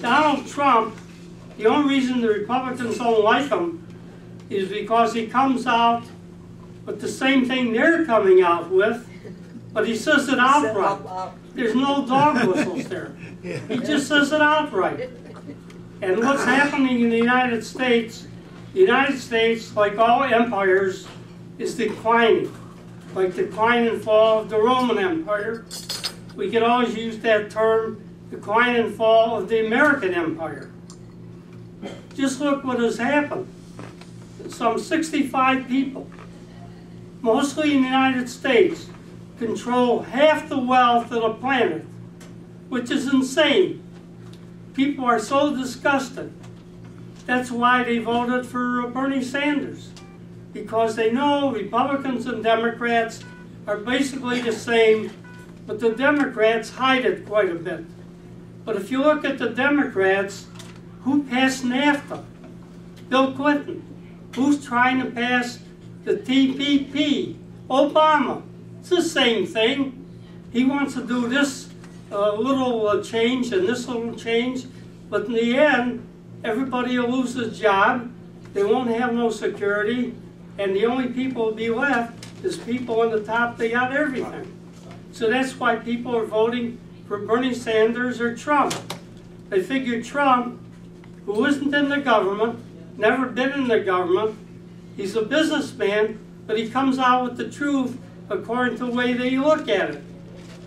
S8: Donald Trump, the only reason the Republicans don't like him is because he comes out with the same thing they're coming out with, but he says it outright. There's no dog whistles there. He just says it outright. And what's happening in the United States, the United States, like all empires, is declining. Like the decline and fall of the Roman Empire. We could always use that term, decline and fall of the American Empire. Just look what has happened. Some 65 people, mostly in the United States, control half the wealth of the planet, which is insane. People are so disgusted. That's why they voted for Bernie Sanders, because they know Republicans and Democrats are basically the same, but the Democrats hide it quite a bit. But if you look at the Democrats, who passed NAFTA? Bill Clinton. Who's trying to pass the TPP? Obama. It's the same thing. He wants to do this uh, little uh, change and this little change, but in the end, everybody will lose his job. They won't have no security, and the only people will be left is people on the top. They got everything. So that's why people are voting for Bernie Sanders or Trump. They figure Trump, who isn't in the government, never been in the government, he's a businessman, but he comes out with the truth according to the way they look at it.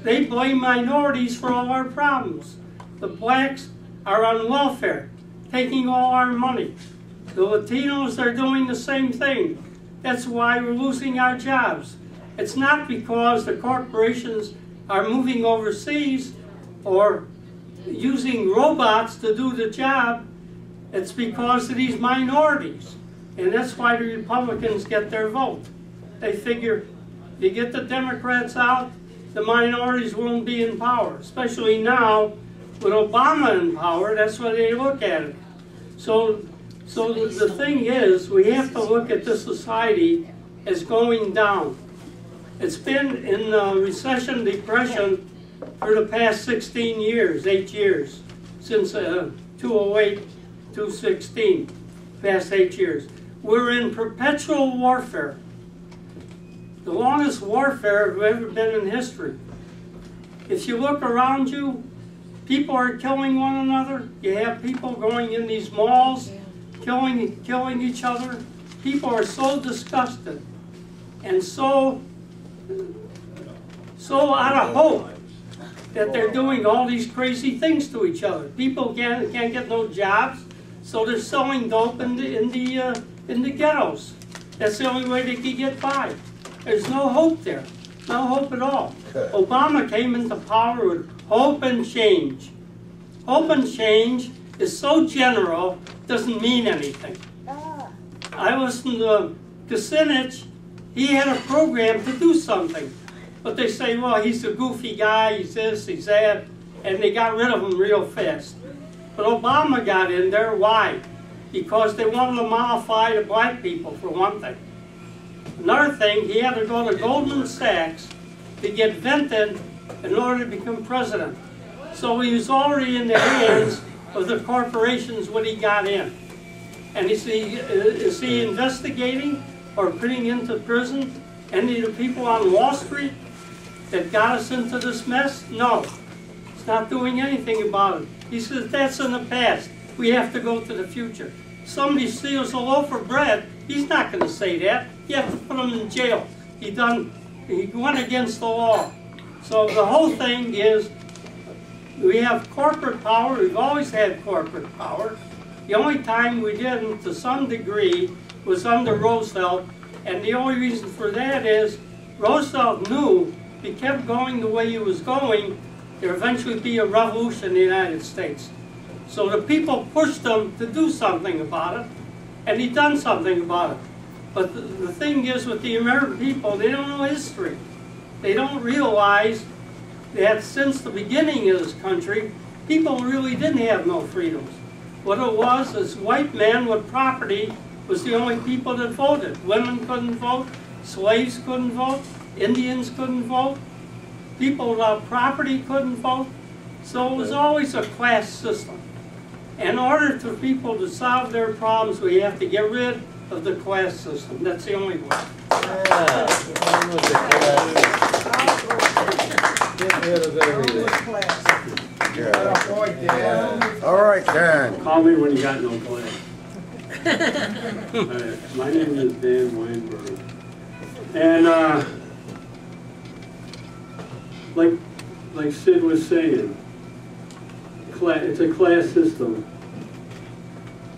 S8: They blame minorities for all our problems. The blacks are on welfare, taking all our money. The Latinos are doing the same thing. That's why we're losing our jobs. It's not because the corporations are moving overseas or using robots to do the job. It's because of these minorities. And that's why the Republicans get their vote. They figure if you get the Democrats out, the minorities won't be in power, especially now with Obama in power, that's why they look at it. So, so the, thing is, we have to look at this society as going down. It's been in uh, recession, depression for the past 16 years, eight years, since uh, 208, 216, past eight years. We're in perpetual warfare. The longest warfare we've ever been in history. If you look around you, people are killing one another. You have people going in these malls, killing, killing each other. People are so disgusted and so, so out of hope that they're doing all these crazy things to each other. People can't, can't get no jobs, so they're selling dope in the, in the, uh, in the ghettos. That's the only way they can get by. There's no hope there, no hope at all. Obama came into power with hope and change. Hope and change is so general, doesn't mean anything. Ah. I was in the Kucinich, he had a program to do something. But they say, well, he's a goofy guy, he's this, he's that, and they got rid of him real fast. But Obama got in there, why? Because they wanted to mollify the black people, for one thing. Another thing, he had to go to Goldman Sachs to get vented in order to become president. So he was already in the hands of the corporations when he got in. And is he, is he investigating or putting into prison any of the people on Wall Street that got us into this mess? No. He's not doing anything about it. He says that's in the past. We have to go to the future. Somebody steals a loaf of bread, he's not going to say that. You have to put him in jail. He done. He went against the law. So the whole thing is, we have corporate power. We've always had corporate power. The only time we didn't, to some degree, was under Roosevelt, and the only reason for that is Roosevelt knew if he kept going the way he was going, there would eventually be a revolution in the United States. So the people pushed him to do something about it, and he done something about it. But the, the thing is with the American people, they don't know history. They don't realize that since the beginning of this country, people really didn't have no freedoms. What it was is white men with property was the only people that voted. Women couldn't vote, slaves couldn't vote, Indians couldn't vote, people without property couldn't vote. So it was always a class system. In order for people to solve their problems, we have to get rid of the class system. That's the only way.
S11: Get rid of everything. Yeah. All right, Dan.
S13: Call me when you got no plan. Alright, My name is Dan Weinberg. And, uh, like, like Sid was saying, cla- it's a class system.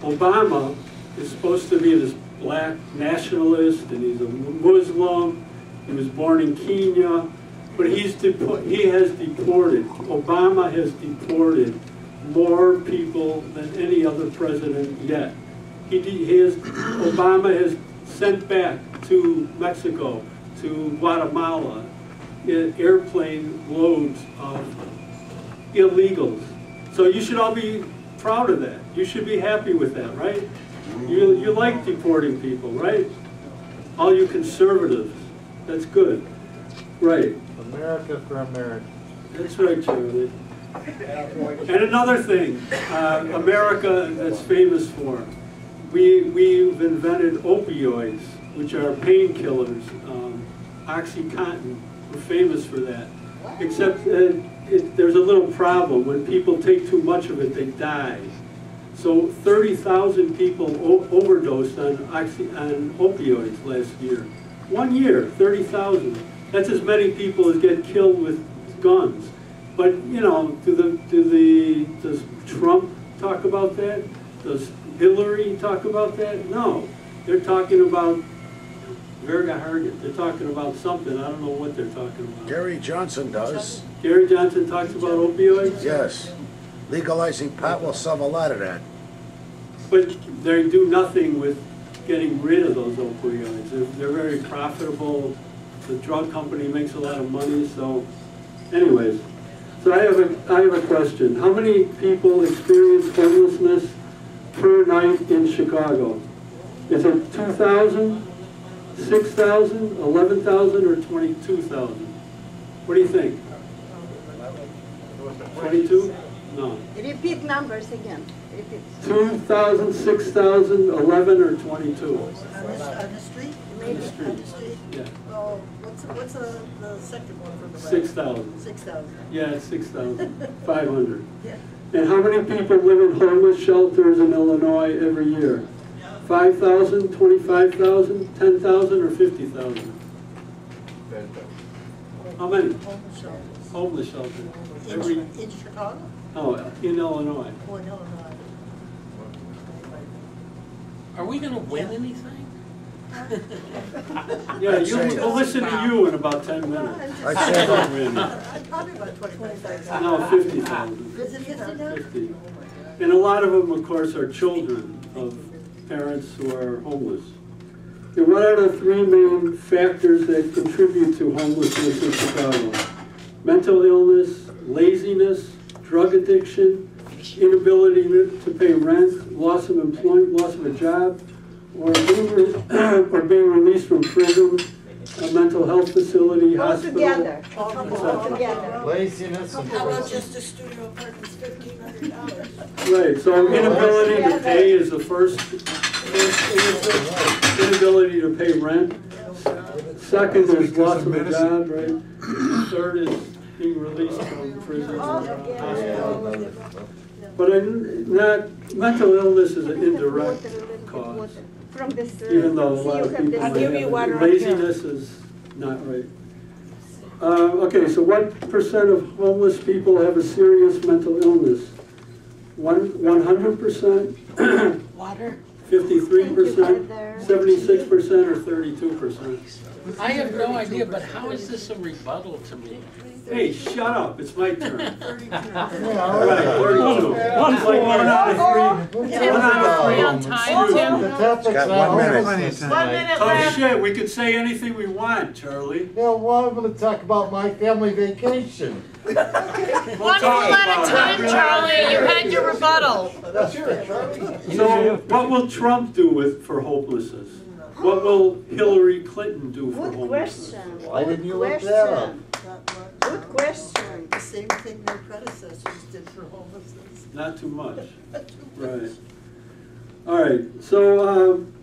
S13: Obama is supposed to be this black nationalist, and he's a Muslim, he was born in Kenya, but he's he has deported, Obama has deported more people than any other president yet. He, he has, Obama has sent back to Mexico, to Guatemala, airplane loads of illegals. So you should all be proud of that. You should be happy with that, right? You, you like deporting people, right? All you conservatives, that's good. Right.
S4: America for America.
S13: That's right, Charlie. And another thing, uh, America that's famous for, we, we've invented opioids, which are painkillers, um, OxyContin, we're famous for that. Except uh, it, there's a little problem, when people take too much of it, they die. So 30,000 people o- overdosed on, oxy, on opioids last year. One year, 30,000. That's as many people as get killed with guns. But, you know, do the, do the, does Trump talk about that? Does Hillary talk about that? No. They're talking about Verga Hargit. They're talking about something. I don't know what they're talking about.
S5: Gary Johnson does.
S13: Gary Johnson talks about opioids?
S5: Yes. Legalizing pot will solve a lot of that.
S13: But they do nothing with getting rid of those opioids. They're, they're very profitable. The drug company makes a lot of money, so anyways. So I have a, I have a question. How many people experience homelessness per night in Chicago? Is it 2,000? Six thousand, eleven thousand, or twenty-two thousand? What do you think? Twenty-two? No.
S6: Repeat numbers again. Repeat.
S13: Two thousand, six thousand, eleven, or twenty-two?
S12: On the, on the street?
S6: Maybe.
S12: On the street?
S13: Yeah,
S12: Oh, what's, what's the, the second one from the right?
S13: six thousand.
S12: Six thousand.
S13: Yeah, it's six thousand, five hundred.
S12: Yeah.
S13: And how many people live in homeless shelters in Illinois every year? Five thousand, twenty-five thousand, ten thousand, or fifty thousand? How many
S12: Homeless shelters.
S13: homeless shelters?
S12: In,
S13: Every,
S12: Chi- in Chicago
S13: oh, in Illinois.
S12: or in Illinois?
S2: Are we gonna win anything?
S13: Yeah, you,
S5: say-
S13: we'll listen to you in about ten minutes.
S5: I'd say that-
S12: I'd Probably about twenty-five thousand.
S13: No, fifty thousand.
S12: Is it fifty now?
S13: Fifty. And a lot of them, of course, are children of parents who are homeless. And what are the three main factors that contribute to homelessness in Chicago? Mental illness, laziness, drug addiction, inability to to pay rent, loss of employment, loss of a job, or being, re- or being released from prison, a mental health facility,
S6: All
S13: hospital.
S6: together.
S13: All
S6: All together.
S4: Laziness and
S12: How about just a studio apartment's fifteen hundred dollars?
S13: Right, so inability to pay is the first, first answer. Inability to pay rent. Second is loss of a job, right? Third is being released from prison or hospital. But in, not, mental illness is an indirect
S6: Water, a little bit
S13: cause.
S6: Water. From this. uh,
S13: Even though a lot
S6: you
S13: of
S6: have
S13: people
S6: this- I'll give you
S13: it.
S6: water.
S13: Laziness is not right. Uh, okay, so what percent of homeless people have a serious mental illness? One, one hundred percent?
S2: Water?
S13: Fifty-three percent, seventy-six percent, or thirty-two percent?
S2: I have no idea, but how is this a rebuttal to me?
S13: Hey, shut up, it's my turn. Right,
S12: Thirty-two.
S13: thirty-two. It's like one out of three, one out of three on time, Tim.
S4: The topic's
S14: Got one minute.
S4: homelessness
S1: One
S4: tonight.
S1: minute
S13: Oh,
S1: left.
S13: shit, we could say anything we want, Charlie.
S4: No, well, I'm gonna talk about my family vacation.
S1: One foot at a time, Charlie. You had your rebuttal.
S13: So what will Trump do with, for hopelessness? What will Hillary Clinton do for
S6: Good
S13: homelessness?
S6: question.
S4: Why
S6: Good
S4: didn't you look that up?
S6: question. Good question.
S12: The same thing their predecessors did for homelessness.
S13: Not too much, right. All right, so, um,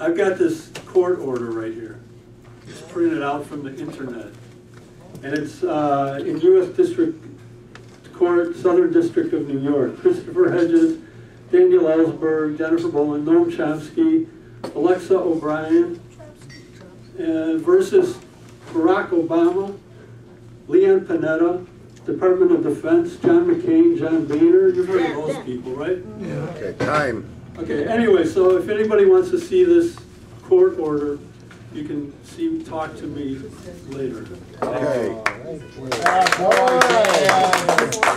S13: I've got this court order right here. It's printed out from the internet. And it's, uh, in U.S. District Court, Southern District of New York. Christopher Hedges, Daniel Ellsberg, Jennifer Bolen, Noam Chomsky, Alexa O'Brien, and versus Barack Obama, Leon Panetta, Department of Defense, John McCain, John Boehner, you've heard of those people, right?
S5: Yeah, Okay, time.
S13: Okay, anyway, so if anybody wants to see this court order, you can see, talk to me later.
S5: Okay,
S4: Boy,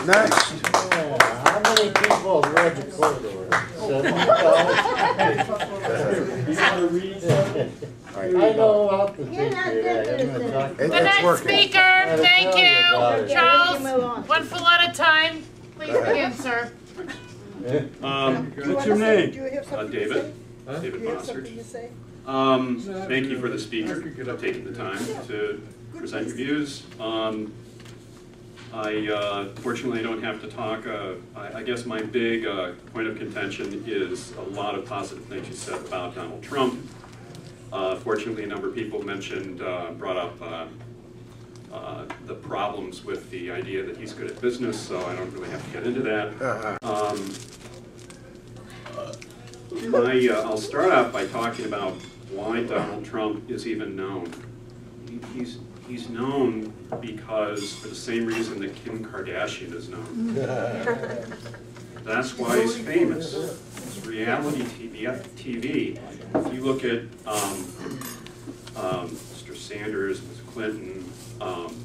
S5: next.
S4: How many people have read the court order? Seven thousand? I know how to
S6: You're not
S4: care of that. I'm
S6: interested.
S4: gonna talk
S5: It-
S4: to
S1: The
S5: It's
S1: next
S5: working.
S1: speaker, thank
S4: you about
S1: you.
S4: it.
S1: Charles, one full at a time. Please begin, sir.
S9: Um,
S13: What's your
S12: say-
S13: name?
S12: You have
S9: uh,
S12: something to say?
S9: David,
S12: Do
S9: David
S12: you have
S9: Bossert.
S12: something to say?
S9: Um, thank you for the speaker, for taking the time to present your views. Um, I, uh, fortunately, don't have to talk, uh, I, I guess my big, uh, point of contention is a lot of positive things you said about Donald Trump. Uh, fortunately, a number of people mentioned, uh, brought up, uh, uh, the problems with the idea that he's good at business, so I don't really have to get into that. Um, I, uh, I'll start out by talking about why Donald Trump is even known. He- He's, he's known because, for the same reason that Kim Kardashian is known. That's why he's famous. It's reality TV. TV. If you look at um, um, Mr. Sanders, Ms. Clinton, um,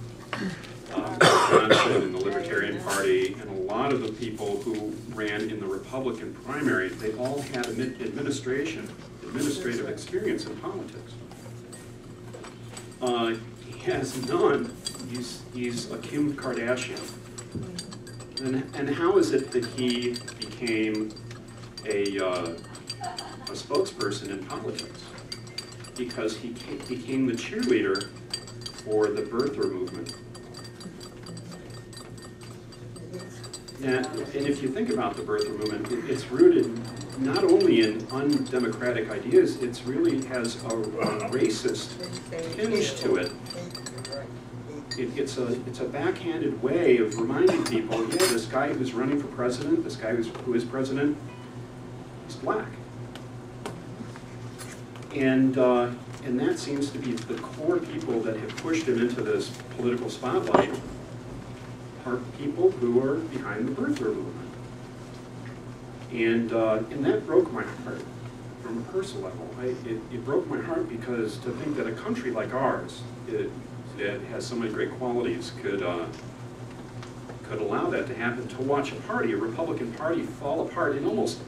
S9: um, Johnson in the Libertarian Party, and a lot of the people who ran in the Republican primary, they all had administration, administrative experience in politics. Uh, he has none. He's, he's a Kim Kardashian. And, and how is it that he became a, uh, a spokesperson in politics? because he became the cheerleader for the birther movement. And, and if you think about the birther movement, it- it's rooted not only in undemocratic ideas, it's really has a a racist tinge to it. It, it's a, it's a backhanded way of reminding people, yeah, this guy who's running for president, this guy who's, who is president, is black. And, uh, and that seems to be the core people that have pushed him into this political spotlight are people who are behind the birther movement. And, uh, and that broke my heart from a personal level. I, it, it broke my heart because to think that a country like ours, it, that has so many great qualities, could, uh, could allow that to happen, to watch a party, a Republican Party, fall apart in almost,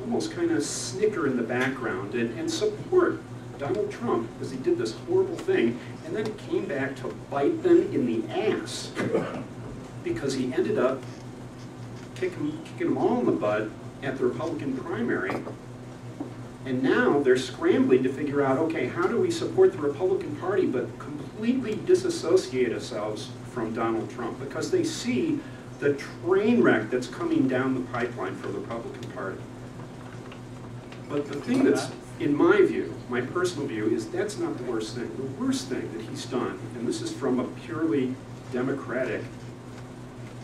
S9: almost kind of snicker in the background and, and support Donald Trump because he did this horrible thing, and then came back to bite them in the ass because he ended up kicking, kicking them all in the butt at the Republican primary. And now they're scrambling to figure out, okay, how do we support the Republican Party but completely disassociate ourselves from Donald Trump? Because they see the train wreck that's coming down the pipeline for the Republican Party. But the thing that's, in my view, my personal view, is that's not the worst thing. The worst thing that he's done, and this is from a purely democratic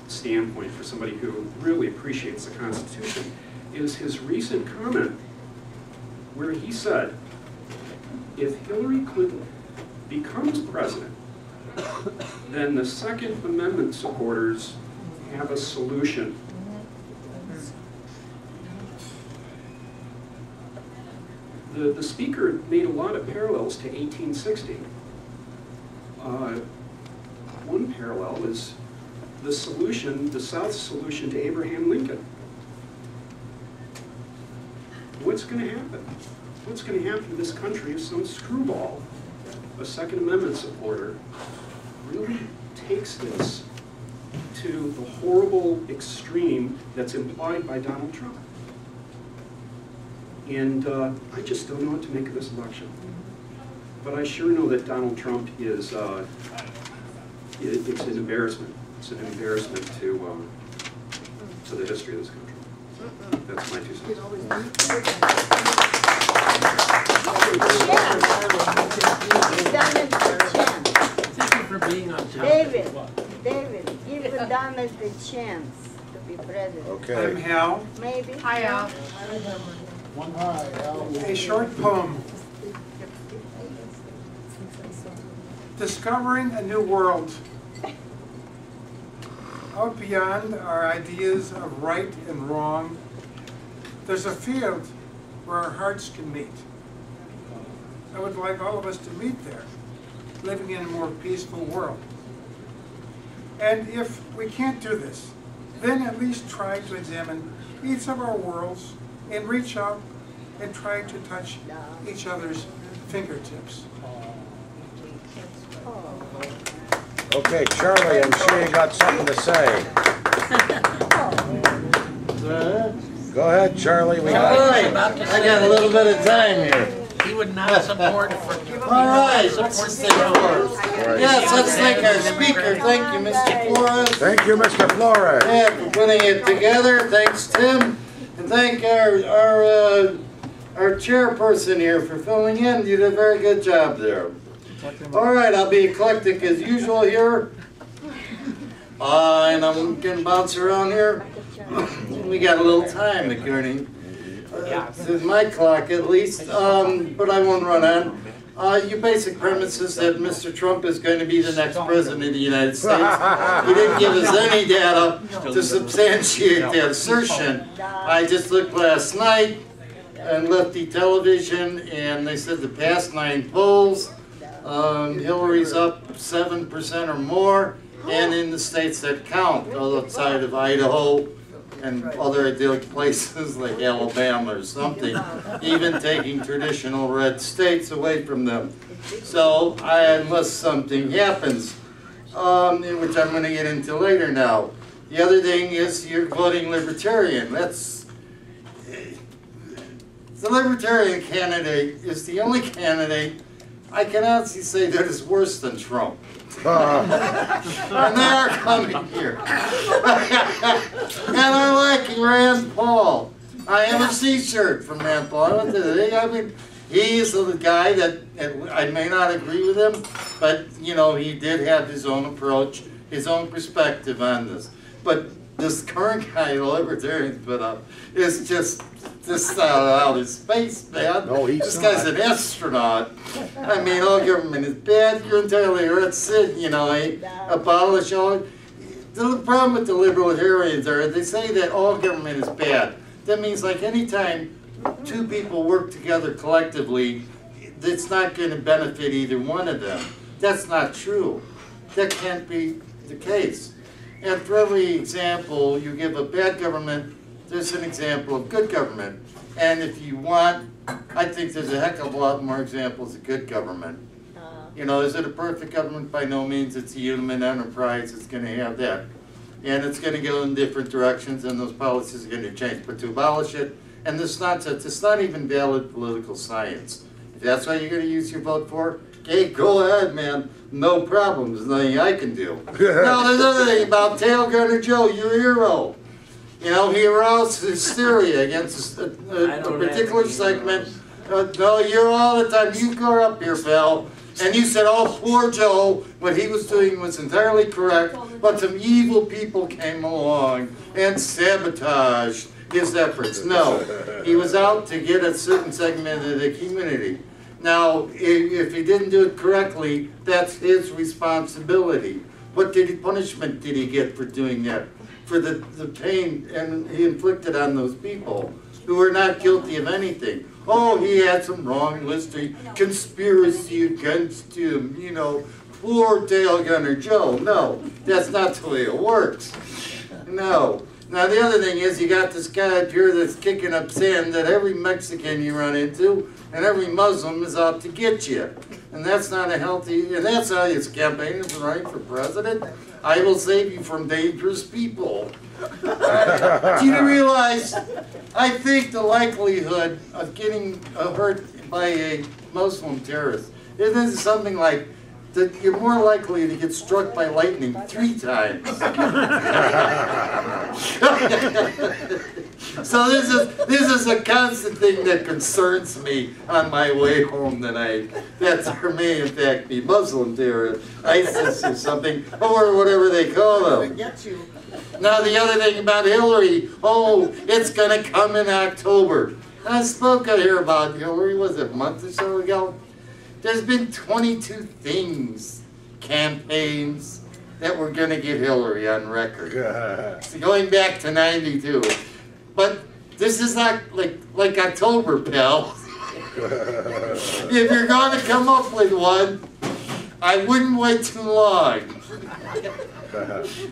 S9: standpoint for somebody who really appreciates the Constitution, is his recent comment where he said, if Hillary Clinton becomes president, then the Second Amendment supporters have a solution. The, the speaker made a lot of parallels to 1860. Uh, one parallel is the solution, the South's solution to Abraham Lincoln. What's going to happen? What's going to happen to this country if some screwball, a Second Amendment supporter, really takes this to the horrible extreme that's implied by Donald Trump? And uh, I just don't know what to make of this election. But I sure know that Donald Trump is, uh, it- it's an embarrassment. It's an embarrassment to, um, to the history of this country. That's my two cents.
S2: Thank you for being on.
S6: David, David, give Donald the chance to be president.
S15: Okay.
S14: I'm Hal.
S6: Maybe.
S1: Hi, Al.
S14: A short poem. Discovering a new world. Out beyond our ideas of right and wrong, there's a field where our hearts can meet. I would like all of us to meet there, living in a more peaceful world. And if we can't do this, then at least try to examine each of our worlds and reach out and try to touch each other's fingertips.
S5: Okay, Charlie, I'm sure you got something to say. Go ahead, Charlie. We
S4: All
S5: got
S4: right, I got a little bit of time here.
S2: He would not support for.
S4: All right, let's think Yes, let's thank our speaker. Thank you, Mr. Flores.
S5: Thank you, Mr. Flores.
S4: Yeah, for putting it together. Thanks, Tim. And thank our, our, uh, our chairperson here for filling in. You did a very good job there. All right, I'll be eclectic as usual here. Uh, and I'm gonna bounce around here. We got a little time according uh, to my clock at least, um, but I won't run on. Uh, your basic premise is that Mr. Trump is going to be the next president of the United States. He didn't give us any data to substantiate that assertion. I just looked last night on Lefty Television, and they said the past nine polls, um, Hillary's up seven percent or more, and in the states that count, outside of Idaho and other ideal places like Alabama or something, even taking traditional red states away from them. So, I- unless something happens, um, in which I'm gonna get into later now. The other thing is you're voting libertarian, that's, The Libertarian candidate is the only candidate I can honestly say that is worse than Trump. Uh, and they are coming here. and I like Rand Paul. I have a C-shirt from Rand Paul. I I mean, he's the guy that I may not agree with him, but you know he did have his own approach, his own perspective on this. But this current guy, the libertarians put up, is just just uh, out of outer space, man.
S11: No, he's
S4: this guy's
S11: not.
S4: an astronaut. I mean, all government is bad. You're entirely right. That's it. You know, I abolish all. The problem with the libertarians are they say that all government is bad. That means like any time two people work together collectively, it's not going to benefit either one of them. That's not true. That can't be the case. And for every example you give of bad government, there's an example of good government. And if you want, I think there's a heck of a lot more examples of good government. Uh-huh. You know, is it a perfect government? By no means. It's a human enterprise. It's going to have that. And it's going to go in different directions, and those policies are going to change. But to abolish it, and this nonsense, it's not even valid political science. If that's what you're going to use your vote for, okay, go ahead, man. No problem. There's nothing I can do. no, there's another thing about Tail Gunner Joe, your hero. You know, he aroused hysteria against a,
S2: don't have
S4: particular segment. Uh, no, you're all the time. You go up here, pal, and you said, "Oh, poor Joe. What he was doing was entirely correct." But some evil people came along and sabotaged his efforts. No, he was out to get a certain segment of the community. Now, if he didn't do it correctly, that's his responsibility. What did he, punishment did he get for doing that? For the, the pain and he inflicted on those people who were not guilty of anything. Oh, he had some wrong history, conspiracy against him, you know, poor Tail Gunner Joe. No, that's not the way it works. No. Now the other thing is you got this guy up here that's kicking up sand that every Mexican you run into and every Muslim is out to get you. And that's not a healthy, and that's how his campaign is running for president. I will save you from dangerous people. Do you realize, I think the likelihood of getting hurt by a Muslim terrorist, it is something like that you're more likely to get struck by lightning three times. so this is this is a constant thing that concerns me on my way home tonight. That there may in fact be Muslim terrorists, ISIS or something, or whatever they call them. Now the other thing about Hillary, oh, it's gonna come in October. I spoke out here about Hillary, was it a month or so ago? There's been 22 things, campaigns, that were gonna get Hillary on record. It's going back to 92. But this is not like, like October, pal. If you're gonna come up with one, I wouldn't wait too long.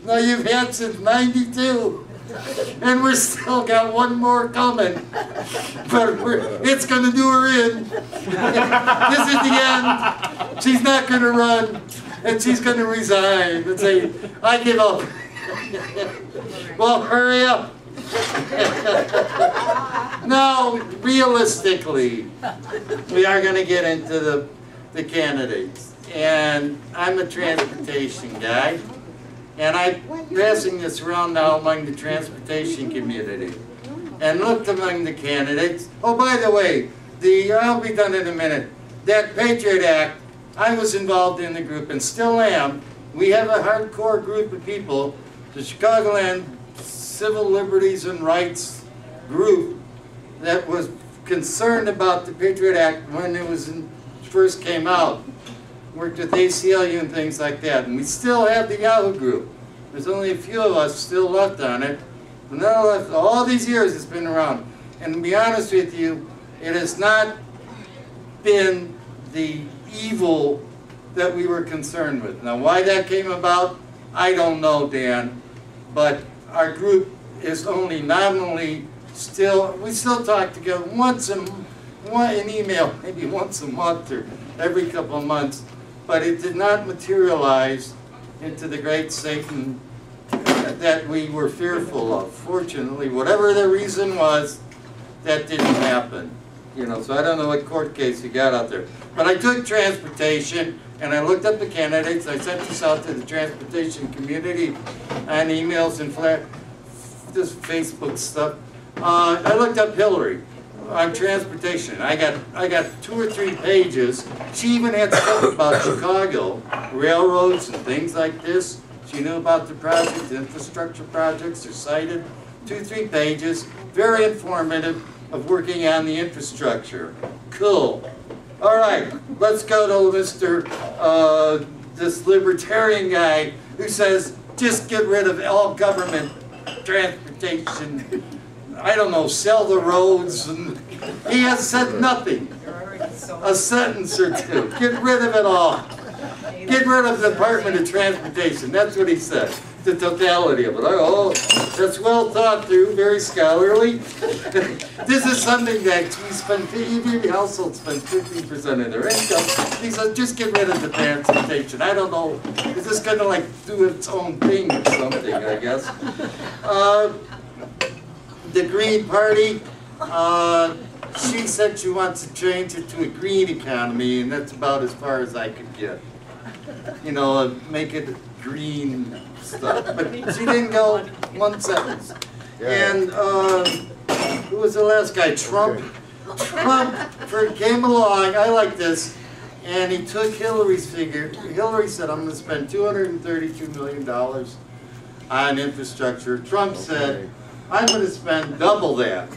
S4: Now you've had since '92, and we're still got one more coming. But it's going to do her in. this is the end. She's not going to run, and she's going to resign and say, "I give up." well, hurry up. no, realistically, we are going to get into the the candidates, and I'm a transportation guy. And I'm passing this around now among the transportation community. And looked among the candidates. Oh, by the way, the, I'll be done in a minute. That Patriot Act, I was involved in the group and still am. We have a hardcore group of people, the Chicagoland Civil Liberties and Rights group that was concerned about the Patriot Act when it was in, first came out worked with ACLU and things like that. And we still have the Yahoo group. There's only a few of us still left on it. But nonetheless, all these years it's been around. And to be honest with you, it has not been the evil that we were concerned with. Now, why that came about, I don't know, Dan. But our group is only nominally still, we still talk together once in, one, in email, maybe once a month or every couple of months but it did not materialize into the great Satan that we were fearful of. Fortunately, whatever the reason was, that didn't happen. you know, so I don't know what court case you got out there. But I took transportation, and I looked up the candidates, I sent this out to the transportation community on emails and flat, this Facebook stuff. Uh, I looked up Hillary on transportation, I got, I got two or three pages. She even had stuff about Chicago, railroads and things like this. She knew about the projects, infrastructure projects are cited, two, three pages, very informative of working on the infrastructure. Cool. All right, let's go to Mr., uh, this libertarian guy who says, just get rid of all government transportation. I don't know, sell the roads, and he has said nothing. A sentence or two. Get rid of it all. Get rid of the Department of Transportation. That's what he said. The totality of it. Oh, that's well thought through, very scholarly. this is something that we spend, every household spends 15% of their income. He said, just get rid of the transportation. I don't know, is this gonna like do its own thing or something, I guess. Uh, the Green Party, uh, she said she wants to change it to a green economy, and that's about as far as I could get. You know, make it green stuff. But she didn't go one sentence. And uh, who was the last guy? Trump. Trump for, came along. I like this. And he took Hillary's figure. Hillary said, I'm going to spend $232 million on infrastructure. Trump said, I'm going to spend double that.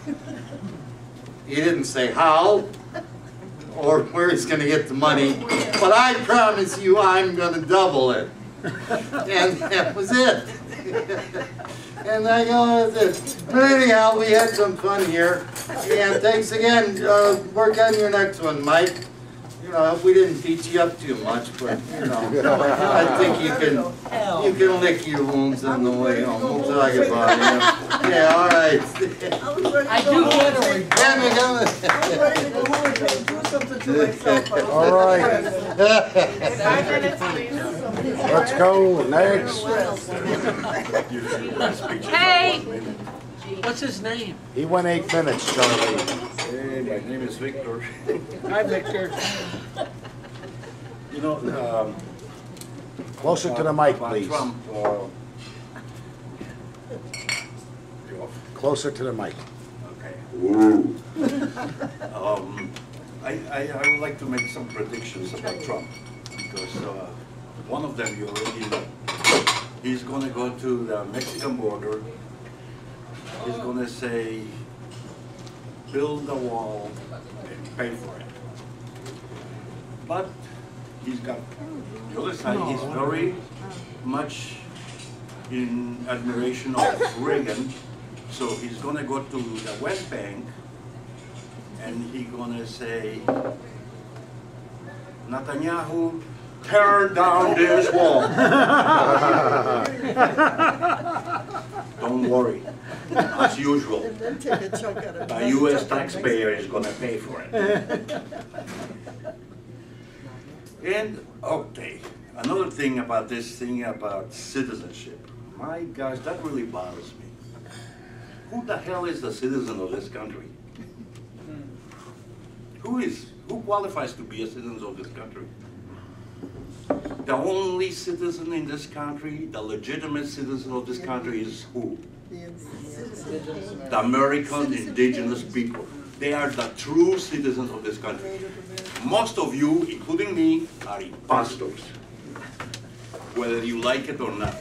S4: He didn't say how or where he's going to get the money, but I promise you I'm going to double it. And that was it. And I go. But anyhow, we had some fun here. And thanks again. Uh, work on your next one, Mike. You know, we didn't beat you up too much, but you know, I think you can you can lick your wounds on the way home. We'll talk about it. Yeah, all right.
S12: I do get a
S4: Then we go.
S12: I ready to go home and do something to myself.
S5: All right.
S1: Five minutes, please.
S5: Let's go, next.
S8: Hey! What's his name?
S5: He went eight minutes, Charlie.
S16: Hey, my name is Victor.
S8: Hi, Victor.
S16: You know, um.
S5: Closer to the mic,
S16: about
S5: please.
S16: Trump, uh, you off?
S5: Closer to the mic.
S16: Okay. Um, I, I, I would like to make some predictions about Trump, because, uh, one of them you already know. He's gonna go to the Mexican border, he's gonna say, build a wall and pay for it. But he's got, the other side, he's very much in admiration of Reagan, so he's gonna go to the West Bank and he's gonna say, Netanyahu, tear down this wall. Don't worry, as usual,
S12: And then take a chunk out of
S16: the US taxpayer is gonna pay for it. And, okay, another thing about this thing about citizenship. My gosh, that really bothers me. Who the hell is the citizen of this country? Who is, who qualifies to be a citizen of this country? The only citizen in this country, the legitimate citizen of this country is who? The American indigenous people. They are the true citizens of this country. Most of you, including me, are imposters, whether you like it or not.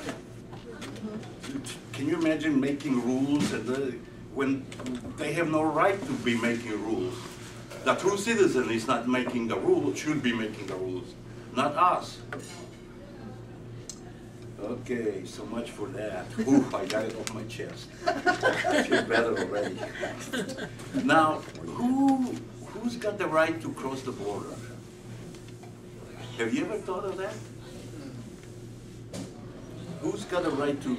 S16: Can you imagine making rules and the, when they have no right to be making rules? The true citizen is not making the rules, should be making the rules, not us. Okay, so much for that. Ooh, I got it off my chest. I feel better already. Now, who, who's got the right to cross the border? Have you ever thought of that? Who's got the right to,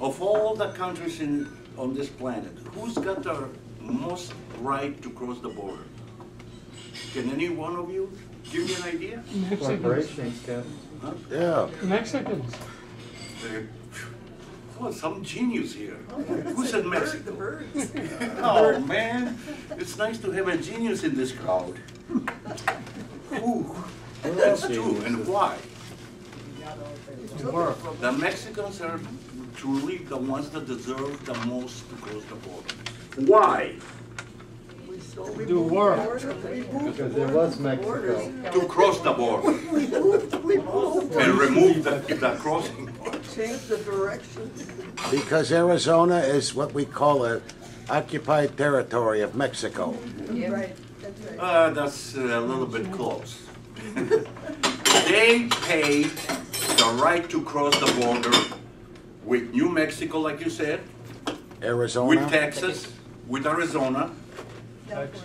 S16: of all the countries in, on this planet, who's got the most right to cross the border? Can any one of you give me an idea?
S17: Corporations,
S5: Yeah.
S17: Mexicans.
S16: Uh, Come on, some genius here. Who said Mexico? Oh, man, it's nice to have a genius in this crowd. Ooh, that's true, and why? The Mexicans are truly the ones that deserve the most to cross the border. Why?
S13: Do work.
S17: Because it was Mexico.
S16: To cross the border and remove the, the crossing part.
S12: Change the direction.
S5: Because Arizona is what we call a occupied territory of Mexico.
S12: Right, that's right.
S16: Uh, that's a little bit close. They paid the right to cross the border with New Mexico, like you said,
S5: Arizona.
S16: with Texas, with Arizona,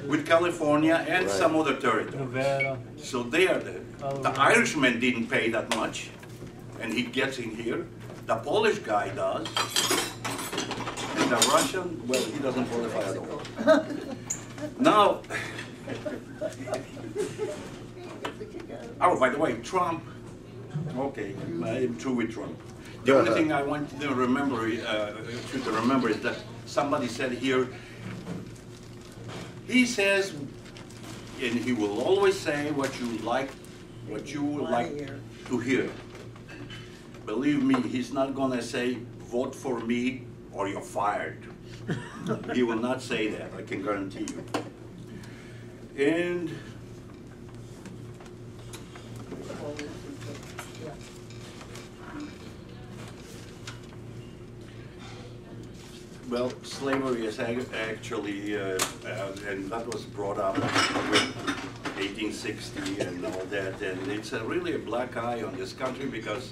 S16: with California, and
S5: Right.
S16: some other territories.
S13: Nevada.
S16: So they are the, the Irishman didn't pay that much, and he gets in here. The Polish guy does. And the Russian, well, he doesn't qualify at all. Now, oh, by the way, Trump, okay, I'm through with Trump. The only thing I want to remember, uh, to remember is that somebody said here, he says, and he will always say what you like, what you would like to hear. Believe me, he's not gonna say, vote for me or you're fired. He will not say that, I can guarantee you. And Well, slavery is ac- actually, uh, uh, and that was brought up with 1860 and all that, and it's a really a black eye on this country because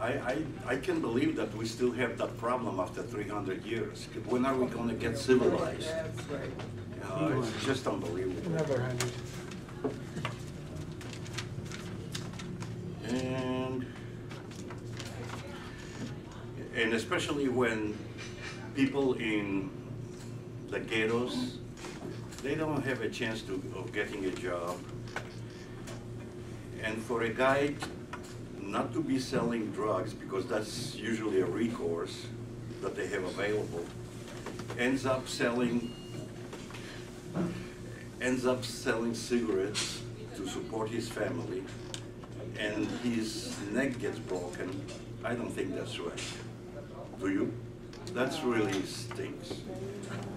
S16: I, I, I can believe that we still have that problem after 300 years. When are we gonna get civilized?
S12: That's right.
S16: You know, it's just unbelievable.
S14: Never ended.
S16: And, and especially when people in the ghettos, they don't have a chance to, of getting a job. And for a guy not to be selling drugs, because that's usually a recourse that they have available, ends up selling, ends up selling cigarettes to support his family, and his neck gets broken, I don't think that's right. Do you? That's really stinks.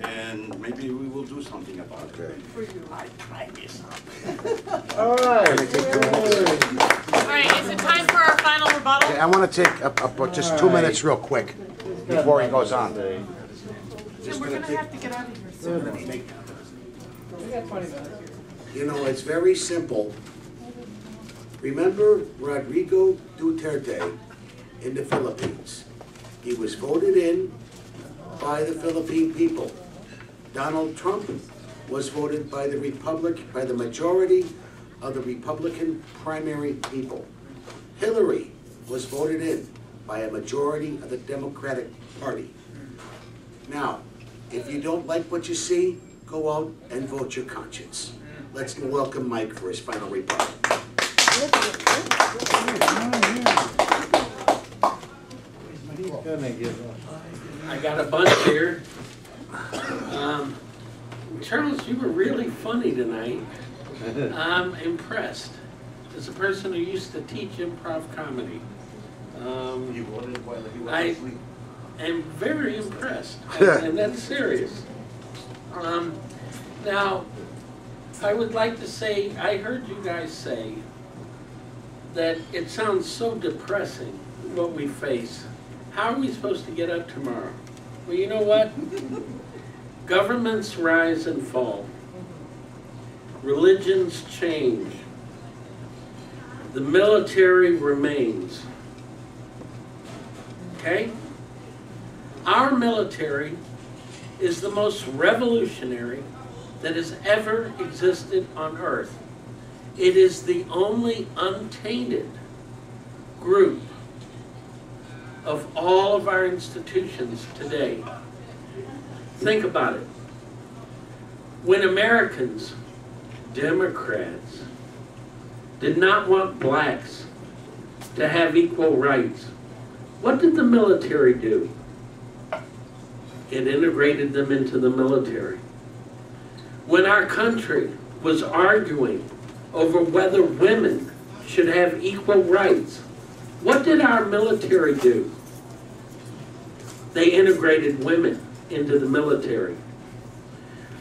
S16: And maybe we will do something about it. I tried this.
S5: All right.
S1: All right, is it time for our final rebuttal?
S5: Okay, I want to take a, a- just two minutes real quick before he goes on.
S1: Yeah, we're gonna have to get out of here soon.
S5: You know, it's very simple. Remember Rodrigo Duterte in the Philippines? He was voted in by the Philippine people. Donald Trump was voted by the Republic, by the majority of the Republican primary people. Hillary was voted in by a majority of the Democratic Party. Now, if you don't like what you see, go out and vote your conscience. Let's welcome Mike for his final report.
S17: Gonna give up.
S2: I got a bunch here. Um, Charles, you were really funny tonight. I'm impressed. As a person who used to teach improv comedy, um,
S16: You voted while he was
S2: I
S16: asleep.
S2: am very impressed, and and that's serious. Um, Now, I would like to say, I heard you guys say that it sounds so depressing, what we face. How are we supposed to get up tomorrow? Well, you know what? Governments rise and fall. Religions change. The military remains. Okay? Our military is the most revolutionary that has ever existed on earth. It is the only untainted group of all of our institutions today. Think about it. When Americans, Democrats, did not want blacks to have equal rights, What did the military do? It integrated them into the military. When our country was arguing over whether women should have equal rights, what did our military do? They integrated women into the military.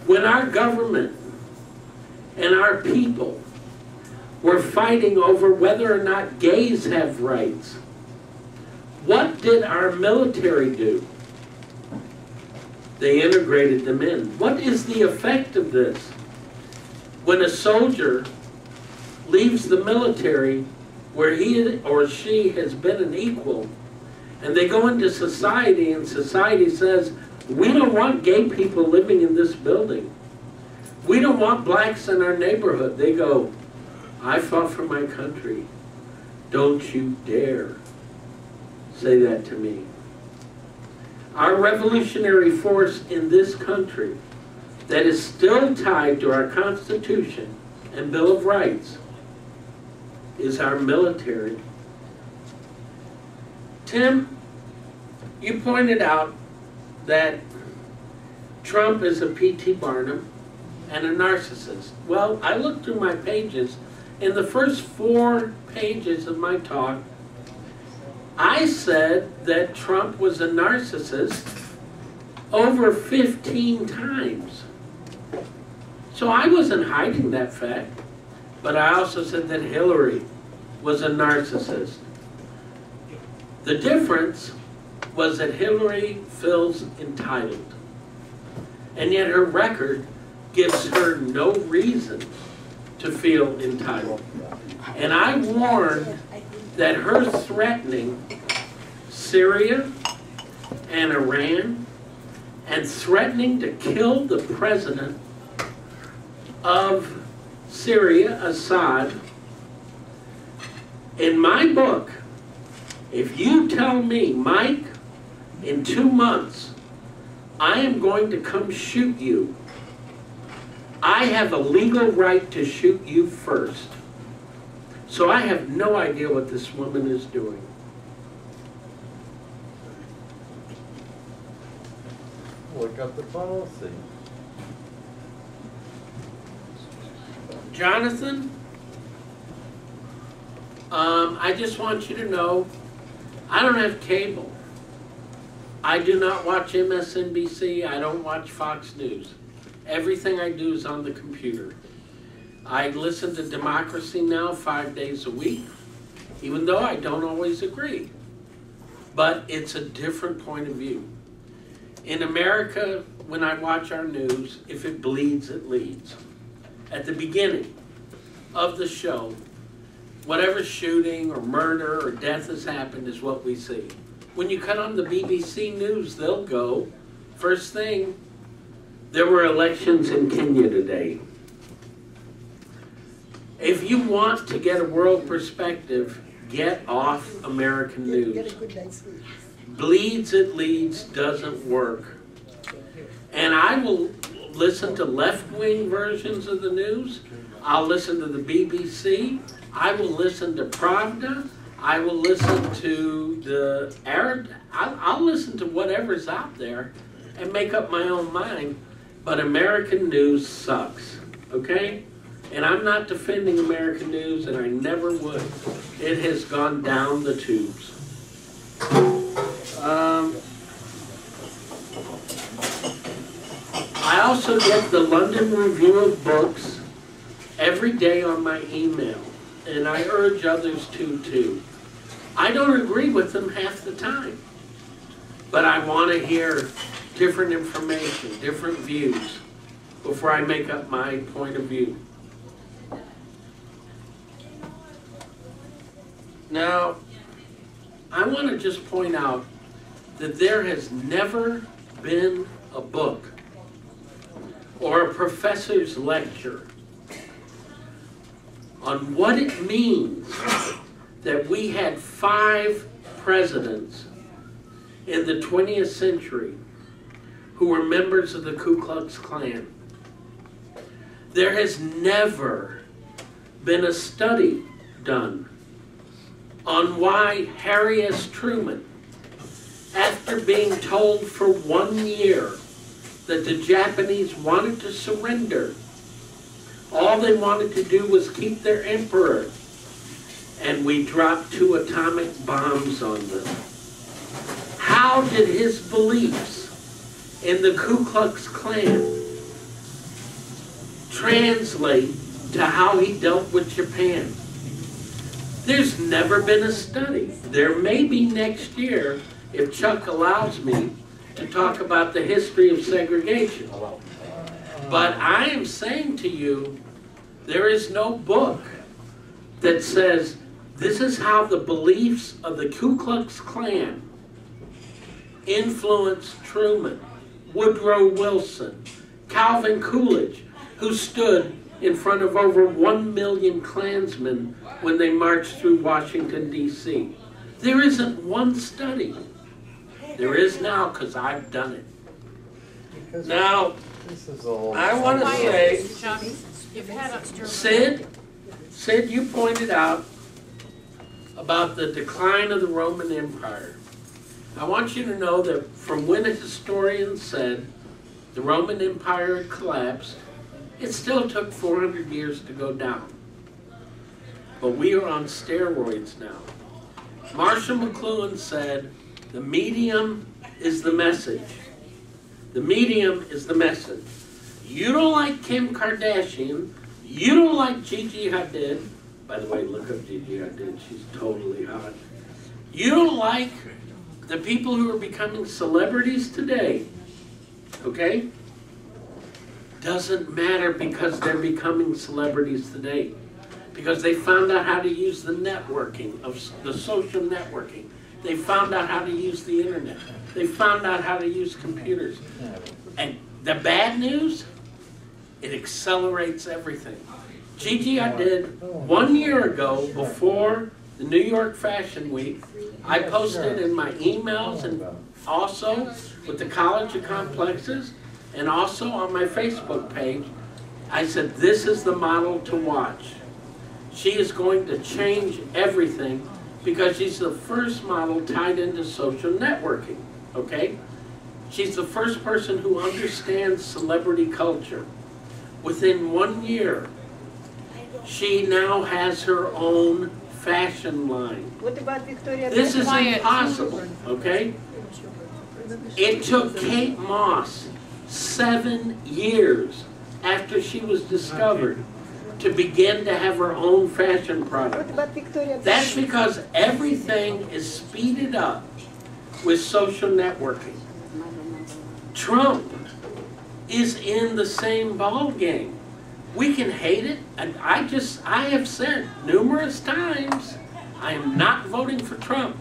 S2: When our government and our people were fighting over whether or not gays have rights, what did our military do? They integrated them in. What is the effect of this? When a soldier leaves the military where he or she has been an equal, and they go into society, and society says, we don't want gay people living in this building. We don't want blacks in our neighborhood. They go, I fought for my country. Don't you dare say that to me. Our revolutionary force in this country that is still tied to our Constitution and Bill of Rights is our military. Tim, you pointed out that Trump is a P.T. Barnum and a narcissist. Well, I looked through my pages. In the first four pages of my talk, I said that Trump was a narcissist over 15 times. So I wasn't hiding that fact, but I also said that Hillary was a narcissist. The difference was that Hillary feels entitled. And yet her record gives her no reason to feel entitled. And I warned that her threatening Syria and Iran and threatening to kill the president of Syria, Assad, in my book, if you tell me, Mike, in two months, I am going to come shoot you, I have a legal right to shoot you first. So I have no idea what this woman is doing.
S17: Look up the policy.
S2: Jonathan, um, I just want you to know, I don't have cable. I do not watch MSNBC. I don't watch Fox News. Everything I do is on the computer. I listen to Democracy Now! five days a week, even though I don't always agree. But it's a different point of view. In America, when I watch our news, if it bleeds, it leads. At the beginning of the show, whatever shooting or murder or death has happened is what we see. When you cut on the BBC News, they'll go, first thing, there were elections in Kenya today. If you want to get a world perspective, get off American news.
S12: Get a good night's sleep.
S2: Bleeds it leads doesn't work. And I will listen to left-wing versions of the news. I'll listen to the BBC. I will listen to Pravda. I will listen to the Arab. I'll, I'll listen to whatever's out there and make up my own mind. But American news sucks, okay? And I'm not defending American news, and I never would. It has gone down the tubes. Um, I also get the London Review of Books every day on my email, and I urge others to too. I don't agree with them half the time, but I want to hear different information, different views, before I make up my point of view. Now, I want to just point out that there has never been a book or a professor's lecture on what it means that we had five presidents in the 20th century who were members of the Ku Klux Klan. There has never been a study done on why Harry S. Truman after being told for one year that the Japanese wanted to surrender, all they wanted to do was keep their emperor. And we dropped two atomic bombs on them. How did his beliefs in the Ku Klux Klan translate to how he dealt with Japan? There's never been a study. There may be next year, if Chuck allows me, to talk about the history of segregation. But I am saying to you, there is no book that says this is how the beliefs of the Ku Klux Klan influenced Truman, Woodrow Wilson, Calvin Coolidge, who stood in front of over one million Klansmen when they marched through Washington, D.C. There isn't one study. There is now because I've done it. Now, I want to say,
S1: Johnny, you've had a.
S2: Sid, Sid, you pointed out about the decline of the Roman Empire. I want you to know that from when a historian said the Roman Empire had collapsed, it still took 400 years to go down. But we are on steroids now. Marshall McLuhan said, the medium is the message. The medium is the message. You don't like Kim Kardashian. You don't like Gigi Hadid. By the way, look up Gigi Hadid. She's totally hot. You don't like the people who are becoming celebrities today. Okay? Doesn't matter because they're becoming celebrities today. Because they found out how to use the networking, of the social networking. They found out how to use the internet. They found out how to use computers. And the bad news, it accelerates everything. Gigi, I did one year ago before the New York Fashion Week. I posted in my emails and also with the College of Complexes and also on my Facebook page. I said, this is the model to watch. She is going to change everything because she's the first model tied into social networking, okay? She's the first person who understands celebrity culture. Within one year, she now has her own fashion line.
S6: What about Victoria?
S2: This is impossible, okay? It took Kate Moss seven years after she was discovered to begin to have her own fashion product.
S6: What about Victoria?
S2: That's because everything is speeded up with social networking. Trump is in the same ball game. We can hate it, and I just I have said numerous times I am not voting for Trump.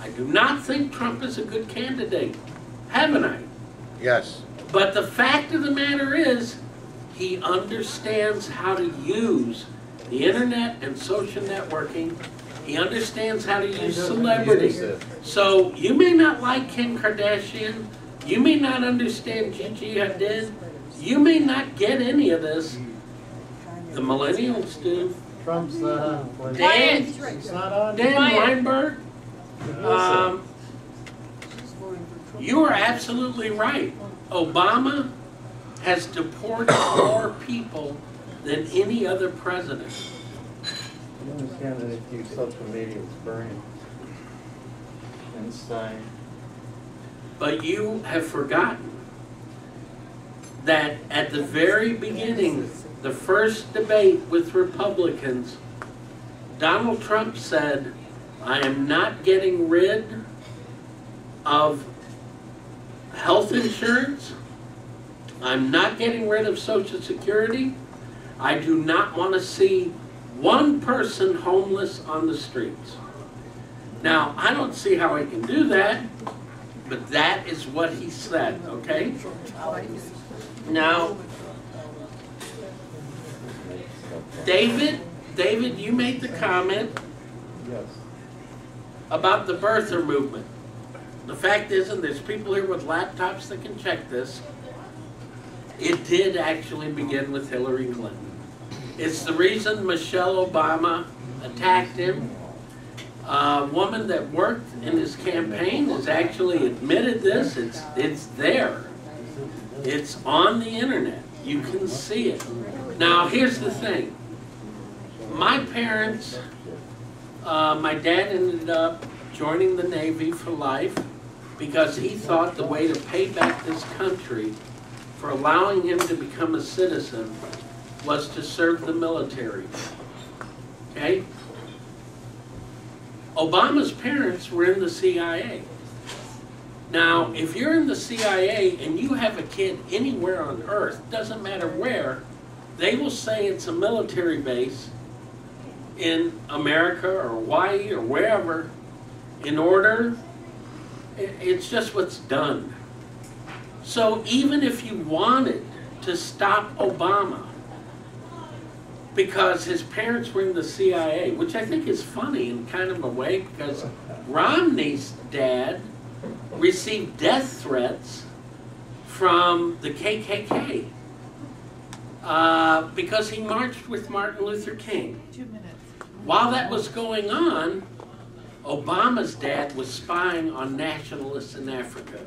S2: I do not think Trump is a good candidate. Haven't I?
S5: Yes.
S2: But the fact of the matter is, he understands how to use the internet and social networking. He understands how to use celebrities. So you may not like Kim Kardashian. You may not understand Gigi Hadid. You may not get any of this. The millennials do.
S17: Trump's not on.
S2: Dan,
S17: He's not on.
S2: Dan Weinberg, um, you are absolutely right. Obama has deported more people than any other president.
S17: You understand that if you social media is burning inside.
S2: But you have forgotten that at the very beginning, the first debate with Republicans, Donald Trump said, I am not getting rid of health insurance. I'm not getting rid of Social Security. I do not want to see one person homeless on the streets. Now, I don't see how I can do that, but that is what he said, okay? Now, David, David, you made the comment about the birther movement. The fact is, and there's people here with laptops that can check this, it did actually begin with Hillary Clinton. It's the reason Michelle Obama attacked him. A woman that worked in his campaign has actually admitted this. It's, it's there. It's on the internet. You can see it. Now, here's the thing. My parents, uh, my dad ended up joining the Navy for life because he thought the way to pay back this country for allowing him to become a citizen was to serve the military. Okay? Obama's parents were in the CIA. Now, if you're in the CIA and you have a kid anywhere on earth, doesn't matter where, they will say it's a military base in America or Hawaii or wherever in order, it's just what's done. So even if you wanted to stop Obama because his parents were in the CIA, which I think is funny in kind of a way because Romney's dad received death threats from the KKK uh, because he marched with Martin Luther King.
S1: Two minutes.
S2: While that was going on, Obama's dad was spying on nationalists in Africa.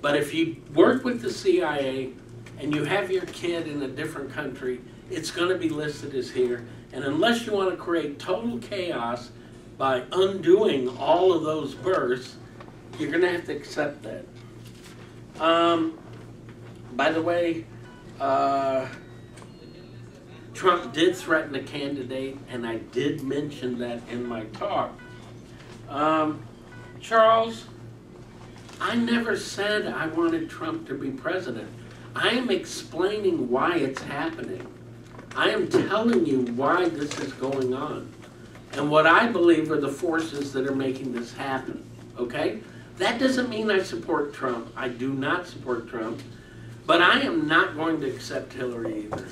S2: But if you work with the CIA and you have your kid in a different country, it's going to be listed as here. And unless you want to create total chaos by undoing all of those births, you're going to have to accept that. Um, by the way, uh, Trump did threaten a candidate, and I did mention that in my talk. Um, Charles, I never said I wanted Trump to be president. I am explaining why it's happening. I am telling you why this is going on and what I believe are the forces that are making this happen. Okay? That doesn't mean I support Trump. I do not support Trump. But I am not going to accept Hillary either.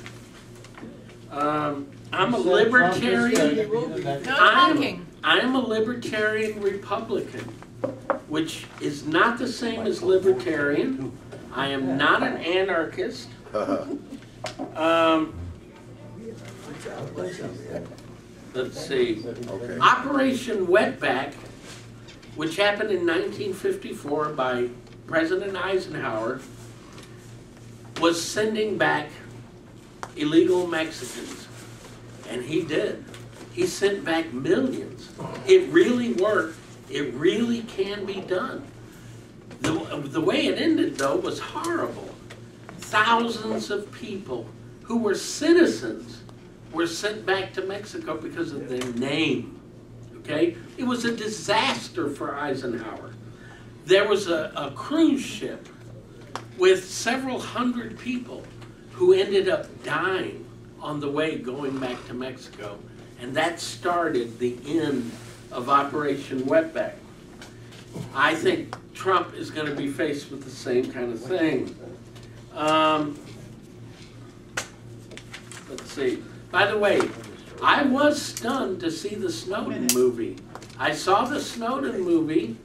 S2: Um, I'm a
S10: You said Trump is
S2: libertarian.
S1: No
S2: I'm,
S1: talking.
S2: I'm a libertarian Republican, which is not the same as libertarian. I am not an anarchist. Um, let's see. Operation Wetback, which happened in 1954 by President Eisenhower, was sending back illegal Mexicans. And he did. He sent back millions. It really worked. It really can be done. The, the way it ended, though, was horrible. Thousands of people who were citizens were sent back to Mexico because of their name. Okay? It was a disaster for Eisenhower. There was a, a cruise ship with several hundred people who ended up dying on the way going back to Mexico. And that started the end of Operation Wetback. I think Trump is going to be faced with the same kind of thing. Um, let's see. By the way, I was stunned to see the Snowden movie. I saw the Snowden movie,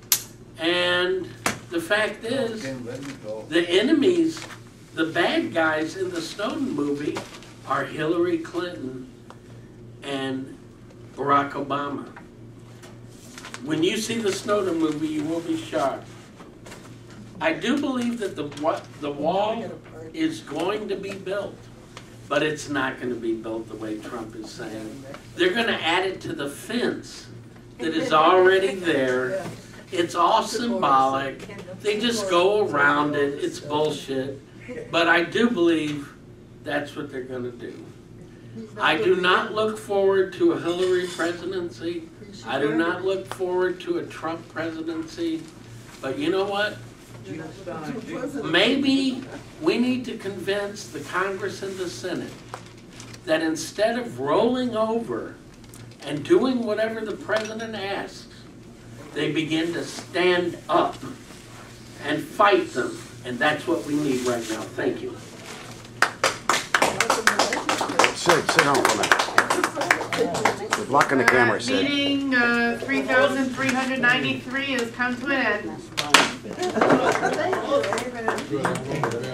S2: and the fact is, the enemies, the bad guys in the Snowden movie are Hillary Clinton and Barack Obama. When you see the Snowden movie, you will be shocked. I do believe that the what the wall is going to be built, but it's not going to be built the way Trump is saying. They're going to add it to the fence that is already there. It's all symbolic. They just go around it. It's bullshit. But I do believe that's what they're going to do. I do not look forward to a Hillary presidency. I do not look forward to a Trump presidency. But you know what? Maybe we need to convince the Congress and the Senate that instead of rolling over and doing whatever the president asks, they begin to stand up and fight them. And that's what we need right now. Thank you.
S5: Sit, sit down for a minute. You're blocking the camera, Sid.
S1: Meeting uh, 3,393 has come to an end.